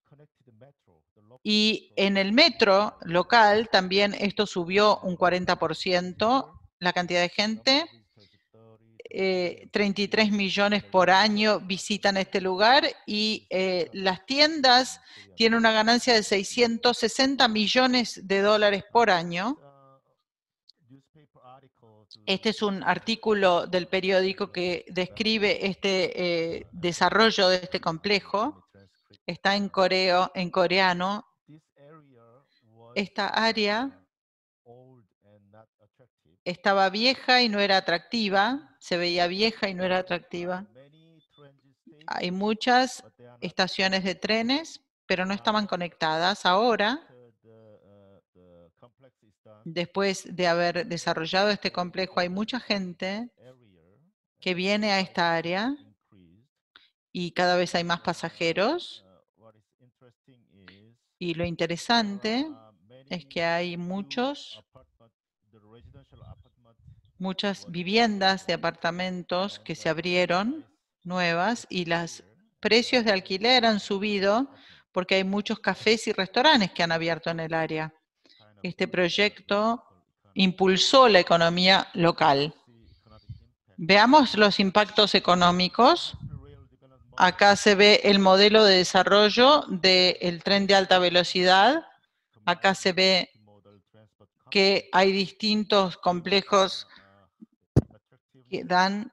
y en el metro local también esto subió un 40%, la cantidad de gente. Eh, 33 millones por año visitan este lugar y eh, las tiendas tienen una ganancia de 660 millones de dólares por año. Este es un artículo del periódico que describe este eh, desarrollo de este complejo. Está en coreo, en coreano. Esta área estaba vieja y no era atractiva, se veía vieja y no era atractiva. Hay muchas estaciones de trenes, pero no estaban conectadas. Ahora, después de haber desarrollado este complejo, hay mucha gente que viene a esta área y cada vez hay más pasajeros. Y lo interesante es que hay muchos, muchas viviendas de apartamentos que se abrieron nuevas y los precios de alquiler han subido porque hay muchos cafés y restaurantes que han abierto en el área. Este proyecto impulsó la economía local. Veamos los impactos económicos. Acá se ve el modelo de desarrollo del tren de alta velocidad. Acá se ve que hay distintos complejos que dan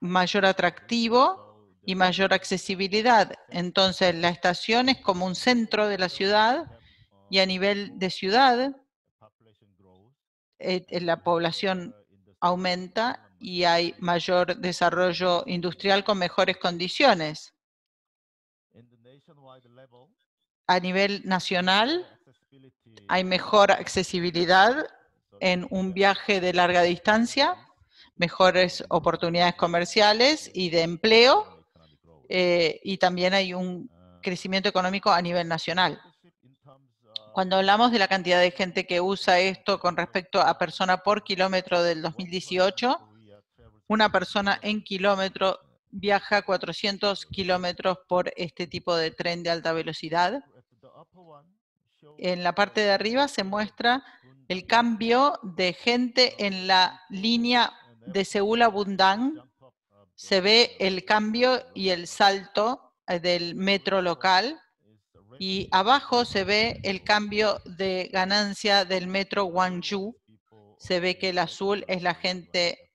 mayor atractivo y mayor accesibilidad. Entonces, la estación es como un centro de la ciudad y a nivel de ciudad eh, eh, la población aumenta y hay mayor desarrollo industrial con mejores condiciones. A nivel nacional hay mejor accesibilidad en un viaje de larga distancia, mejores oportunidades comerciales y de empleo, eh, y también hay un crecimiento económico a nivel nacional. Cuando hablamos de la cantidad de gente que usa esto con respecto a persona por kilómetro del 2018, una persona en kilómetro viaja 400 kilómetros por este tipo de tren de alta velocidad. En la parte de arriba se muestra el cambio de gente en la línea de Seúl a Bundang. Se ve el cambio y el salto eh, del metro local. Y abajo se ve el cambio de ganancia del metro Gwangju. Se ve que el azul es la gente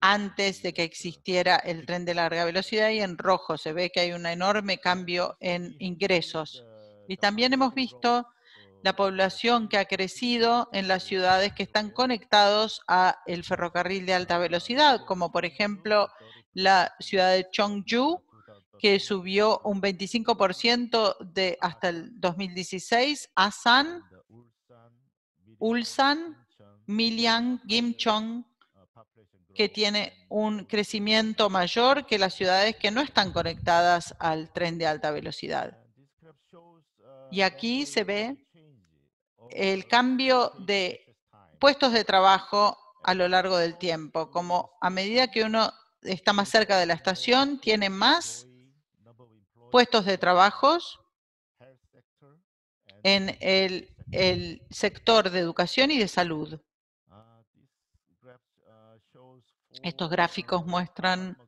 antes de que existiera el tren de larga velocidad y en rojo se ve que hay un enorme cambio en ingresos. Y también hemos visto la población que ha crecido en las ciudades que están conectados a el ferrocarril de alta velocidad, como por ejemplo la ciudad de Cheongju, que subió un 25% de hasta el 2016, Asan, Ulsan, Milyang, Gimcheong, que tiene un crecimiento mayor que las ciudades que no están conectadas al tren de alta velocidad. Y aquí se ve el cambio de puestos de trabajo a lo largo del tiempo, como a medida que uno está más cerca de la estación, tiene más puestos de trabajos en el, sector de educación y de salud. Estos gráficos muestran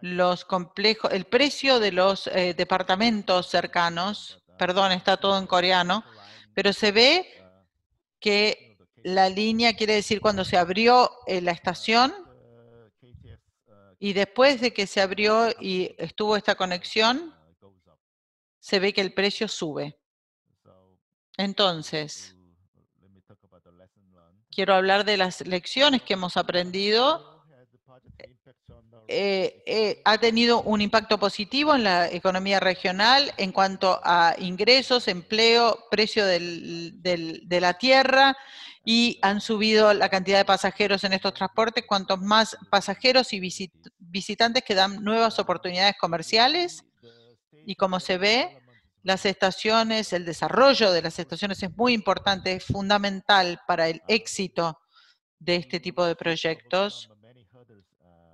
los complejos, el precio de los eh, departamentos cercanos, perdón, está todo en coreano, pero se ve que la línea quiere decir cuando se abrió eh, la estación y después de que se abrió y estuvo esta conexión, se ve que el precio sube. Entonces, quiero hablar de las lecciones que hemos aprendido eh, eh, ha tenido un impacto positivo en la economía regional en cuanto a ingresos, empleo, precio de la tierra y han subido la cantidad de pasajeros en estos transportes. Cuantos más pasajeros y visit- visitantes que dan nuevas oportunidades comerciales y como se ve, las estaciones, el desarrollo de las estaciones es muy importante, es fundamental para el éxito de este tipo de proyectos.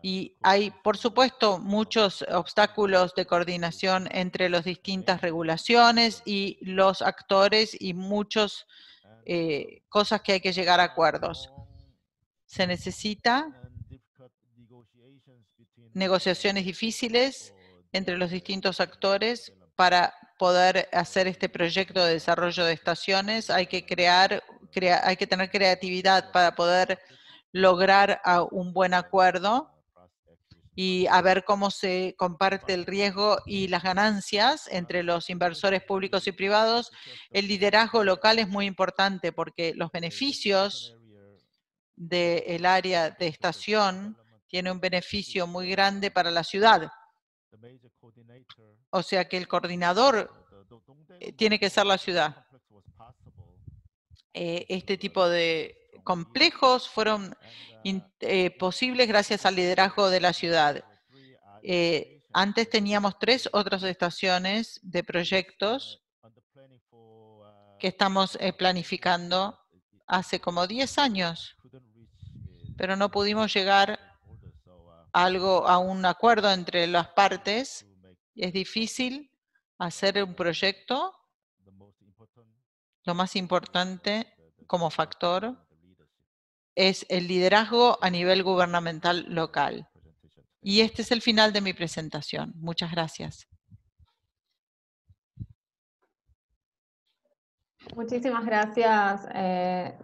Y hay, por supuesto, muchos obstáculos de coordinación entre las distintas regulaciones y los actores y muchas cosas que hay que llegar a acuerdos. Se necesita negociaciones difíciles entre los distintos actores para poder hacer este proyecto de desarrollo de estaciones. Hay que crear, crea- hay que tener creatividad para poder lograr a un buen acuerdo y a ver cómo se comparte el riesgo y las ganancias entre los inversores públicos y privados. El liderazgo local es muy importante porque los beneficios del área de estación tiene un beneficio muy grande para la ciudad. O sea que el coordinador eh, tiene que ser la ciudad. Eh, este tipo de complejos fueron eh, posibles gracias al liderazgo de la ciudad. Eh, antes teníamos tres otras estaciones de proyectos que estamos eh, planificando hace como 10 años, pero no pudimos llegar a algo, a un acuerdo entre las partes. Es difícil hacer un proyecto. Lo más importante como factor es el liderazgo a nivel gubernamental local. Y este es el final de mi presentación. Muchas gracias. Muchísimas gracias, eh,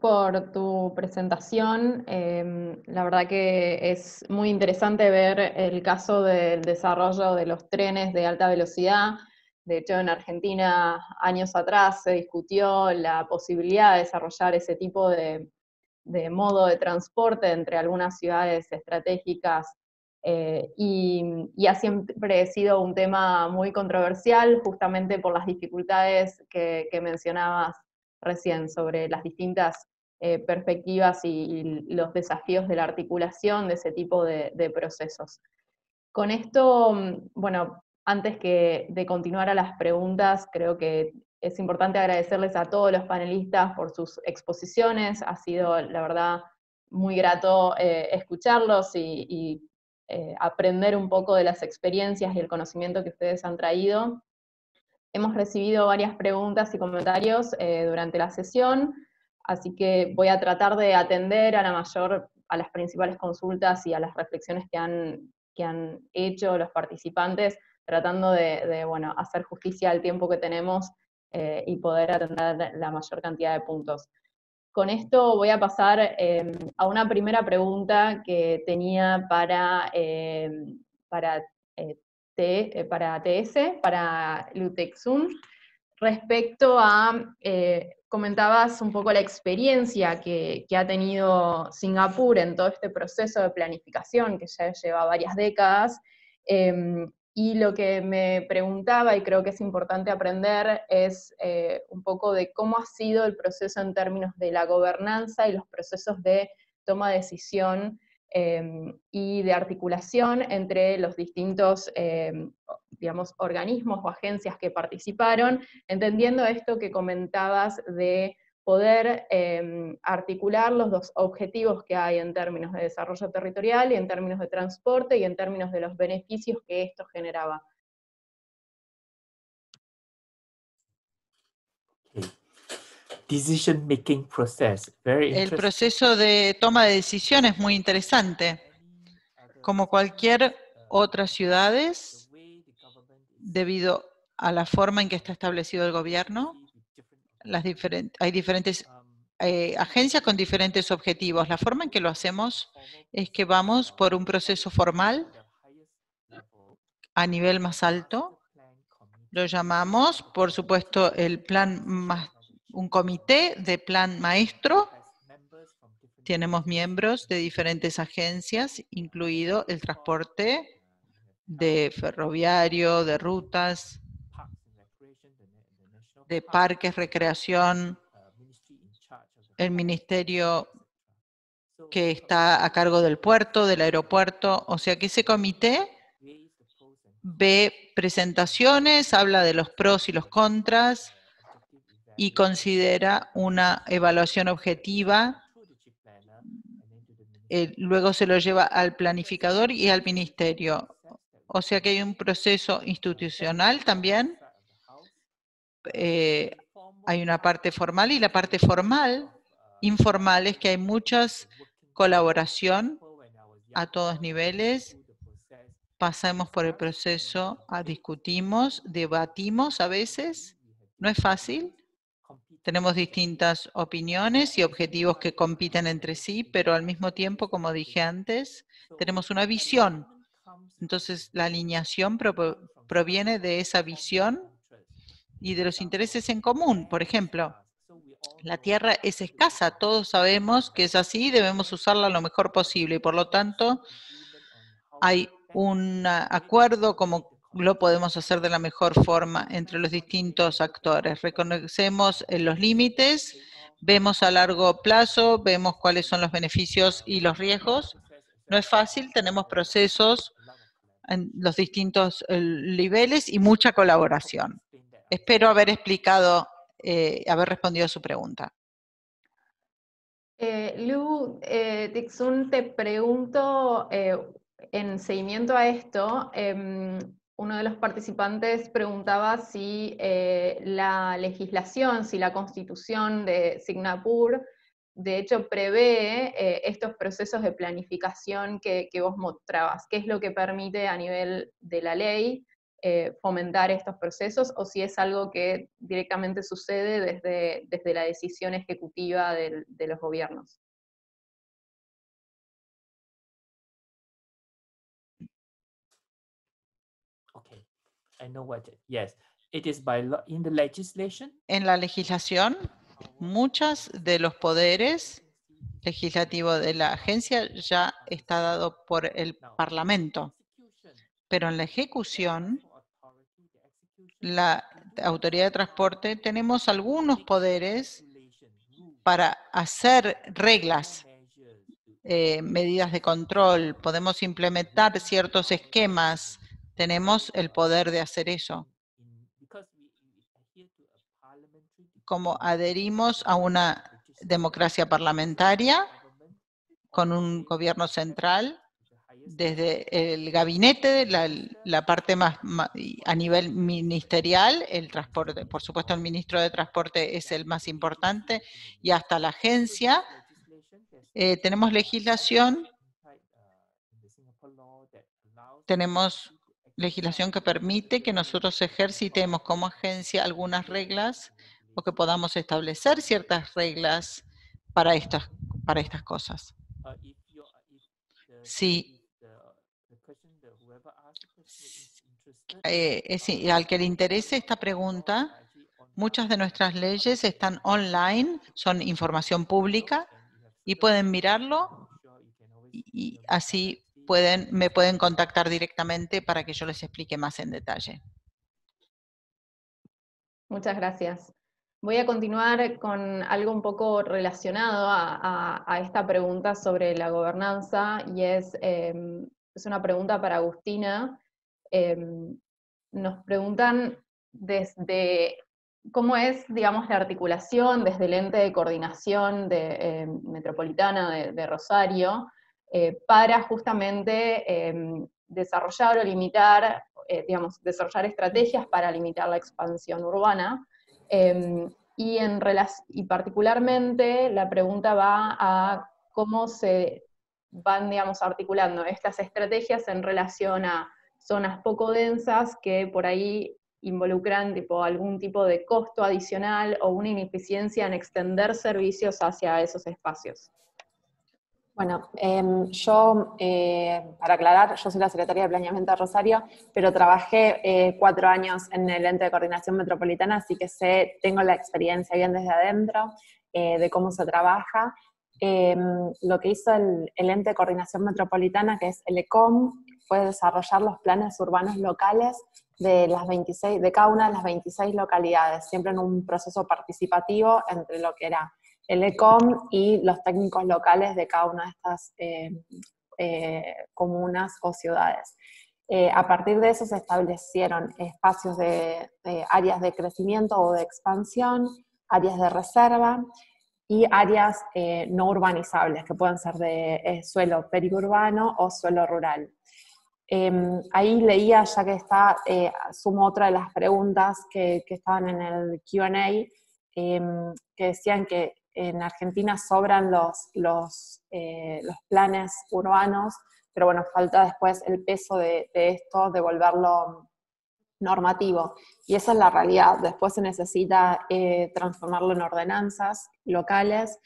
por tu presentación. Em, la verdad que es muy interesante ver el caso del desarrollo de los trenes de alta velocidad. De hecho, en Argentina, años atrás, se discutió la posibilidad de desarrollar ese tipo de, de modo de transporte entre algunas ciudades estratégicas eh, y, ha siempre sido un tema muy controversial, justamente por las dificultades que, mencionabas recién sobre las distintas eh, perspectivas y, y los desafíos de la articulación de ese tipo de, de procesos. Con esto, mm, bueno, antes que de continuar a las preguntas, creo que es importante agradecerles a todos los panelistas por sus exposiciones. Ha sido, la verdad, muy grato eh, escucharlos y, y eh, aprender un poco de las experiencias y el conocimiento que ustedes han traído. Hemos recibido varias preguntas y comentarios eh, durante la sesión, así que voy a tratar de atender a la mayor, a las principales consultas y a las reflexiones que han, que han hecho los participantes, tratando de, de bueno, hacer justicia al tiempo que tenemos eh, y poder atender la mayor cantidad de puntos. Con esto voy a pasar eh, a una primera pregunta que tenía para, eh, para, para TS, para Lutexun, respecto a, comentabas un poco la experiencia que, que, ha tenido Singapur en todo este proceso de planificación que ya lleva varias décadas, y lo que me preguntaba, y creo que es importante aprender, es eh, un poco de cómo ha sido el proceso en términos de la gobernanza y los procesos de toma de decisión eh, y de articulación entre los distintos, eh, digamos, organismos o agencias que participaron, entendiendo esto que comentabas de poder eh, articular los dos objetivos que hay en términos de desarrollo territorial y en términos de transporte y en términos de los beneficios que esto generaba. Decision making process. Very El proceso de toma de decisión es muy interesante. Como cualquier otras ciudades, debido a la forma en que está establecido el gobierno, las diferentes, hay diferentes eh, agencias con diferentes objetivos. La forma en que lo hacemos es que vamos por un proceso formal a nivel más alto. Lo llamamos, por supuesto, el plan más, un comité de plan maestro. Tenemos miembros de diferentes agencias, incluido el transporte de ferroviario, de rutas, de parques, recreación, el ministerio que está a cargo del puerto, del aeropuerto. O sea que ese comité ve presentaciones, habla de los pros y los contras y considera una evaluación objetiva. Eh, luego se lo lleva al planificador y al ministerio. O sea que hay un proceso institucional también. Eh, hay una parte formal y la parte formal, informal, es que hay muchas colaboración a todos niveles. Pasamos por el proceso, ah, discutimos, debatimos a veces, no es fácil, tenemos distintas opiniones y objetivos que compiten entre sí, pero al mismo tiempo, como dije antes, tenemos una visión. Entonces, la alineación proviene de esa visión y de los intereses en común. Por ejemplo, la tierra es escasa, todos sabemos que es así, debemos usarla lo mejor posible y por lo tanto hay un acuerdo como lo podemos hacer de la mejor forma entre los distintos actores. Reconocemos eh, los límites, vemos a largo plazo, vemos cuáles son los beneficios y los riesgos. No es fácil, tenemos procesos en los distintos eh, niveles y mucha colaboración. Espero haber explicado, eh, haber respondido a su pregunta. Lu Dixon, te pregunto en seguimiento a esto, em, uno de los participantes preguntaba si eh, la legislación, si la constitución de Singapur, de hecho, prevé eh, estos procesos de planificación que, vos mostrabas. ¿Qué es lo que permite a nivel de la ley eh, fomentar estos procesos o si es algo que directamente sucede desde, desde la decisión ejecutiva de los gobiernos? Yes, it is by in the legislation. En la legislación, muchos de los poderes legislativos de la agencia ya está dado por el Parlamento, pero en la ejecución, la autoridad de transporte, tenemos algunos poderes para hacer reglas, eh, medidas de control, podemos implementar ciertos esquemas tenemos el poder de hacer eso. Como adherimos a una democracia parlamentaria con un gobierno central, desde el gabinete, la, la parte más, a nivel ministerial, el transporte, por supuesto el ministro de Transporte es el más importante, y hasta la agencia, eh, tenemos legislación, tenemos legislación que permite que nosotros ejercitemos como agencia algunas reglas o que podamos establecer ciertas reglas para estas, para estas cosas. Si eh, al que le interese esta pregunta, muchas de nuestras leyes están online, son información pública y pueden mirarlo y así me pueden contactar directamente para que yo les explique más en detalle. Muchas gracias. Voy a continuar con algo un poco relacionado a, esta pregunta sobre la gobernanza y es, em, es una pregunta para Agustina. Em, nos preguntan desde cómo es, digamos, la articulación desde el ente de coordinación de, em, metropolitana de Rosario eh, para justamente em, desarrollar o limitar, eh, digamos, desarrollar estrategias para limitar la expansión urbana. Y, en y particularmente la pregunta va a cómo se van, digamos, articulando estas estrategias en relación a zonas poco densas que por ahí involucran tipo, algún tipo de costo adicional o una ineficiencia en extender servicios hacia esos espacios. Bueno, em, yo, eh, para aclarar, yo soy la secretaria de Planeamiento de Rosario, pero trabajé eh, cuatro años en el ente de coordinación metropolitana, así que sé, tengo la experiencia bien desde adentro eh, de cómo se trabaja. em, lo que hizo el, el, ente de coordinación metropolitana, que es el ECOM, fue desarrollar los planes urbanos locales de, las 26, de cada una de las 26 localidades, siempre en un proceso participativo entre lo que era el ECOM y los técnicos locales de cada una de estas em, eh, comunas o ciudades. Eh, a partir de eso se establecieron espacios de, áreas de crecimiento o de expansión, áreas de reserva y áreas eh, no urbanizables, que pueden ser de suelo periurbano o suelo rural. Em, ahí leía, ya que está, sumo otra de las preguntas que, que estaban en el QA, em, que decían que en Argentina sobran los, los, eh, los, planes urbanos, pero bueno, falta después el peso de, esto, de volverlo normativo. Y esa es la realidad. Después se necesita eh, transformarlo en ordenanzas locales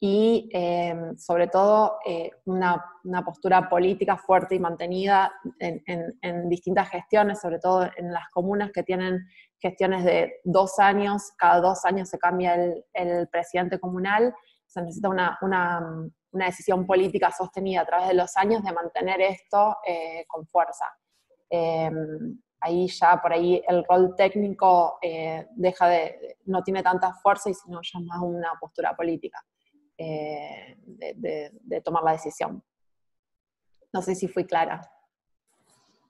y eh, sobre todo una, una, postura política fuerte y mantenida en, en, distintas gestiones, sobre todo en las comunas que tienen gestiones de dos años, cada dos años se cambia el, presidente comunal, se necesita una, una, decisión política sostenida a través de los años de mantener esto eh, con fuerza. Em, ahí ya por ahí el rol técnico eh, deja de, no tiene tanta fuerza y sino ya más una postura política eh, de, de tomar la decisión. No sé si fui clara.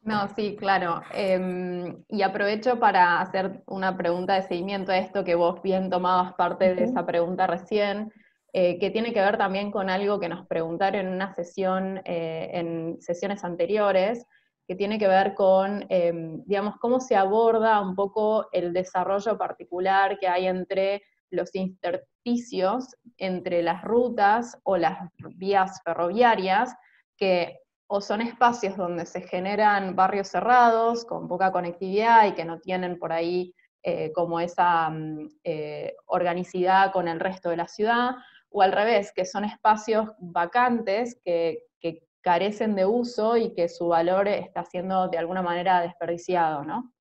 No, sí, claro. Em, y aprovecho para hacer una pregunta de seguimiento a esto que vos bien tomabas parte de esa pregunta recién, eh, que tiene que ver también con algo que nos preguntaron en una sesión, eh, en sesiones anteriores, que tiene que ver con, em, digamos, cómo se aborda un poco el desarrollo particular que hay entre los intersticios, entre las rutas o las vías ferroviarias, que o son espacios donde se generan barrios cerrados, con poca conectividad y que no tienen por ahí eh, como esa mm, eh, organicidad con el resto de la ciudad, o al revés, que son espacios vacantes que, que carecen de uso y que su valor está siendo de alguna manera desperdiciado, ¿no?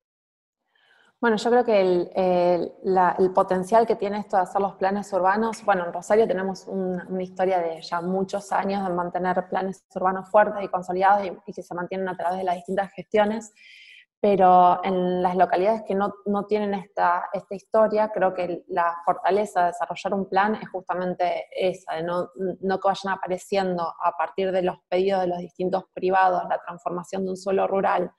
Bueno, yo creo que el, potencial que tiene esto de hacer los planes urbanos, bueno, en Rosario tenemos una historia de ya muchos años de mantener planes urbanos fuertes y consolidados y, que se mantienen a través de las distintas gestiones, pero en las localidades que no, tienen esta, esta historia, creo que la fortaleza de desarrollar un plan es justamente esa, de no, no que vayan apareciendo a partir de los pedidos de los distintos privados la transformación de un suelo rural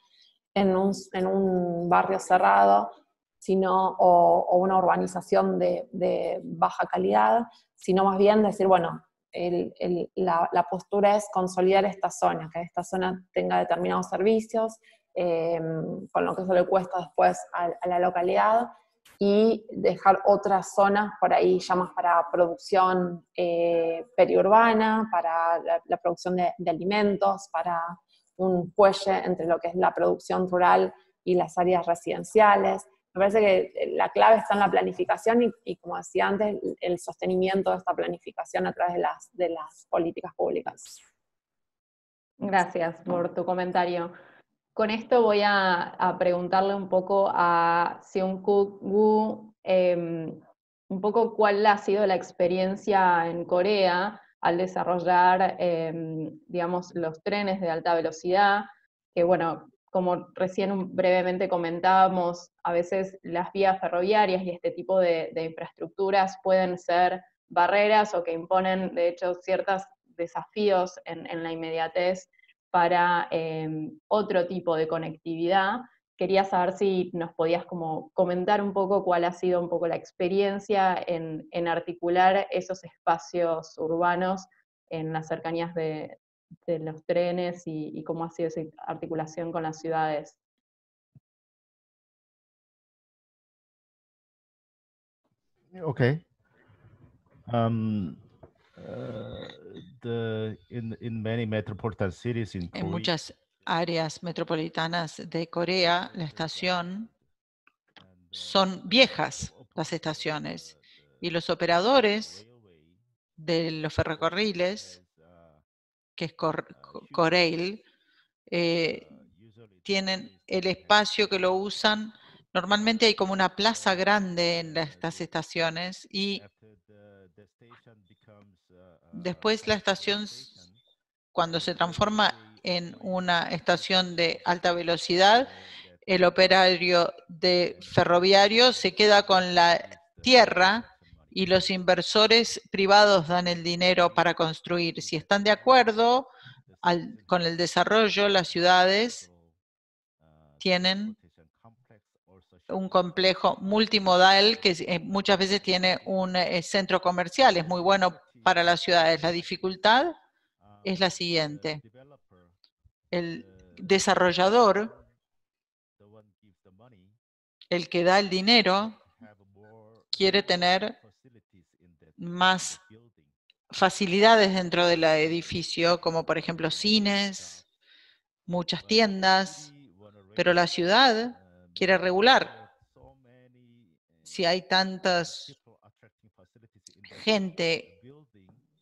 en un, en un barrio cerrado, sino, o, una urbanización de, de, baja calidad, sino más bien decir, bueno, el, el, la, la, postura es consolidar esta zona, que esta zona tenga determinados servicios, eh, con lo que eso le cuesta después a, la localidad, y dejar otras zonas por ahí ya más para producción eh, periurbana, para la, la producción de, de, alimentos, para un fuelle entre lo que es la producción rural y las áreas residenciales. Me parece que la clave está en la planificación y, como decía antes, el sostenimiento de esta planificación a través de las, de las políticas públicas. Gracias por tu comentario. Con esto voy a, preguntarle un poco a Seung Wu em, un poco cuál ha sido la experiencia en Corea al desarrollar, em, digamos, los trenes de alta velocidad, que bueno, como recién brevemente comentábamos, a veces las vías ferroviarias y este tipo de, infraestructuras pueden ser barreras o que imponen, de hecho, ciertos desafíos en, la inmediatez para em, otro tipo de conectividad quería saber si nos podías como comentar un poco cuál ha sido un poco la experiencia en, articular esos espacios urbanos en las cercanías de, los trenes y, cómo ha sido esa articulación con las ciudades. Okay. Um, uh, in, many metropolitan cities in en muchas áreas metropolitanas de Corea, la estación, son viejas las estaciones y los operadores de los ferrocarriles, que es Corail, eh, tienen el espacio que lo usan. Normalmente hay como una plaza grande en estas estaciones y Después la estación, cuando se transforma en una estación de alta velocidad, el operario de ferroviario se queda con la tierra y los inversores privados dan el dinero para construir. Si están de acuerdo con el desarrollo, las ciudades tienen un complejo multimodal que eh, muchas veces tiene un eh, centro comercial, es muy bueno para las ciudades. La dificultad es la siguiente. El desarrollador, el que da el dinero, quiere tener más facilidades dentro del edificio, como por ejemplo cines, muchas tiendas, pero la ciudad quiere regular. Si hay tantas gente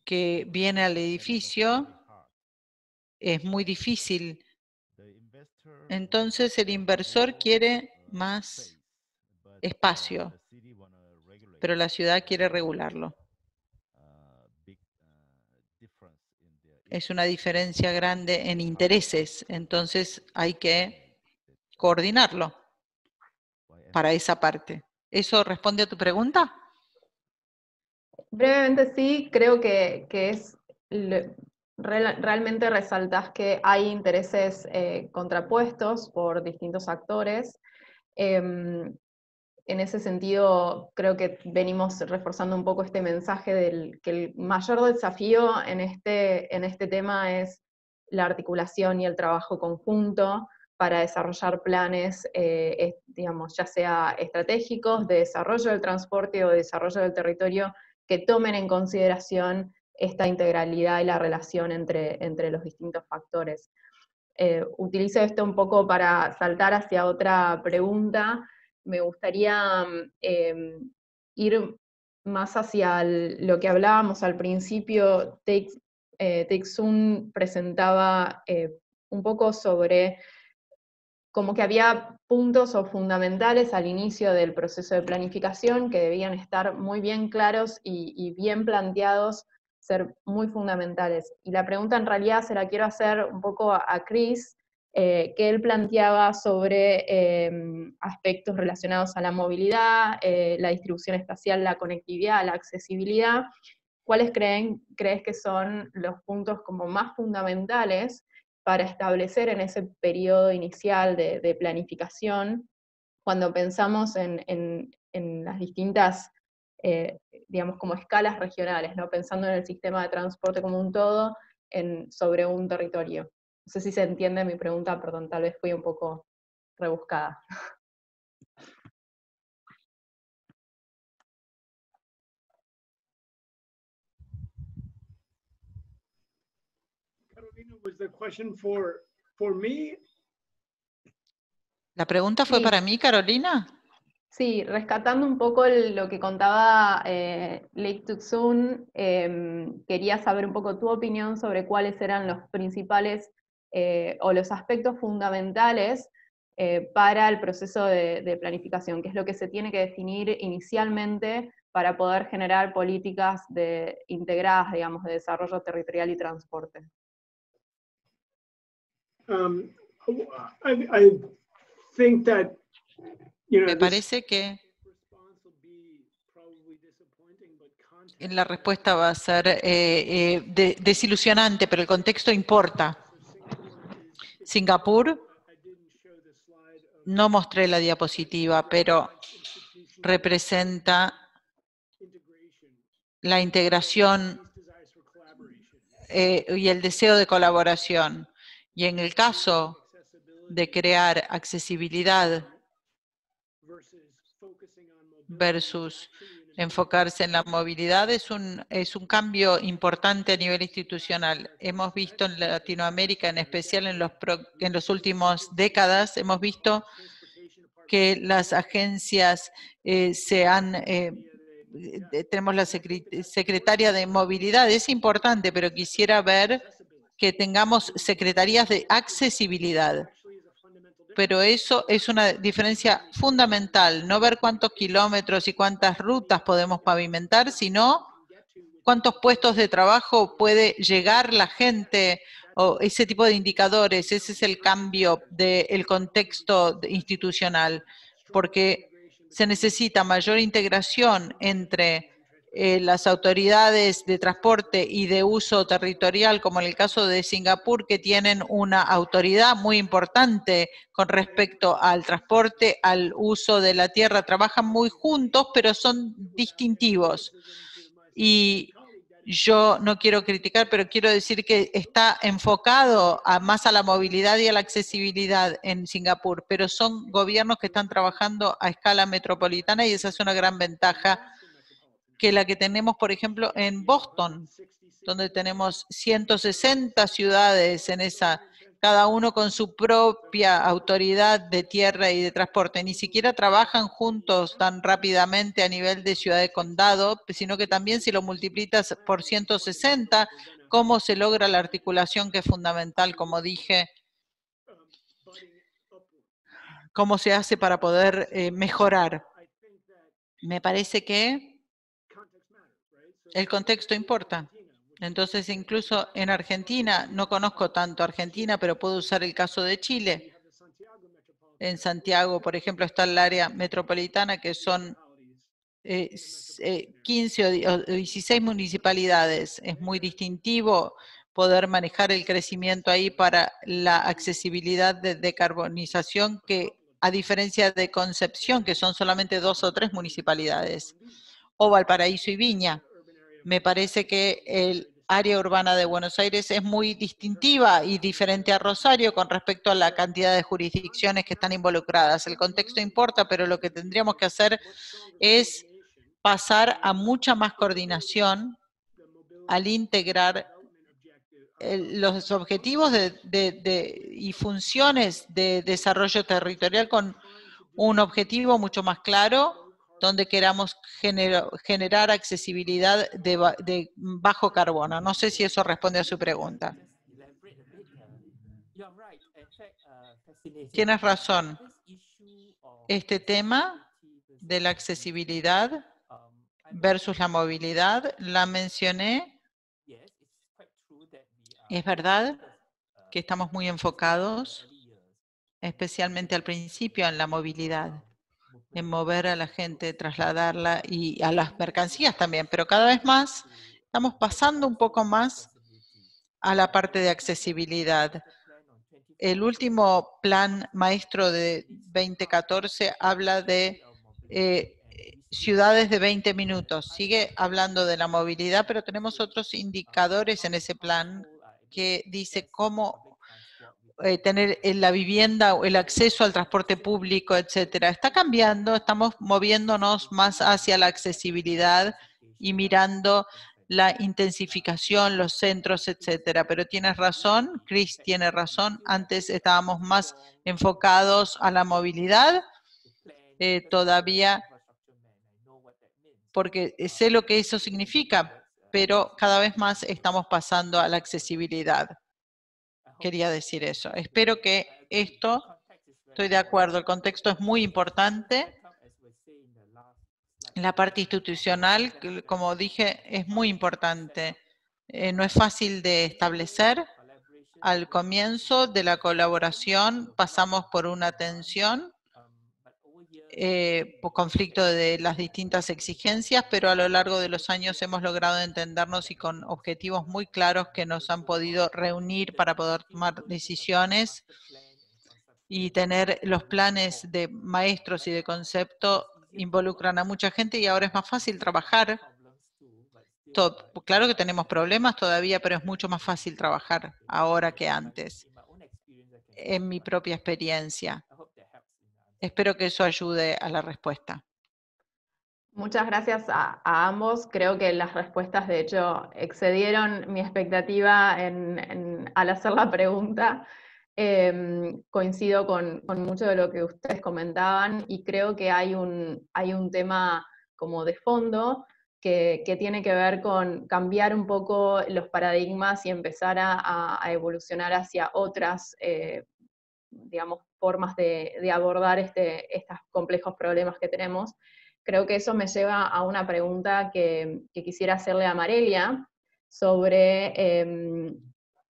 que viene al edificio, es muy difícil. Entonces el inversor quiere más espacio, pero la ciudad quiere regularlo. Es una diferencia grande en intereses, entonces hay que coordinarlo para esa parte. ¿Eso responde a tu pregunta? Brevemente sí, creo que, es realmente resaltas que hay intereses eh, contrapuestos por distintos actores. Em, en ese sentido, creo que venimos reforzando un poco este mensaje del que el mayor desafío en este, en este tema es la articulación y el trabajo conjunto para desarrollar planes, eh, digamos, ya sea estratégicos, de desarrollo del transporte o de desarrollo del territorio, que tomen en consideración esta integralidad y la relación entre, entre los distintos factores. Eh, utilizo esto un poco para saltar hacia otra pregunta. Me gustaría em, ir más hacia lo que hablábamos al principio. Texun eh, presentaba un poco sobre como que había puntos o fundamentales al inicio del proceso de planificación que debían estar muy bien claros y, bien planteados, ser muy fundamentales. Y la pregunta en realidad se la quiero hacer un poco a, Chris, eh, que él planteaba sobre em, aspectos relacionados a la movilidad, eh, la distribución espacial, la conectividad, la accesibilidad. ¿Cuáles creen, crees que son los puntos como más fundamentales para establecer en ese periodo inicial de, planificación, cuando pensamos en, las distintas, eh, digamos, como escalas regionales, ¿no? pensando en el sistema de transporte como un todo sobre un territorio. No sé si se entiende mi pregunta, perdón, tal vez fui un poco rebuscada. ¿La pregunta fue para mí, Carolina? Sí, rescatando un poco lo que contaba eh, Lake Tuxun, em, quería saber un poco tu opinión sobre cuáles eran los principales eh, o los aspectos fundamentales eh, para el proceso de, planificación, que es lo que se tiene que definir inicialmente para poder generar políticas de, integradas, digamos, de desarrollo territorial y transporte. Um, I, think that, Me parece que la respuesta va a ser eh, eh, desilusionante, pero el contexto importa. Singapur, no mostré la diapositiva, pero representa la integración eh, y el deseo de colaboración. Y en el caso de crear accesibilidad versus enfocarse en la movilidad es un, es un cambio importante a nivel institucional. Hemos visto en Latinoamérica, en especial en los, en los últimos décadas, hemos visto que las agencias eh, se han... Eh, tenemos la secretaria de movilidad, es importante, pero quisiera ver que tengamos secretarías de accesibilidad. Pero eso es una diferencia fundamental, no ver cuántos kilómetros y cuántas rutas podemos pavimentar, sino cuántos puestos de trabajo puede llegar la gente o ese tipo de indicadores. Ese es el cambio del contexto institucional, porque se necesita mayor integración entre eh, las autoridades de transporte y de uso territorial, como en el caso de Singapur, que tienen una autoridad muy importante con respecto al transporte, al uso de la tierra. Trabajan muy juntos, pero son distintivos. Y yo no quiero criticar, pero quiero decir que está enfocado más a la movilidad y a la accesibilidad en Singapur, pero son gobiernos que están trabajando a escala metropolitana y esa es una gran ventaja que la que tenemos, por ejemplo, en Boston, donde tenemos 160 ciudades en esa cada uno con su propia autoridad de tierra y de transporte. Ni siquiera trabajan juntos tan rápidamente a nivel de ciudad de condado, sino que también si lo multiplicas por 160, cómo se logra la articulación que es fundamental, como dije, cómo se hace para poder eh, mejorar. Me parece que el contexto importa. Entonces, incluso en Argentina, no conozco tanto Argentina, pero puedo usar el caso de Chile. En Santiago, por ejemplo, está el área metropolitana, que son 15 eh, o 16 municipalidades. Es muy distintivo poder manejar el crecimiento ahí para la accesibilidad de decarbonización, que a diferencia de Concepción, que son solamente dos o tres municipalidades, o Valparaíso y Viña me parece que el área urbana de Buenos Aires es muy distintiva y diferente a Rosario con respecto a la cantidad de jurisdicciones que están involucradas. El contexto importa, pero lo que tendríamos que hacer es pasar a mucha más coordinación al integrar los objetivos y funciones de desarrollo territorial con un objetivo mucho más claro donde queramos generar accesibilidad de, bajo carbono. No sé si eso responde a su pregunta. Tienes razón. Este tema de la accesibilidad versus la movilidad, la mencioné. Es verdad que estamos muy enfocados, especialmente al principio, en la movilidad en mover a la gente, trasladarla y a las mercancías también, pero cada vez más estamos pasando un poco más a la parte de accesibilidad. El último plan maestro de 2014 habla de eh, ciudades de 20 minutos. Sigue hablando de la movilidad, pero tenemos otros indicadores en ese plan que dice cómo eh, tener en la vivienda o el acceso al transporte público, etcétera. Está cambiando, estamos moviéndonos más hacia la accesibilidad y mirando la intensificación, los centros, etcétera. Pero tienes razón, Chris tiene razón, antes estábamos más enfocados a la movilidad, eh, todavía, porque sé lo que eso significa, pero cada vez más estamos pasando a la accesibilidad quería decir eso. Espero que esto, estoy de acuerdo, el contexto es muy importante. La parte institucional, como dije, es muy importante. Eh, no es fácil de establecer. Al comienzo de la colaboración pasamos por una tensión eh, por conflicto de las distintas exigencias, pero a lo largo de los años hemos logrado entendernos y con objetivos muy claros que nos han podido reunir para poder tomar decisiones y tener los planes de maestros y de concepto involucran a mucha gente y ahora es más fácil trabajar. claro que tenemos problemas todavía, pero es mucho más fácil trabajar ahora que antes, en mi propia experiencia. Espero que eso ayude a la respuesta. Muchas gracias a, ambos. Creo que las respuestas, de hecho, excedieron mi expectativa al hacer la pregunta. Em, coincido con, mucho de lo que ustedes comentaban y creo que hay un, hay un tema como de fondo que, tiene que ver con cambiar un poco los paradigmas y empezar a, evolucionar hacia otras eh, digamos, formas de, abordar este, estos complejos problemas que tenemos. creo que eso me lleva a una pregunta que, quisiera hacerle a Marelia sobre em,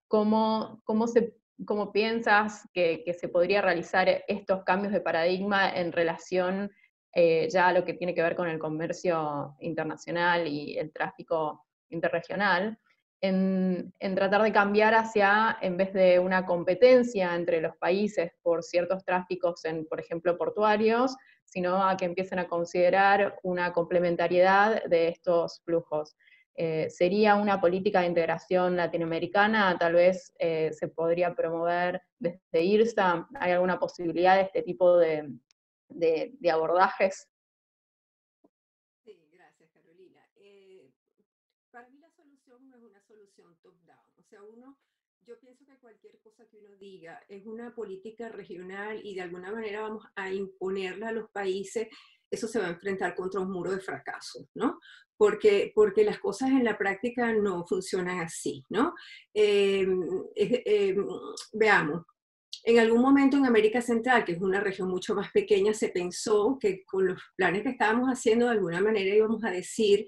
cómo, cómo, se, cómo piensas que, se podría realizar estos cambios de paradigma en relación eh, ya a lo que tiene que ver con el comercio internacional y el tráfico interregional en, tratar de cambiar hacia, en vez de una competencia entre los países por ciertos tráficos, en, por ejemplo, portuarios, sino a que empiecen a considerar una complementariedad de estos flujos. Eh, ¿Sería una política de integración latinoamericana? Tal vez eh, se podría promover desde IRSA. ¿Hay alguna posibilidad de este tipo de, de abordajes? Uno, yo pienso que cualquier cosa que uno diga es una política regional y de alguna manera vamos a imponerla a los países, eso se va a enfrentar contra un muro de fracaso, ¿no? Porque, porque las cosas en la práctica no funcionan así, ¿no? Em, em, veamos, en algún momento en América Central, que es una región mucho más pequeña, se pensó que con los planes que estábamos haciendo, de alguna manera íbamos a decir,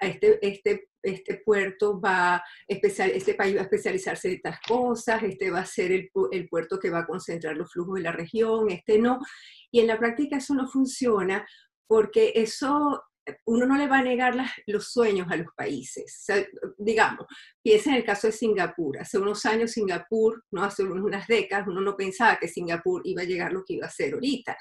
a este, este este puerto va, especial, este país va a especializarse en estas cosas, este va a ser el, el, puerto que va a concentrar los flujos de la región, este no. Y en la práctica eso no funciona porque eso uno no le va a negar los sueños a los países. digamos, piensa en el caso de Singapur. Hace unos años Singapur, no hace unas décadas, uno no pensaba que Singapur iba a llegar lo que iba a ser ahorita.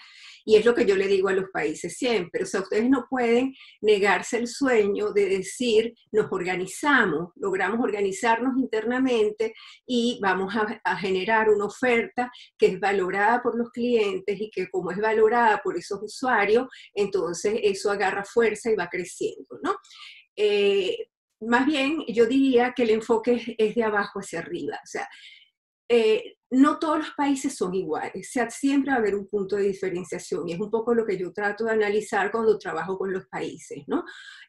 Y es lo que yo le digo a los países siempre. O sea, ustedes no pueden negarse el sueño de decir, nos organizamos, logramos organizarnos internamente y vamos a generar una oferta que es valorada por los clientes y que como es valorada por esos usuarios, entonces eso agarra fuerza y va creciendo, ¿no? Eh, más bien, yo diría que el enfoque es de abajo hacia arriba, o sea, eh, no todos los países son iguales, o sea, siempre va a haber un punto de diferenciación y es un poco lo que yo trato de analizar cuando trabajo con los países, ¿no?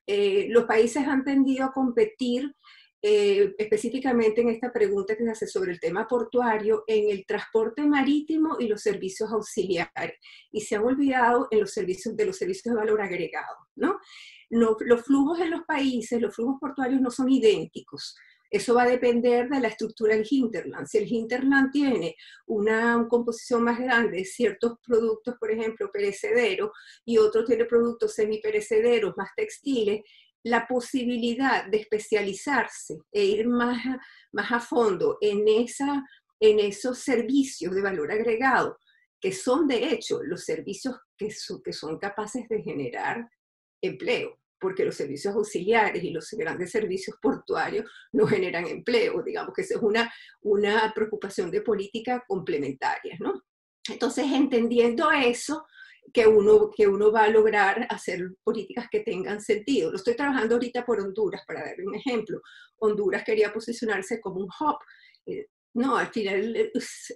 Eh, los países han tendido a competir eh, específicamente en esta pregunta que se hace sobre el tema portuario, en el transporte marítimo y los servicios auxiliares. Y se han olvidado en los servicios, de los servicios de valor agregado, ¿no? los flujos en los países, los flujos portuarios no son idénticos. Eso va a depender de la estructura del hinterland. Si el hinterland tiene una composición más grande de ciertos productos, por ejemplo, perecederos, y otro tiene productos semiperecederos, más textiles, la posibilidad de especializarse e ir más, más a fondo en, esa, en esos servicios de valor agregado, que son de hecho los servicios que son capaces de generar empleo, porque los servicios auxiliares y los grandes servicios portuarios no generan empleo, digamos que esa es una, una preocupación de política complementaria, ¿no? Entonces, entendiendo eso, que uno, que uno va a lograr hacer políticas que tengan sentido. Lo estoy trabajando ahorita por Honduras, para dar un ejemplo. Honduras quería posicionarse como un hub. Eh, no, al final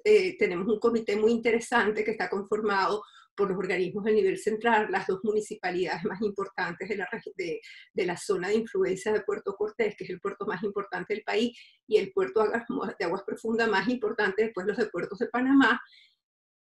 eh, tenemos un comité muy interesante que está conformado por los organismos del nivel central, las dos municipalidades más importantes de la, de, de la zona de influencia de Puerto Cortés, que es el puerto más importante del país, y el puerto de aguas profundas más importante después los de puertos de Panamá,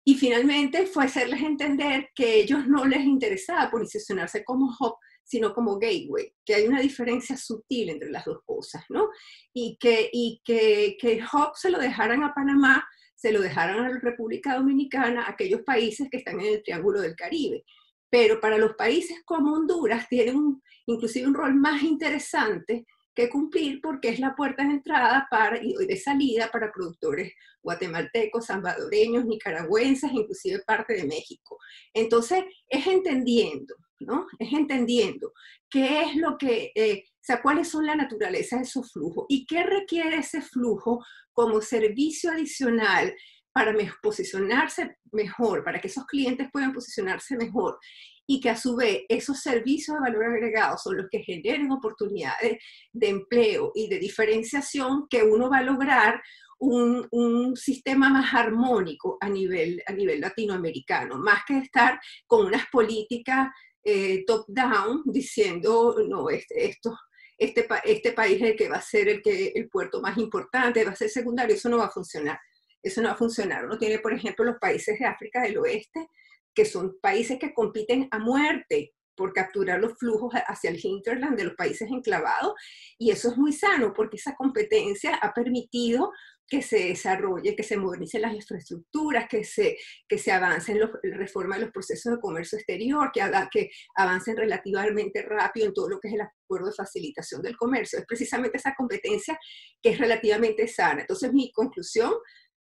y finalmente fue hacerles entender que a ellos no les interesaba posicionarse como hub, sino como gateway, que hay una diferencia sutil entre las dos cosas, ¿no? Y que, y que, que hub se lo dejaran a Panamá, se lo dejaran a la República Dominicana, aquellos países que están en el Triángulo del Caribe. Pero para los países como Honduras tienen inclusive un rol más interesante que cumplir porque es la puerta de entrada para, y de salida para productores guatemaltecos, salvadoreños, nicaragüenses, inclusive parte de México. Entonces, es entendiendo, ¿no? Es entendiendo qué es lo que, eh, o sea, cuáles son la naturaleza de esos flujos y qué requiere ese flujo como servicio adicional para posicionarse mejor, para que esos clientes puedan posicionarse mejor y que a su vez esos servicios de valor agregado son los que generen oportunidades de empleo y de diferenciación que uno va a lograr un, un, sistema más armónico a nivel, a nivel latinoamericano, más que estar con unas políticas eh, top-down diciendo, no, este, esto, este, este país es el que va a ser el, que, el puerto más importante, va a ser secundario, eso no va a funcionar. Eso no va a funcionar. Uno tiene, por ejemplo, los países de África del Oeste, que son países que compiten a muerte por capturar los flujos hacia el hinterland de los países enclavados. Y eso es muy sano porque esa competencia ha permitido que se desarrolle, que se modernicen las infraestructuras, que se, que se avance en la reforma de los procesos de comercio exterior, que, que avancen relativamente rápido en todo lo que es el acuerdo de facilitación del comercio. Es precisamente esa competencia que es relativamente sana. Entonces, mi conclusión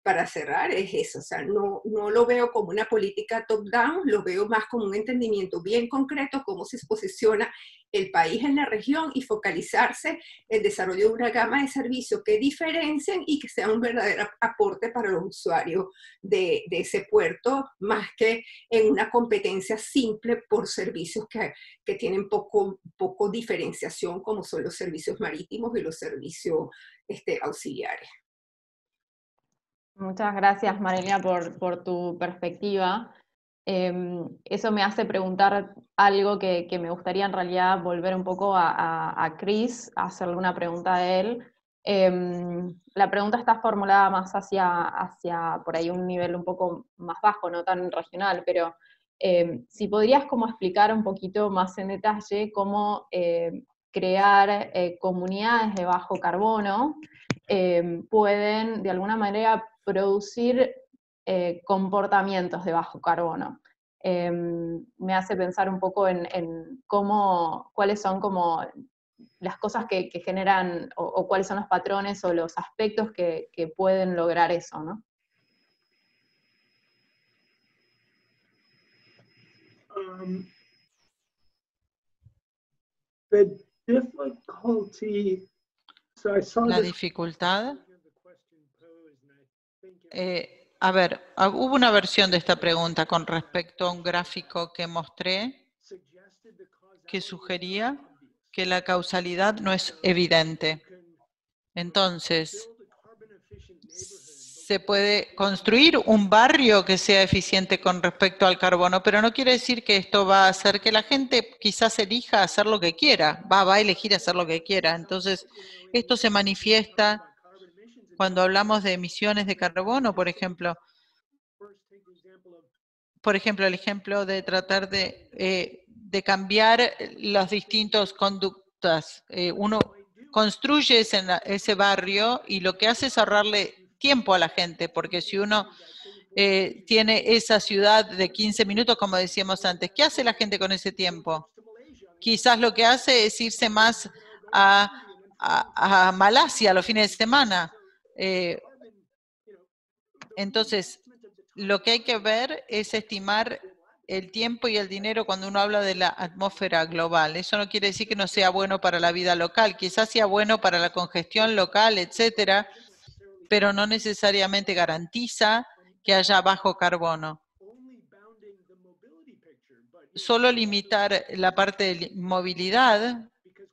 para cerrar es eso, o sea, no, no lo veo como una política top-down, lo veo más como un entendimiento bien concreto, cómo se posiciona el país en la región y focalizarse el desarrollo de una gama de servicios que diferencien y que sean un verdadero aporte para los usuarios de, de ese puerto, más que en una competencia simple por servicios que, que tienen poco, poco diferenciación, como son los servicios marítimos y los servicios este, auxiliares. Muchas gracias, Marelia, por, por tu perspectiva. Em, eso me hace preguntar algo que, que, me gustaría en realidad volver un poco a, a, Chris, a hacerle una pregunta a él. Em, la pregunta está formulada más hacia, hacia por ahí un nivel un poco más bajo, no tan regional, pero em, si podrías como explicar un poquito más en detalle cómo crear eh, comunidades de bajo carbono pueden de alguna manera producir eh, comportamientos de bajo carbono. Em, me hace pensar un poco en, cómo, cuáles son como las cosas que, generan o, cuáles son los patrones o los aspectos que, pueden lograr eso, ¿no? Um, la dificultad eh, a ver, ah, hubo una versión de esta pregunta con respecto a un gráfico que mostré que sugería que la causalidad no es evidente. Entonces, se puede construir un barrio que sea eficiente con respecto al carbono, pero no quiere decir que esto va a hacer que la gente quizás elija hacer lo que quiera, va, va a elegir hacer lo que quiera. Entonces, esto se manifiesta cuando hablamos de emisiones de carbono, por ejemplo, por ejemplo, el ejemplo de tratar de, eh, de cambiar las distintas conductas. Eh, uno construye ese, ese, barrio y lo que hace es ahorrarle tiempo a la gente, porque si uno eh, tiene esa ciudad de 15 minutos, como decíamos antes, ¿qué hace la gente con ese tiempo? Quizás lo que hace es irse más a, a, a Malasia los fines de semana eh, entonces, lo que hay que ver es estimar el tiempo y el dinero cuando uno habla de la atmósfera global. Eso no quiere decir que no sea bueno para la vida local, quizás sea bueno para la congestión local, etcétera, pero no necesariamente garantiza que haya bajo carbono. Solo limitar la parte de movilidad,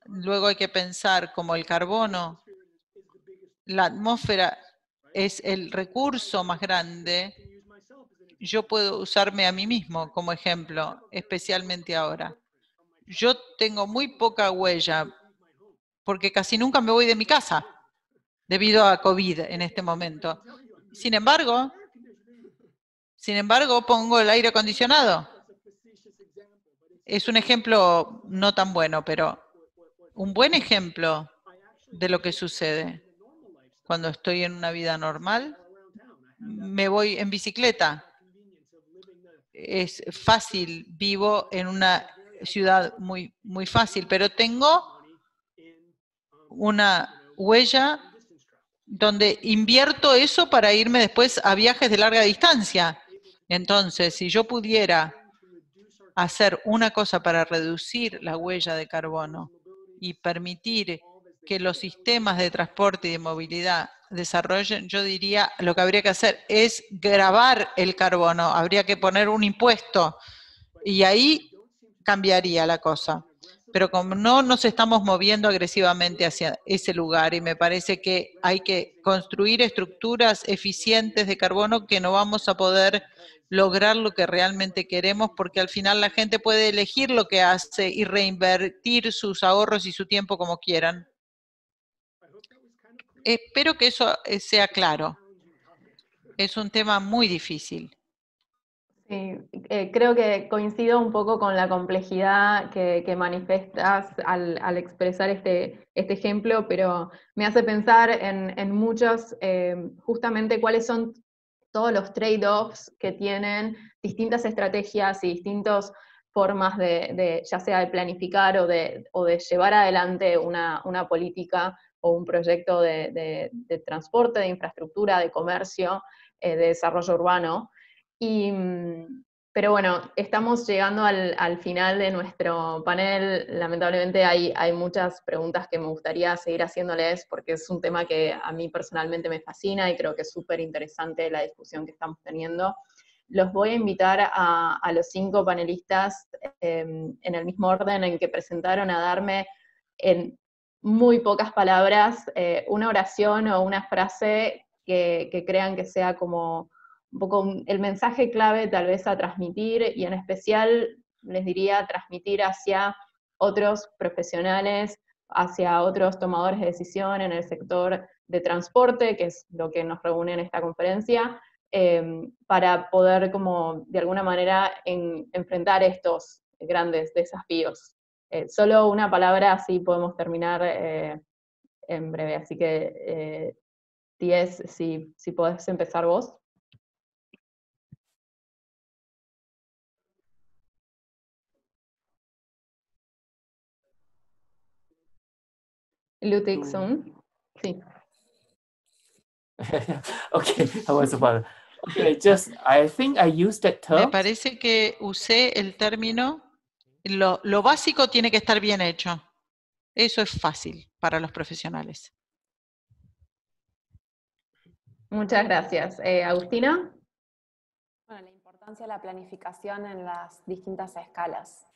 luego hay que pensar como el carbono la atmósfera es el recurso más grande, yo puedo usarme a mí mismo como ejemplo, especialmente ahora. Yo tengo muy poca huella porque casi nunca me voy de mi casa debido a COVID en este momento. Sin embargo, sin embargo, pongo el aire acondicionado. Es un ejemplo no tan bueno, pero un buen ejemplo de lo que sucede cuando estoy en una vida normal, me voy en bicicleta. Es fácil, vivo en una ciudad muy, muy fácil, pero tengo una huella donde invierto eso para irme después a viajes de larga distancia. Entonces, si yo pudiera hacer una cosa para reducir la huella de carbono y permitir que los sistemas de transporte y de movilidad desarrollen, yo diría, lo que habría que hacer es grabar el carbono, habría que poner un impuesto y ahí cambiaría la cosa. Pero como no nos estamos moviendo agresivamente hacia ese lugar y me parece que hay que construir estructuras eficientes de carbono que no vamos a poder lograr lo que realmente queremos porque al final la gente puede elegir lo que hace y reinvertir sus ahorros y su tiempo como quieran. Espero que eso eh, sea claro. Es un tema muy difícil. Sí, eh, creo que coincido un poco con la complejidad que, que manifestas al, al, expresar este, este ejemplo, pero me hace pensar en, en muchos, eh, justamente cuáles son todos los trade-offs que tienen distintas estrategias y distintas formas de, de, ya sea de planificar o de, o de llevar adelante una, una política o un proyecto de, transporte, de infraestructura, de comercio, eh, de desarrollo urbano. Mm, pero bueno, estamos llegando al, al, final de nuestro panel. Lamentablemente hay, muchas preguntas que me gustaría seguir haciéndoles porque es un tema que a mí personalmente me fascina y creo que es súper interesante la discusión que estamos teniendo. Los voy a invitar a, los cinco panelistas eh, en el mismo orden en que presentaron a darme en muy pocas palabras eh, una oración o una frase que, crean que sea como un poco el mensaje clave tal vez a transmitir y en especial les diría transmitir hacia otros profesionales, hacia otros tomadores de decisión en el sector de transporte, que es lo que nos reúne en esta conferencia, eh, para poder como de alguna manera en, enfrentar estos grandes desafíos. Eh, solo una palabra así podemos terminar eh, en breve, así que Ties, si, si podés empezar vos. Ludwigson. Sí. (laughs) okay, was about. Okay, just I think I used that term. Me parece que usé el término. Lo, lo básico tiene que estar bien hecho. Eso es fácil para los profesionales. Muchas gracias. Eh, Agustina. Bueno, la importancia de la planificación en las distintas escalas.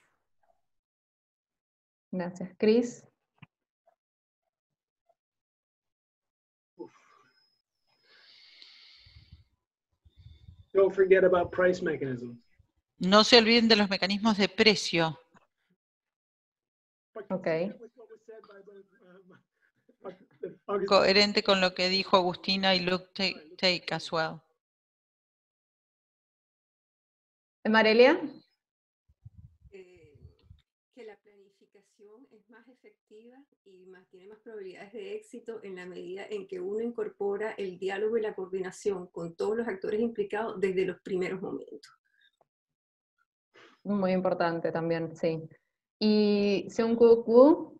Gracias. Cris. Don't forget about price mechanisms. No se olviden de los mecanismos de precio. Okay. Coherente con lo que dijo Agustina y Luke take, take as well. Marelia. Eh, que la planificación es más efectiva y más, tiene más probabilidades de éxito en la medida en que uno incorpora el diálogo y la coordinación con todos los actores implicados desde los primeros momentos. Muy importante también, sí. Y Seung Wu.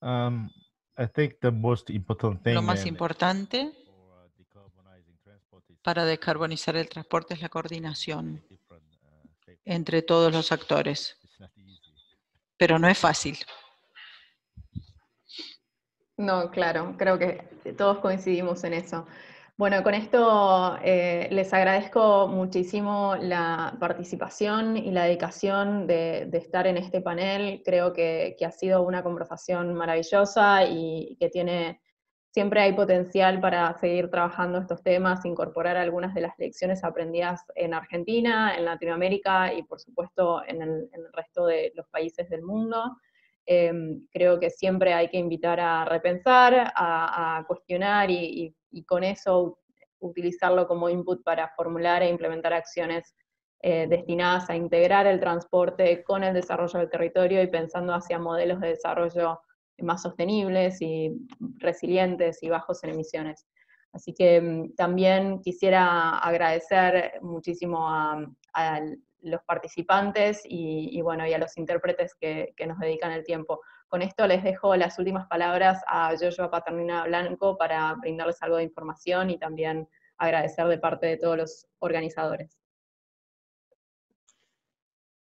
Um, I think the most important thing Lo más importante for decarbonizing transport is para descarbonizar el transporte es la coordinación uh, entre todos los actores, It's not easy. pero no es fácil. No, claro, creo que todos coincidimos en eso. Bueno, con esto eh, les agradezco muchísimo la participación y la dedicación de, de estar en este panel. Creo que, que, ha sido una conversación maravillosa y que tiene, siempre hay potencial para seguir trabajando estos temas, incorporar algunas de las lecciones aprendidas en Argentina, en Latinoamérica y por supuesto en el, en el resto de los países del mundo. Eh, creo que siempre hay que invitar a repensar, a, a cuestionar y, y, y, con eso utilizarlo como input para formular e implementar acciones eh, destinadas a integrar el transporte con el desarrollo del territorio y pensando hacia modelos de desarrollo más sostenibles y resilientes y bajos en emisiones. Así que mm, también quisiera agradecer muchísimo a, los participantes y, bueno, y a los intérpretes que, nos dedican el tiempo. Con esto les dejo las últimas palabras a Joshua Paternina Blanco para brindarles algo de información y también agradecer de parte de todos los organizadores.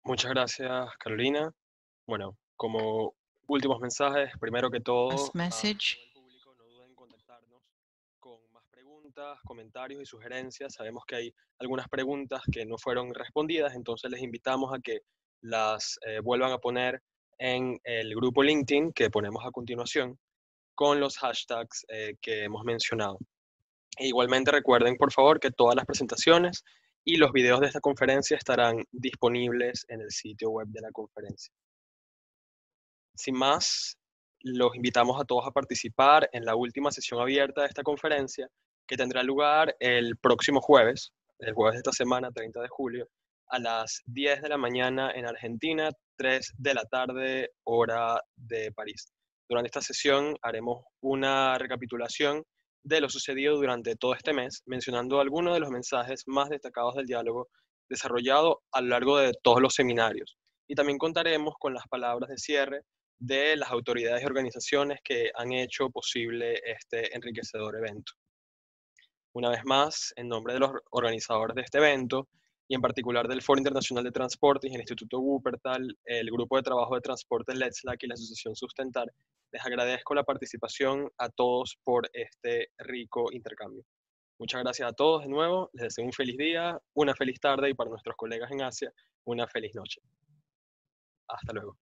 Muchas gracias, Carolina. Bueno, como últimos mensajes, primero que todo, message. a todo el público, no duden en contactarnos con más preguntas, comentarios y sugerencias. Sabemos que hay algunas preguntas que no fueron respondidas, entonces les invitamos a que las eh, vuelvan a poner en el grupo LinkedIn que ponemos a continuación con los hashtags eh, que hemos mencionado. E igualmente recuerden, por favor, que todas las presentaciones y los videos de esta conferencia estarán disponibles en el sitio web de la conferencia. Sin más, los invitamos a todos a participar en la última sesión abierta de esta conferencia que tendrá lugar el próximo jueves, el jueves de esta semana, 30 de julio, a las 10 de la mañana en Argentina, 3 de la tarde, hora de París. Durante esta sesión haremos una recapitulación de lo sucedido durante todo este mes, mencionando algunos de los mensajes más destacados del diálogo desarrollado a lo largo de todos los seminarios. Y también contaremos con las palabras de cierre de las autoridades y organizaciones que han hecho posible este enriquecedor evento. Una vez más, en nombre de los organizadores de este evento, y en particular del Foro Internacional de Transportes el Instituto Wuppertal, el Grupo de Trabajo de Transportes LETSLAC y la Asociación Sustentar, les agradezco la participación a todos por este rico intercambio. Muchas gracias a todos de nuevo, les deseo un feliz día, una feliz tarde y para nuestros colegas en Asia, una feliz noche. Hasta luego.